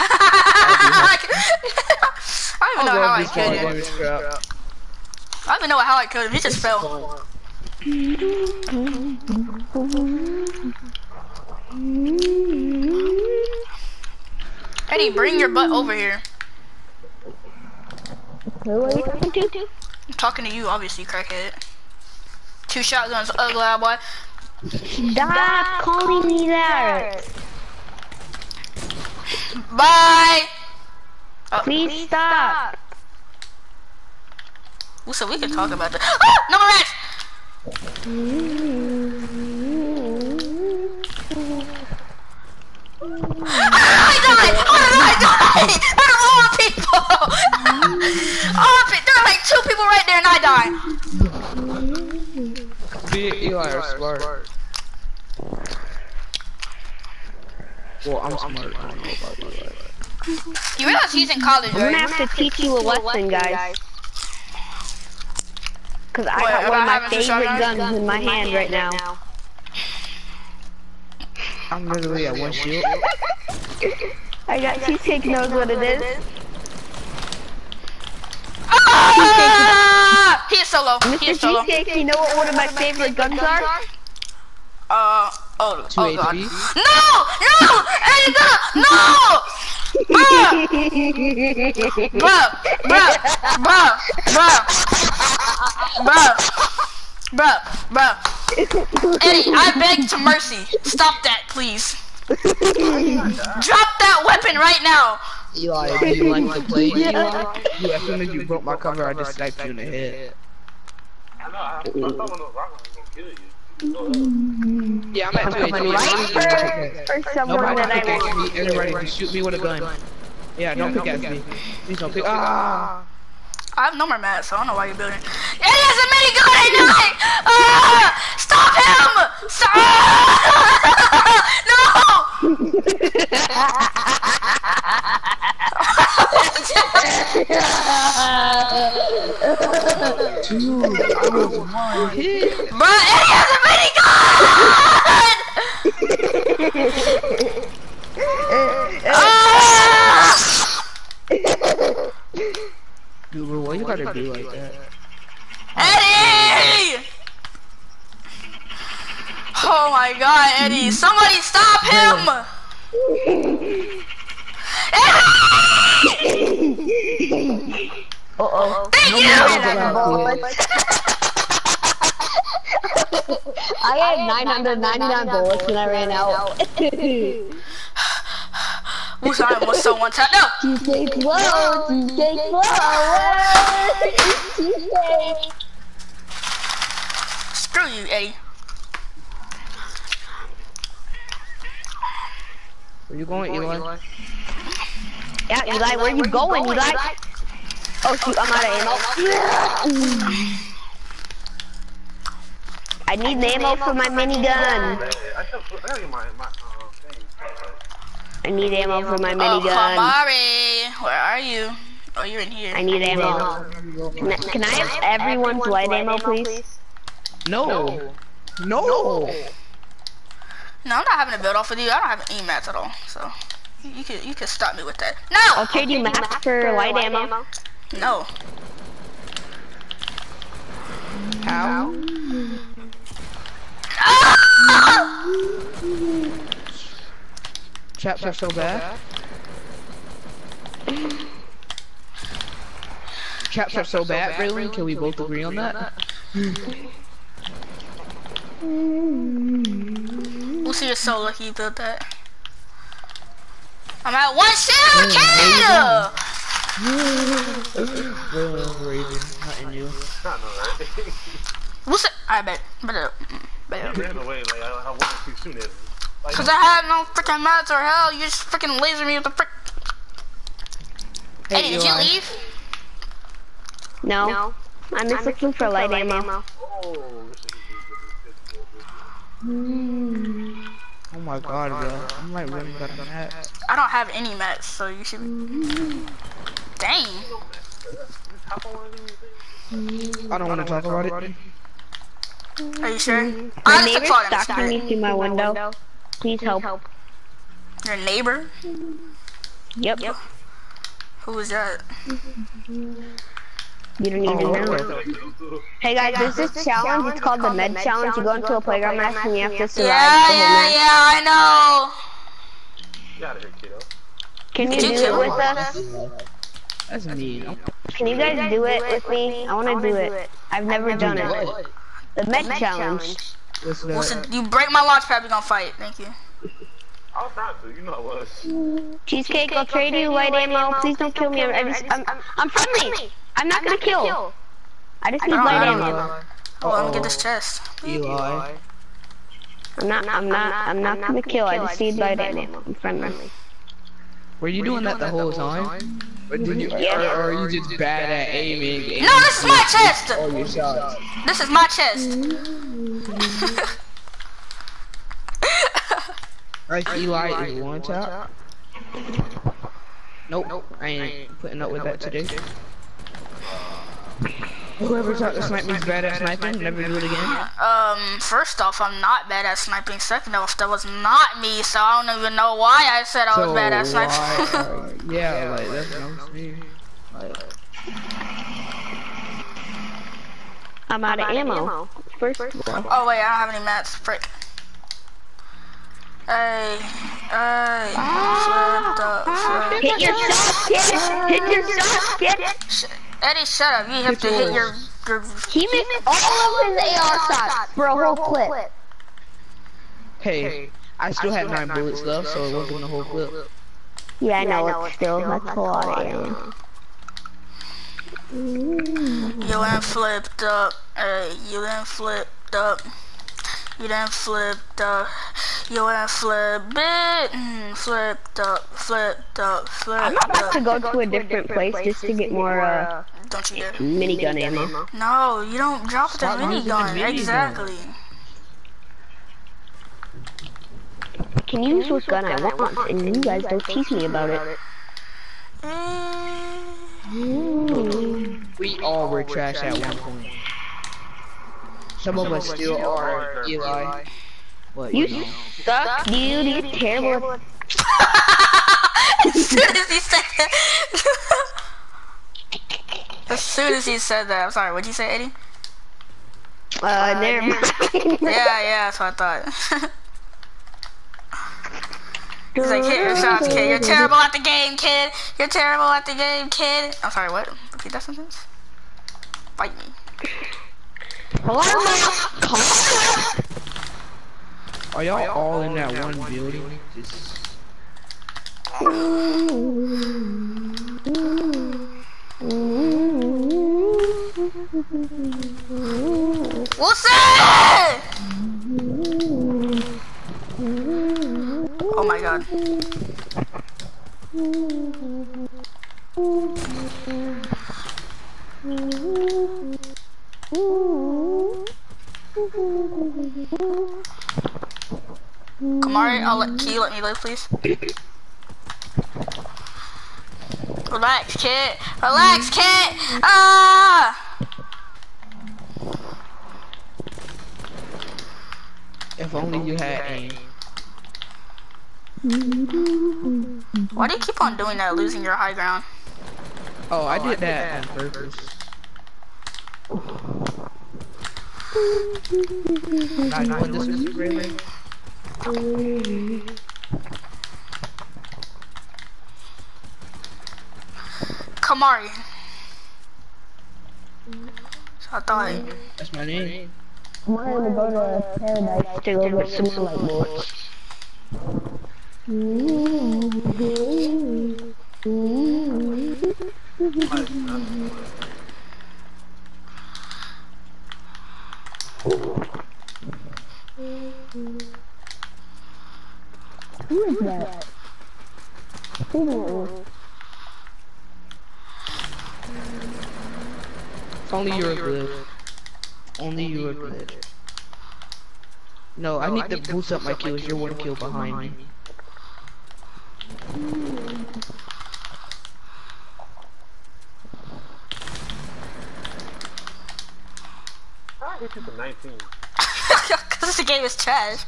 I don't even know how I killed him. game is crap. I don't even know how I killed him. He just fell. Eddie, bring your butt over here. Who are you talking to? I'm talking to you, obviously, crackhead. Two shotguns, ugly eye boy. Stop calling me that. Bye. Oh. Please stop. So we can talk about that. Ah, no more rats. I died! I died! Out of all people! all pe- there are like two people right there and I died. Me and Eli are smart. Well, I'm smart. I don't know about Eli. You realize he's in college, I'm gonna have to teach you a lesson, guys. Cause I got one about of my favorite shotguns? guns in my hand right now. I'm literally at one shield. I got Cheesecake knows what it is. Ah! He is solo. He Mr. is solo. Cheesecake, you know what one of my favorite guns are? Uh, oh, Two oh god. HP. No! No! Eddie, no! Bro! Bro! Bro! Bro! Bro! Bro! Bro! Bruh! Eddie, I beg to mercy. Stop that, please. Drop that weapon right now! Eli, do you like to play? Yeah. You, as soon as you broke my cover, I just sniped you in the head. I know, I thought someone was rocking was gonna kill you. So, Yeah, I'm at Coming 2 right for, for someone Nobody that I pickaxe want. me. Everybody just shoot me with a gun. Yeah, don't pick at me. Please don't pick. Ah! I have no more mats, so I don't know why you're building. It is a minigun! I know it! Ah! Stop him! Stop! no! Dude, I was one. Bruh, it is a minigun! Dude, bro, why you gotta be like that? Eddie! Oh my god, Eddie! Somebody stop him! Uh-oh. Thank you! I had 999 bullets when I ran out. Wusan was so one tap. No! Cheesecake flow, cheesecake flow, cheesecake. Screw you, Eddie. Where you going, Eli? Yeah, Eli, where are you going, Eli? Oh shoot, I'm out of ammo. I need ammo for my minigun. man, I just, I gotta get my, my, uh, thing. I need ammo for my Oh, minigun. Kamari! Where are you? Oh, you're in here. I need ammo. Can I, can I have everyone's light ammo, please? No. No. No, I'm not having a build off with you. I don't have any mats at all, so you, you can you can stop me with that. No, I'll trade you mats for light ammo. no. How? Ah! Chaps are so bad. Chaps are so bad, really? Can we both agree on that? We'll see you're so lucky you built that. I'm at one shell, kill! Raven, not you. I know, right? We'll. I bet. Better. Better. Ran away, like, I, I wanted to shoot at him. Like, Cause I had no freaking mats or hell. You just freaking laser me with the frick. Eddie, did you Eli. leave? No. I'm just looking for light ammo. oh, this my god, bro. I'm like really better than that. I don't have any mats, so you should. Dang. hop on one of these things. I don't want to talk about it. Are you sure? My I just neighbor's took photos. stalking me through my window. Please help. Your neighbor? Yep. Who was that? You don't even oh. know. Hey guys, there's this challenge. It's called the Med Challenge. You go into a playground match and you have to survive Yeah, the whole yeah, match. yeah, I know. Get out of here, kiddo. Can you Did do it with us? That's mean. Can you guys do it with me? I want to do it. I've never done it. The Med Challenge. Listen, know. You break my launch pad, we gonna fight. Thank you. I was trying to, you know I was. Cheesecake, I'll trade you light ammo. Please don't kill me. I'm, I'm, just, I'm, I'm friendly. I'm not gonna kill. I just need don't light have ammo. Oh, let me get oh. this chest. Eli. I'm not. I'm not. I'm not gonna kill. I just need light ammo. I'm friendly. Were you doing that the whole time? Or did you? Yeah. Or, or are you just bad at aiming? No, this is my chest! all your shots. This is my chest. Right, Eli is one tap. Nope, I ain't putting up with that today. Whoever thought to snipe me's bad at sniping, never do it again. um, first off, I'm not bad at sniping. Second off, that was not me, so I don't even know why I said I was bad at sniping. why, uh, yeah, like that's what I'm saying. Like, I'm out of ammo. First of all. oh wait, I don't have any mats. Frick. Hey, hey, shut up, Hit your shot, kid. Hit your shot, kid. Shut Eddie, shut up. You have to hit your, your He missed all of his AR shots for a whole clip. hey, I still had nine bullets left, so it wasn't a whole clip. Yeah, I know it's still that's a lot of ammo. You done flipped up. Hey, you done flipped up. You done flipped up. You done flipped it. Mm, Flipped up, flipped up, I'm flipped about to up. go to a different place just to get more uh, Don't you dare. minigun ammo. No, you don't drop the Stop using minigun. minigun. Exactly. I can use what gun I want, and you guys don't teach me about it. Eh, We all were trash at one point. Some of us still are. Eli. What? You know? suck, dude. You're terrible. at- as soon as he said that. as soon as he said that, I'm sorry, what'd you say, Eddie? Uh, never mind. Yeah, yeah, that's what I thought. He's like, hit your shots, kid. You're terrible at the game, kid. You're terrible at the game, kid. I'm sorry, what? Repeat that sentence? Bite me. Are y'all all in that one building? Just What's that? Oh my god. Kamari, I'll let, can you let me live, please? Relax, kid. Relax, kid. Ah! if only you had aim. Why do you keep on doing that, losing your high ground? Oh, I did that on purpose. Not knowing this was really. Kamari. So I thought, That's my name. I'm gonna go to paradise to go get some light bullets. Who is that? It's only your glitch. Only your glitch. No, I need to boost up my kills. You're one kill behind me. I hit you for 19. because the game is trash.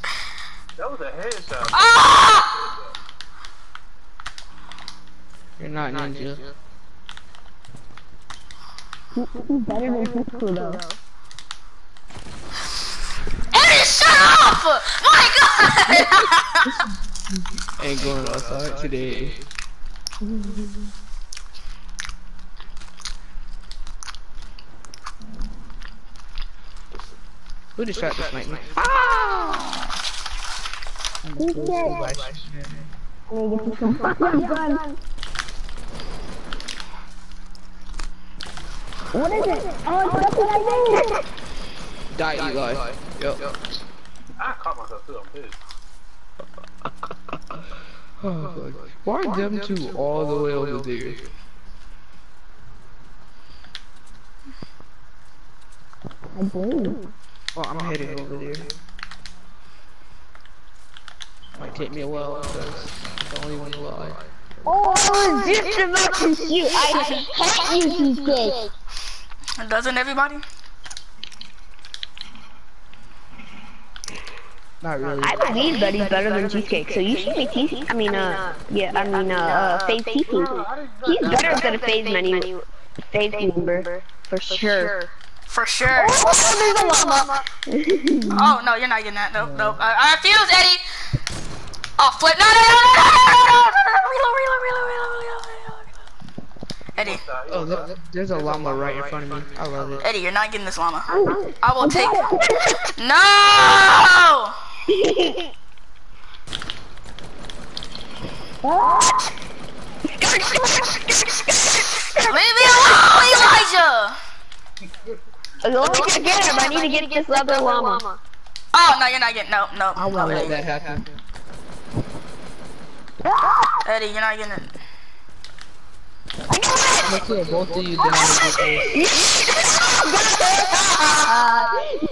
That was a headshot. Ah! You're not ninja. He's better than Cisco though. Eddie, shut up! My god! Ain't going outside today. Who did? Ah! You. What is it? Oh, it's something I that. Die, Eli. Eli. Yep. yep. I caught myself too, I'm pissed. oh. Why, Why them, two, all, all the way over there? I do. Oh, I'm heading over there. Might take me a while because I'm the only one alive. Oh, I was just about to shoot. I hate you, cheesecake. Doesn't everybody? Not really. I believe that he's better than cheesecake, so you should be cheesecake. I mean, uh, yeah, I mean, uh, uh, FaZe cheesecake. He's better than a FaZe menu, FaZe member, for sure. For sure. Oh, oh, no, you're not getting that. Nope, nope. I, I refuse, Eddie. Oh, flip. No, no, no, no, no, no, no, Reload, reload, reload, reload, reload. Eddie. Oh, look, there's a llama right in front of me. I love it. Eddie, you're not getting this llama. I will take. no! Leave me alone, Elijah! Let me get him. I need to get this leather llama. Oh, no, you're not getting, no, no, I no, won't let Eddie. that happen. Eddie, you're not getting it. Let's kill both of you, then I'm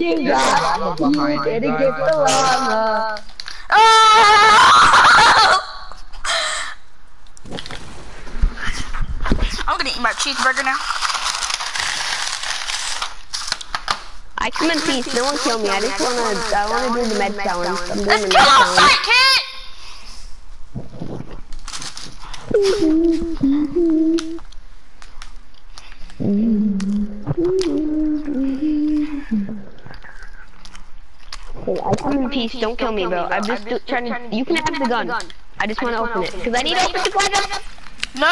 You got, you didn't get the llama. Oh! I'm gonna eat my cheeseburger now. I come in peace. No one kill me. I just wanna, I wanna do the med challenge. I'm doing Let's the kill him, fight kid! I come in peace. Don't kill me, bro. I'm just trying to. You can have the gun. I just wanna open it because I need to open the gun. No!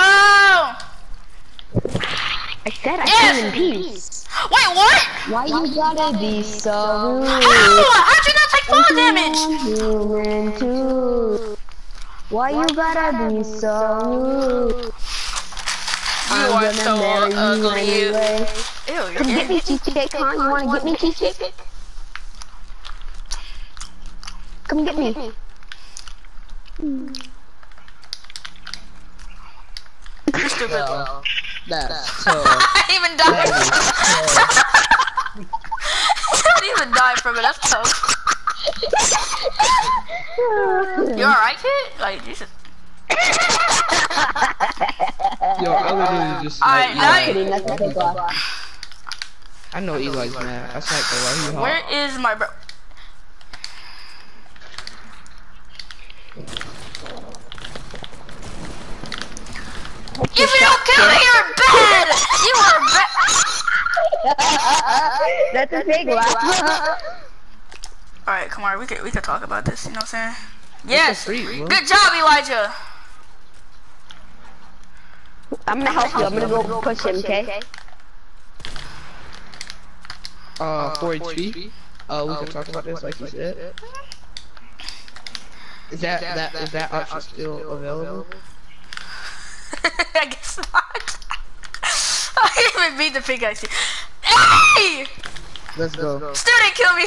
I said I Yes! come in peace. Wait, what? Why you gotta be so rude? How? How'd you not take fall damage? Human too. Why you gotta be so rude? You I'm are so ugly. You. anyway. Ew, you're Come get gay. me cheesecake, huh? You wanna get me cheesecake? Come get me. You're stupid. That's so. I even died. I didn't even die from it. That's tough. You alright, kid? Like, Jesus. Yo, I literally just Alright, now you- Kidding, that's a big laugh. I know Eli's mad. I sniped the he. Where is my bro? If you don't kill me, you're bad! You are bad! That's a big laugh. Alright, come on, we could we could talk about this, you know what I'm saying? Yes! Free, bro. Good job, Elijah! I'm gonna help you. I'm gonna go push him, okay? Uh, 4 HP. Uh, we can talk about this like you said. Is that that is that option still available? I guess not. I didn't even beat the pickaxe. Hey! Let's go. Student kill me!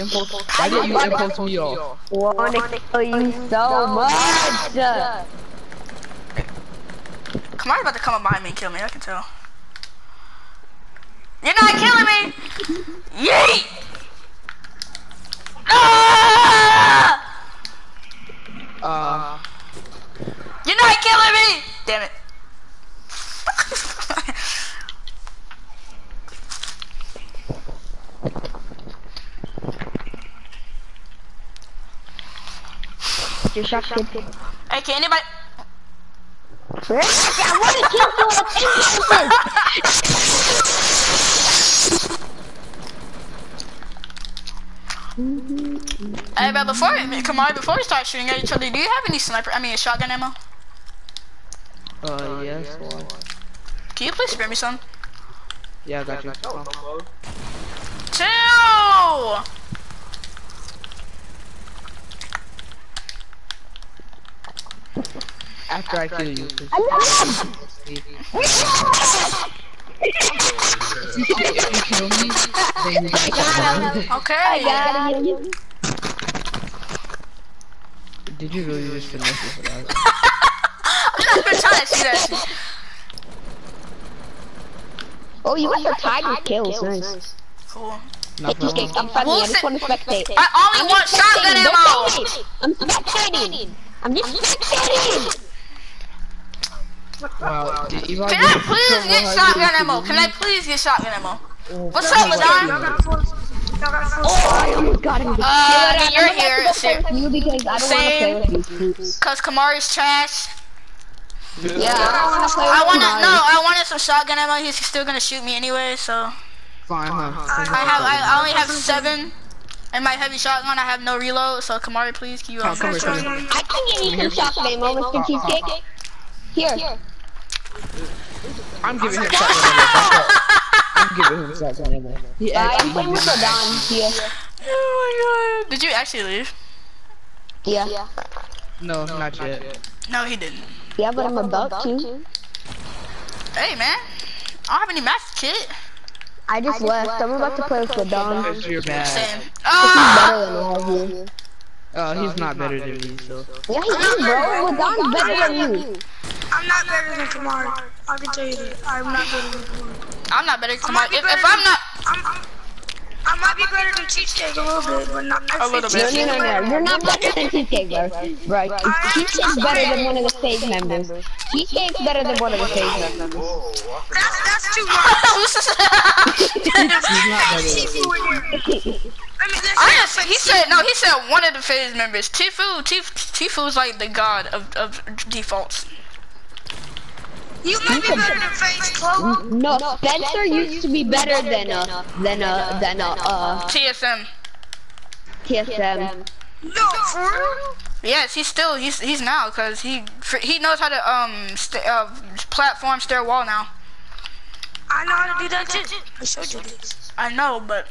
Impulse. Why did you impulse me off? Wanna kill you so much. Kamari's about to come up behind me and kill me, I can tell. You're not killing me! Yeet! Ah! Uh, You're not killing me! Damn it. Your shot kid. hey, can anybody... I wanna kill you. Hey, but before, Kamari, before we start shooting at each other, do you have any sniper, I mean, shotgun ammo? uh, yes. One. Can you please spare me some? Yeah, I got you. Two! After I kill you. Oh, please. If you kill me, then you got Okay. Got him. Did you really just finesse this without? I'm just trying to see that shit. Oh, you guys are tied with kills. Nice. Cool. Not Hey, cheesecake, I'm friendly. I just want to spectate. I only I'm want just shotgun spectating, ammo! don't. I'm spectating. I'm just spectating. Wow. Did Eli Can I please get shotgun ammo? Can I please get shotgun ammo? What's up, Ladon? Oh, I almost got him. Uh, you're here. Ser- You because I don't want to play Same. with these troops. Cause Kamari's trash. Yeah, I want to play I wanna no, I wanted some shotgun ammo. He's still gonna shoot me anyway, so Fine, huh? I have I, I only have seven. And my heavy shotgun, I have no reload. So Kamari, please, can you? Come here, come here. I can give you some shotgun ammo, Mr. Cheesecake. Here. I'm giving him shotgun ammo. I'm giving him shotgun ammo. He Uh, I'm playing with did the Don here. oh my god! Did you actually leave? Yeah. No, not yet. No, he didn't. Yeah, but I'm about to. Hey, man. I don't have any math kit. I just left. I'm about to play with the Don. Because you're bad. Same. He's Ah! better than all of you. Oh, he's not better than me, so. Yeah, he is, bro. Ladon's better than you. I'm not better than Kamar. I can tell you that. I'm not better than Kamar. I'm not better. than might on. be If, better if I'm not, I'm, I'm, I might be better than Cheesecake a little bit, but not A little bit. No, no, no, no. You're not better than Cheesecake, bro. Right. Cheesecake's better than one of the stage members. Cheesecake's better than one of the stage members. Whoa, I forgot. That's, that's too much. He's not better than Tfue in. Let me, I didn't he said no. He said one of the FaZe members. Tfue, Tfue, Tfue's like the god of, of defaults. You might be better than Face Clover. No, Spencer used to be better than uh than uh than uh, uh TSM. TSM. No, for real? Yes, he's still he's he's now because he for, he knows how to um st- uh, platform stair wall now. I know how to do that too. I showed you this. I know, but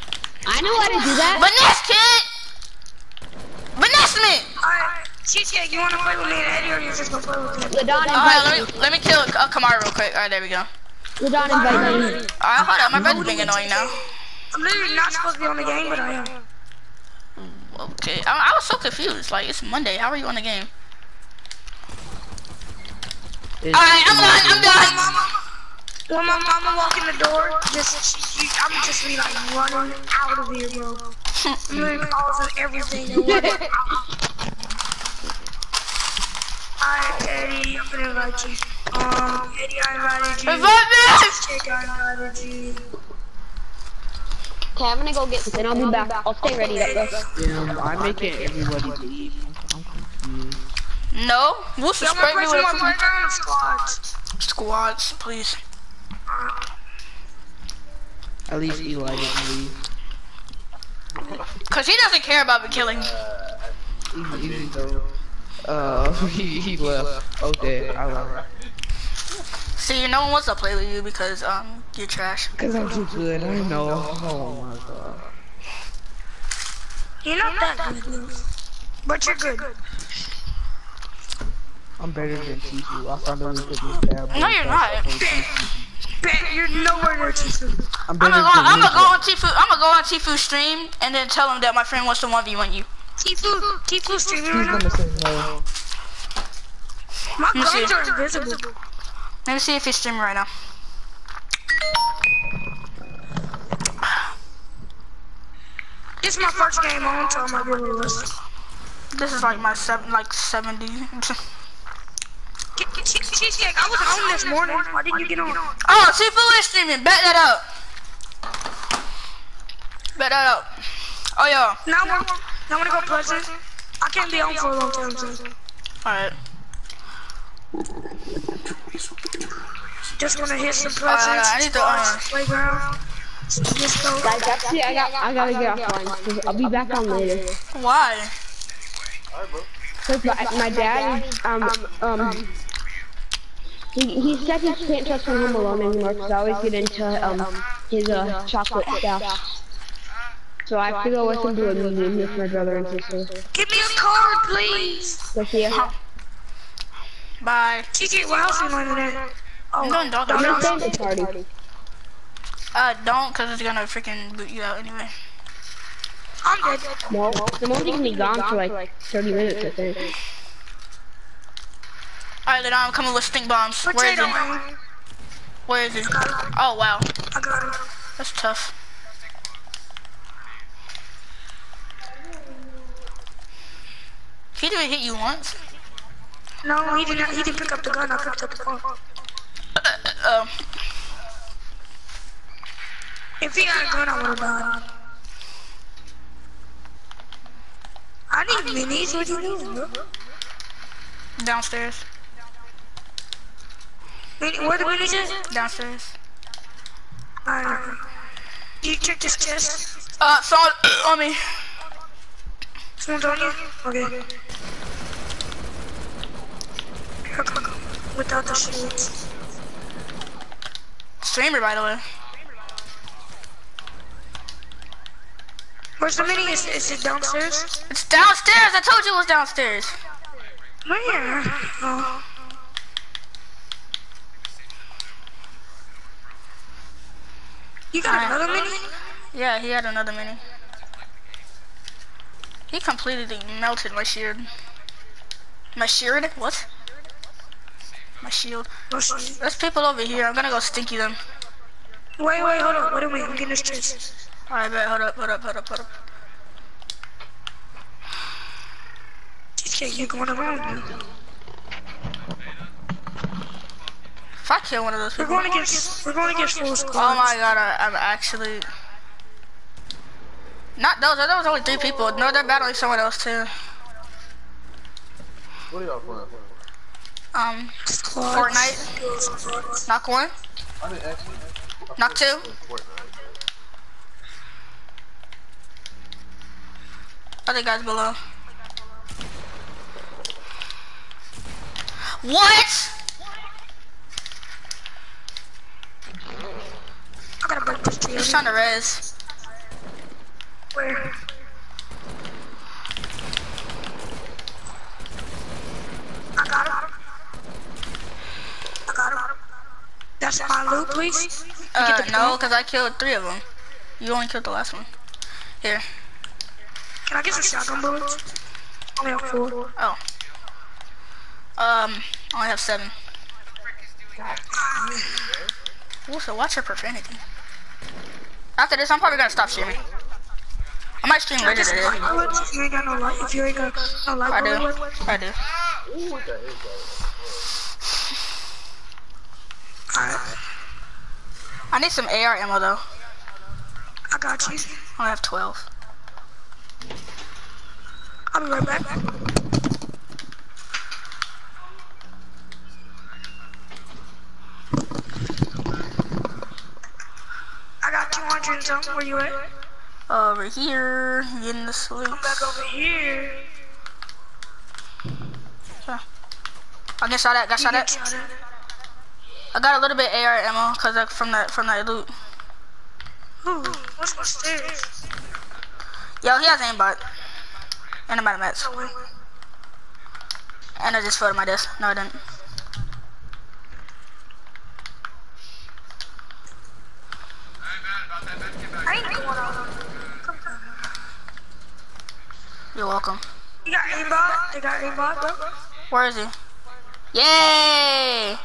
I know how to do that. Vanessa kid, Vanessa me. Alright, Cheesecake, you wanna play with me and Eddie or you just gonna play with me? Ladon All right, let me let me kill uh, Kamara real quick. All right, there we go. me. Ladon invite me. All right, hold up, my brother's being annoying now. I'm literally not supposed to be on the game, but I am. Okay, I, I was so confused. Like it's Monday. How are you on the game? All right, I'm done. I'm done. When my mama walk in the door, just she, I'm just be like running out of here, bro. I'm literally pausing everything and running Alright, Eddie, I'm gonna invite you. Um, Eddie, I invited you. Invite me. Chick, I invited you. Okay, I'm gonna go get something. I'll be back. I'll stay ready. That goes. Yeah, I'm making everybody leave. I'm confused. No, Wooster Y'all wanna sprayed play me some with more a playground or squads? squads, please. At least Eli didn't leave. Cause he doesn't care about me killing. Even, even though, uh, he, he left. Okay, I left. See, no one wants to play with you because um you're trash. Cause I'm too good, I know. Oh my god. You're not that good, but you're good. I'm better than Tfue. I found out we could be bad. No, you're not. Ben, you're nowhere near Tfue. I'm I'm gonna, go, I'm gonna go on Tfue. I'm gonna go on Tifu stream and then tell him that my friend wants to one v one you. Tfue, Tfue streaming He's right now. gonna say no. My me see. guns are invisible. Let me see if he's streaming right now. This is my first game on, so I might be a little. This is like my seven, like seventy. Che- che- Cheesecake, I was on this morning. Why didn't you get on? oh, Tfue is streaming. Bet that up. Bet that up. Oh yeah. Now I want, now I want to go Pleasant. I can't be on for a long time, so All right. just want to hit some Alright, Pleasant. I need to, uh, playground. Some disco. Guys, actually, I got, I gotta get offline. 'cause I'll be back on later. Why? Cause my, my dad, is, um, um, he, he said he can't trust me home alone anymore because I always get into, um, his, uh, chocolate stuff. So I have to go with him to a museum with my brother and sister. Give me a card, please. So see ya. Bye. Cheesecake, what else are you doing today? I'm doing dog. I'm dog. gonna stay at the party. Uh, don't, cause it's gonna freaking boot you out anyway. I'm dead. No, I'm only gonna be gone for like 30 minutes, I think. Alright, then I'm coming with stink bombs. Where is Potato it? Where is it? Oh wow, I got him. that's tough. He didn't hit you once. No, he didn't. He didn't pick up the gun. I picked up the phone. Um, If he had a gun, I would have died. I need minis. What you doing, bro? downstairs. Mini, where the minis at? Downstairs. Alright. You check this chest. Uh, someone on me. Someone's on you? Okay. Here, come, come. Without the shields. Streamer, by the way. Where's the mini? Is, is it downstairs? It's downstairs. I told you it was downstairs. Where? Oh. You got another mini? Yeah, he had another mini. He completely melted my shield. My shield? What? My shield. There's people over here. I'm gonna go stinky them. Wait, wait, hold on. Wait a minute. I'm getting this chest. Alright, bet. Hold up, hold up, hold up, hold up. TK, you're going around. now. If I kill one of those people, We're going against. We're going against full squad. Oh my god, I, I'm actually. Not those, that was only three people. No, they're battling someone else too. What are y'all playing? Um, Squad. Fortnite. knock one, I didn't actually. knock two. Fortnite. Other guys below. What? I gotta break this tree. He's trying to res. I got him. I got him. That's my loot, please. Uh, no, because I killed three of them. You only killed the last one. Here. Can I get some shotgun bullets? Only have four. Oh. Um, I only have seven. Also, watch your profanity. After this, I'm probably gonna stop streaming. I might stream later today. Light bullets? If you ain't got no light, if you ain't got no light I do. bullets. I do. Ooh, what the heck. Alright, I need some AR ammo though. I got you. I only have 12. I'll be right back. I got 200 and something. Where you at? Over here, getting the Come back over here. I get shot at, got shot at. I got a little bit AR ammo cause like from that from that loot. Ooh, what's my stairs? Yo, he has aimbot. And a. No oh, way. And I just fell to my desk. No, I didn't. I ain't going on. Come on. You're welcome. You got aimbot? They got aimbot, bro? Where is he? Yay!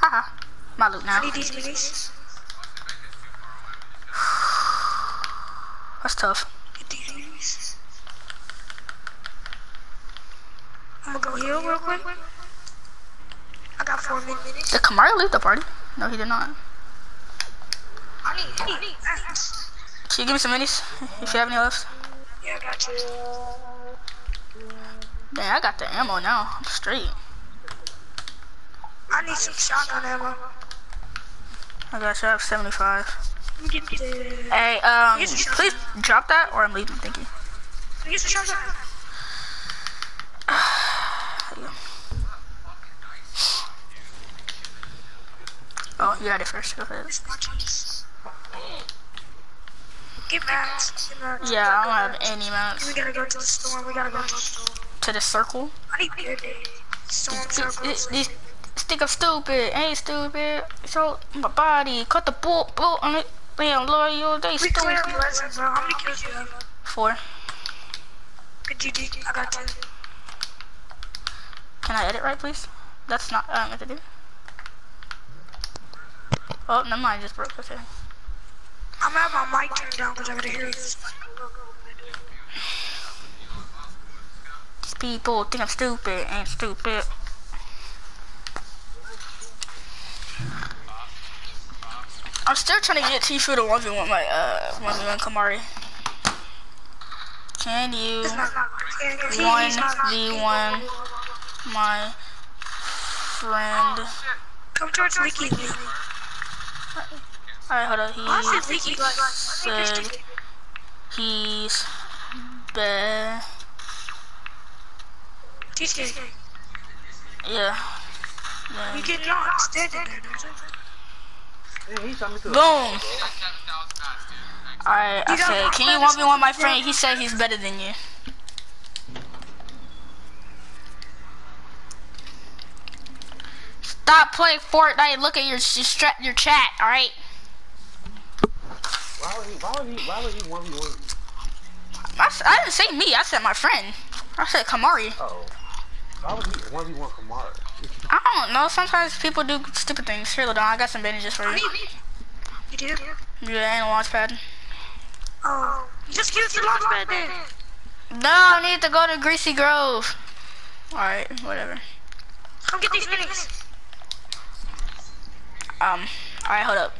Haha. My loot now. I need these minis. That's tough. Get these minis. I'm gonna go heal real quick. I got four minis. Did Kamari leave the party? No, he did not. I need, I need you give me some minis if you have any left? Yeah, I got you. Dang, I got the ammo now. I'm straight. I need some shotgun ammo. I got you. I have 75. Let get. Hey, um, please drop that or I'm leaving. Thank you. Get some shotgun. Oh, you got it first. Go ahead. Just watch this. Get. Yeah, I don't have any We mounts. gotta go to the store. We gotta go to the store. To the circle. I need beer day. Storm These, think I'm stupid. Ain't stupid. So my body cut the bolt bolt on it. Damn, loyal. They We clear stupid. bro. How many kills you have? Four. Good GG. I got 10. Can I edit right, please? That's not what I meant to do. Oh, never mind. Just broke. Okay. I'm gonna have my mic turned down because I gotta hear this. These people think I'm stupid. and stupid. I'm still trying to get Tfue to 1v1 my, uh, 1v1 Kamari. Can you It's not, not, yeah, he- he's not- 1v1 my friend? Come towards Leaky. Alright, hold on. I He said Leaky, but I think said he's be TK, yeah. you get not standing there. Yeah, he shot me to the Boom. Alright, I said, can you better 1v1 my than friend? He said he's better than you. Stop playing Fortnite. Look at your your, your chat. All right. Why would he? Why would he? Why would he one v one? I, s- I didn't say me. I said my friend. I said Kamari. Oh. Why would he one v one Kamara? I don't know. Sometimes people do stupid things. Here, Ladon, I got some bandages for you. You do? Yeah, and a launch pad. Oh. Just use the launch pad then. No, I need to go to Greasy Grove. Alright, whatever. Come get these minis. Um, alright, hold up.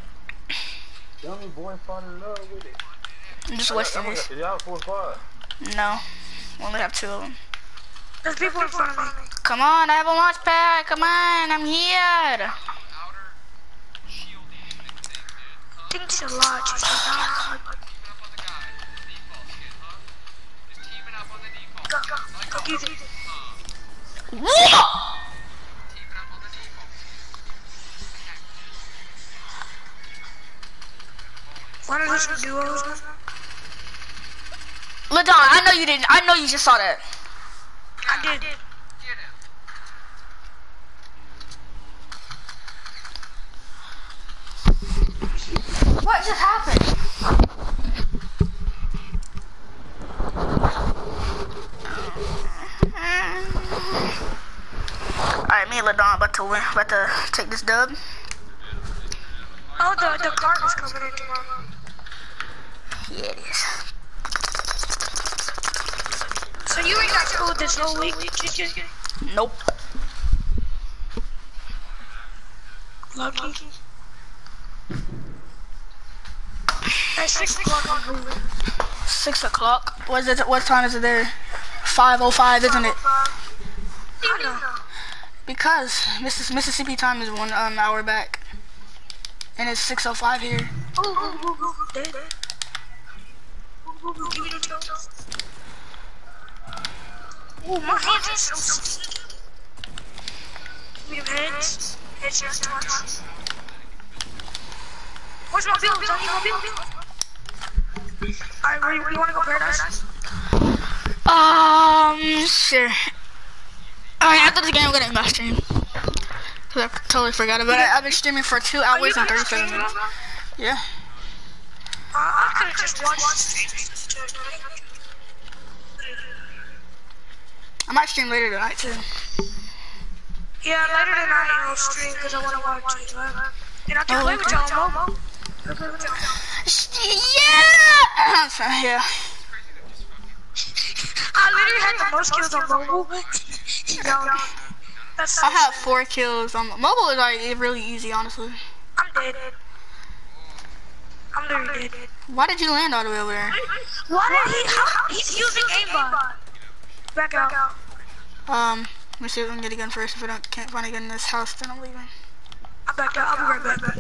Young boy fall in love with it. I'm just wasting this. Y'all four five. No. We only have two of them. There's people in front of me. Come on, I have a launch pad. Come on, I'm here. Thanks a lot. Just go, go, go use it. Whoa! Why don't we some duos? Ladon, I know you didn't. I know you just saw that. I did. What just happened? Alright, me and Ladon about to win, about to take this dub. Oh, the, the cart is coming in tomorrow. Yeah, it is. So you ain't got school this whole week, did you? Nope. Lucky. At 6 o'clock Six o'clock. What is it? What time is it there? Five oh five, isn't it? Because Missis- Mississippi time is one um, hour back, and it's six oh five here. Ooh, ooh, ooh, ooh, Ooh, my hands are so. Give me them heads. Where's my bills? I need my bills. Alright, ready? You wanna go paradise? Um, sure. Alright, after the game, I'm gonna end my stream. Cause I totally forgot about it. I've been streaming for two hours and 37 minutes. Yeah. Uh, I could've just watched I might stream later tonight too. Yeah, later tonight I'll stream because I want to watch it. And I can oh, play with y'all, Momo. I can play with y'all. Yeah! Yeah. I literally had the most kills on mobile. That's so I have four kills on mobile. Is like really easy, honestly. I'm dead. I'm literally dead. Why did you land all the way over there? Why did he? How, he's using aimbot. Back out. Um, let me see if I can get a gun first. If I don't, can't find a gun in this house, then I'm leaving. I backed out. I'll be right back.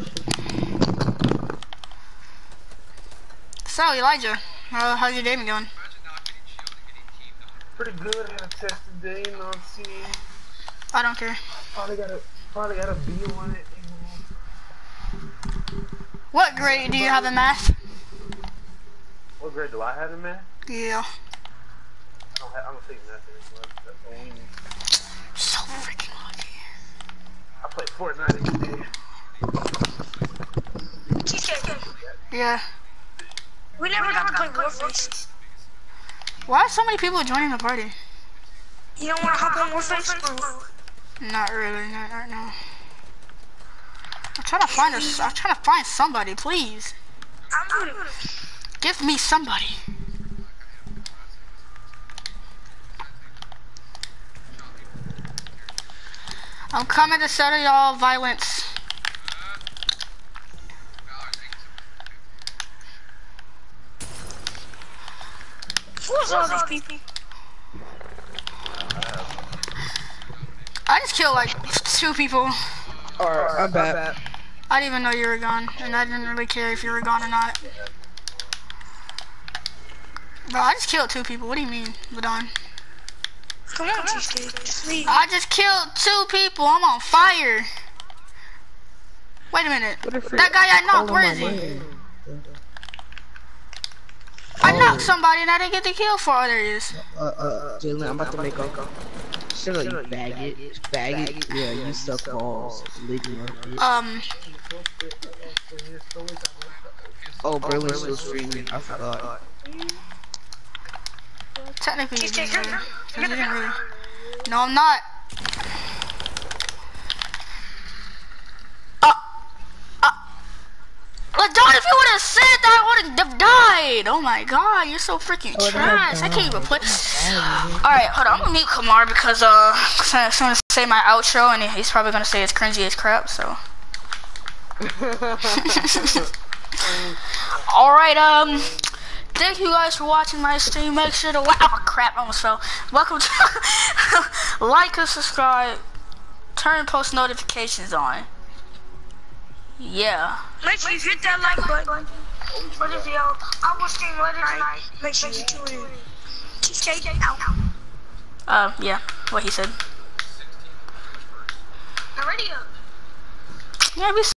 So, Elijah, how, how's your day been going? Pretty good. Had a test today. You know what I'm seeing. I don't care. Probably got a probably got a B on it. What grade do you have in math? What grade do I have in math? Yeah. I don't have. I don't. That's all we need. So freaking lucky. I play Fortnite every day. TK, Yeah. we never got to play Warface. Why are so many people joining the party? You don't want to hop on Warface? Not really, not right now. I'm trying to find a, I'm trying to find somebody, please. I'm gonna. Give me somebody. I'm coming to settle y'all violence. Who's all these people? I just killed like two people. Alright, I'm back. I didn't even know you were gone, and I didn't really care if you were gone or not. Bro, I just killed two people. What do you mean, Ladon? Come on, TK. Just. I just killed two people. I'm on fire. Wait a minute. That guy I knocked, where is he? I knocked somebody and I didn't get the kill for. Oh, there he is. Uh, uh, Jalen, I'm about to make up. Shut up, you faggot. Faggot. Yeah, you suck balls. Legal bitch. Um, Oh, Berlin's still streaming. I forgot. technically, you Cheesecake, didn't you're- really- you're you the didn't really- no, I'm not. Uh, uh, like, Don, if you would have said that, I would have died. Oh my god, you're so freaking trash. I can't even play. Alright, hold on. I'm gonna mute Kamar because, uh, cause I'm gonna say my outro and he's probably gonna say it's cringy as crap, so. Alright, um, thank you guys for watching my stream. Make sure to like, oh crap, I almost fell. Welcome to, like and subscribe, turn post notifications on. Yeah. Make sure you hit that like button. Is it, yo? I will stream later tonight. Make sure you tune in. Cheesecake out. Uh, yeah, what he said. Already up. Yeah, we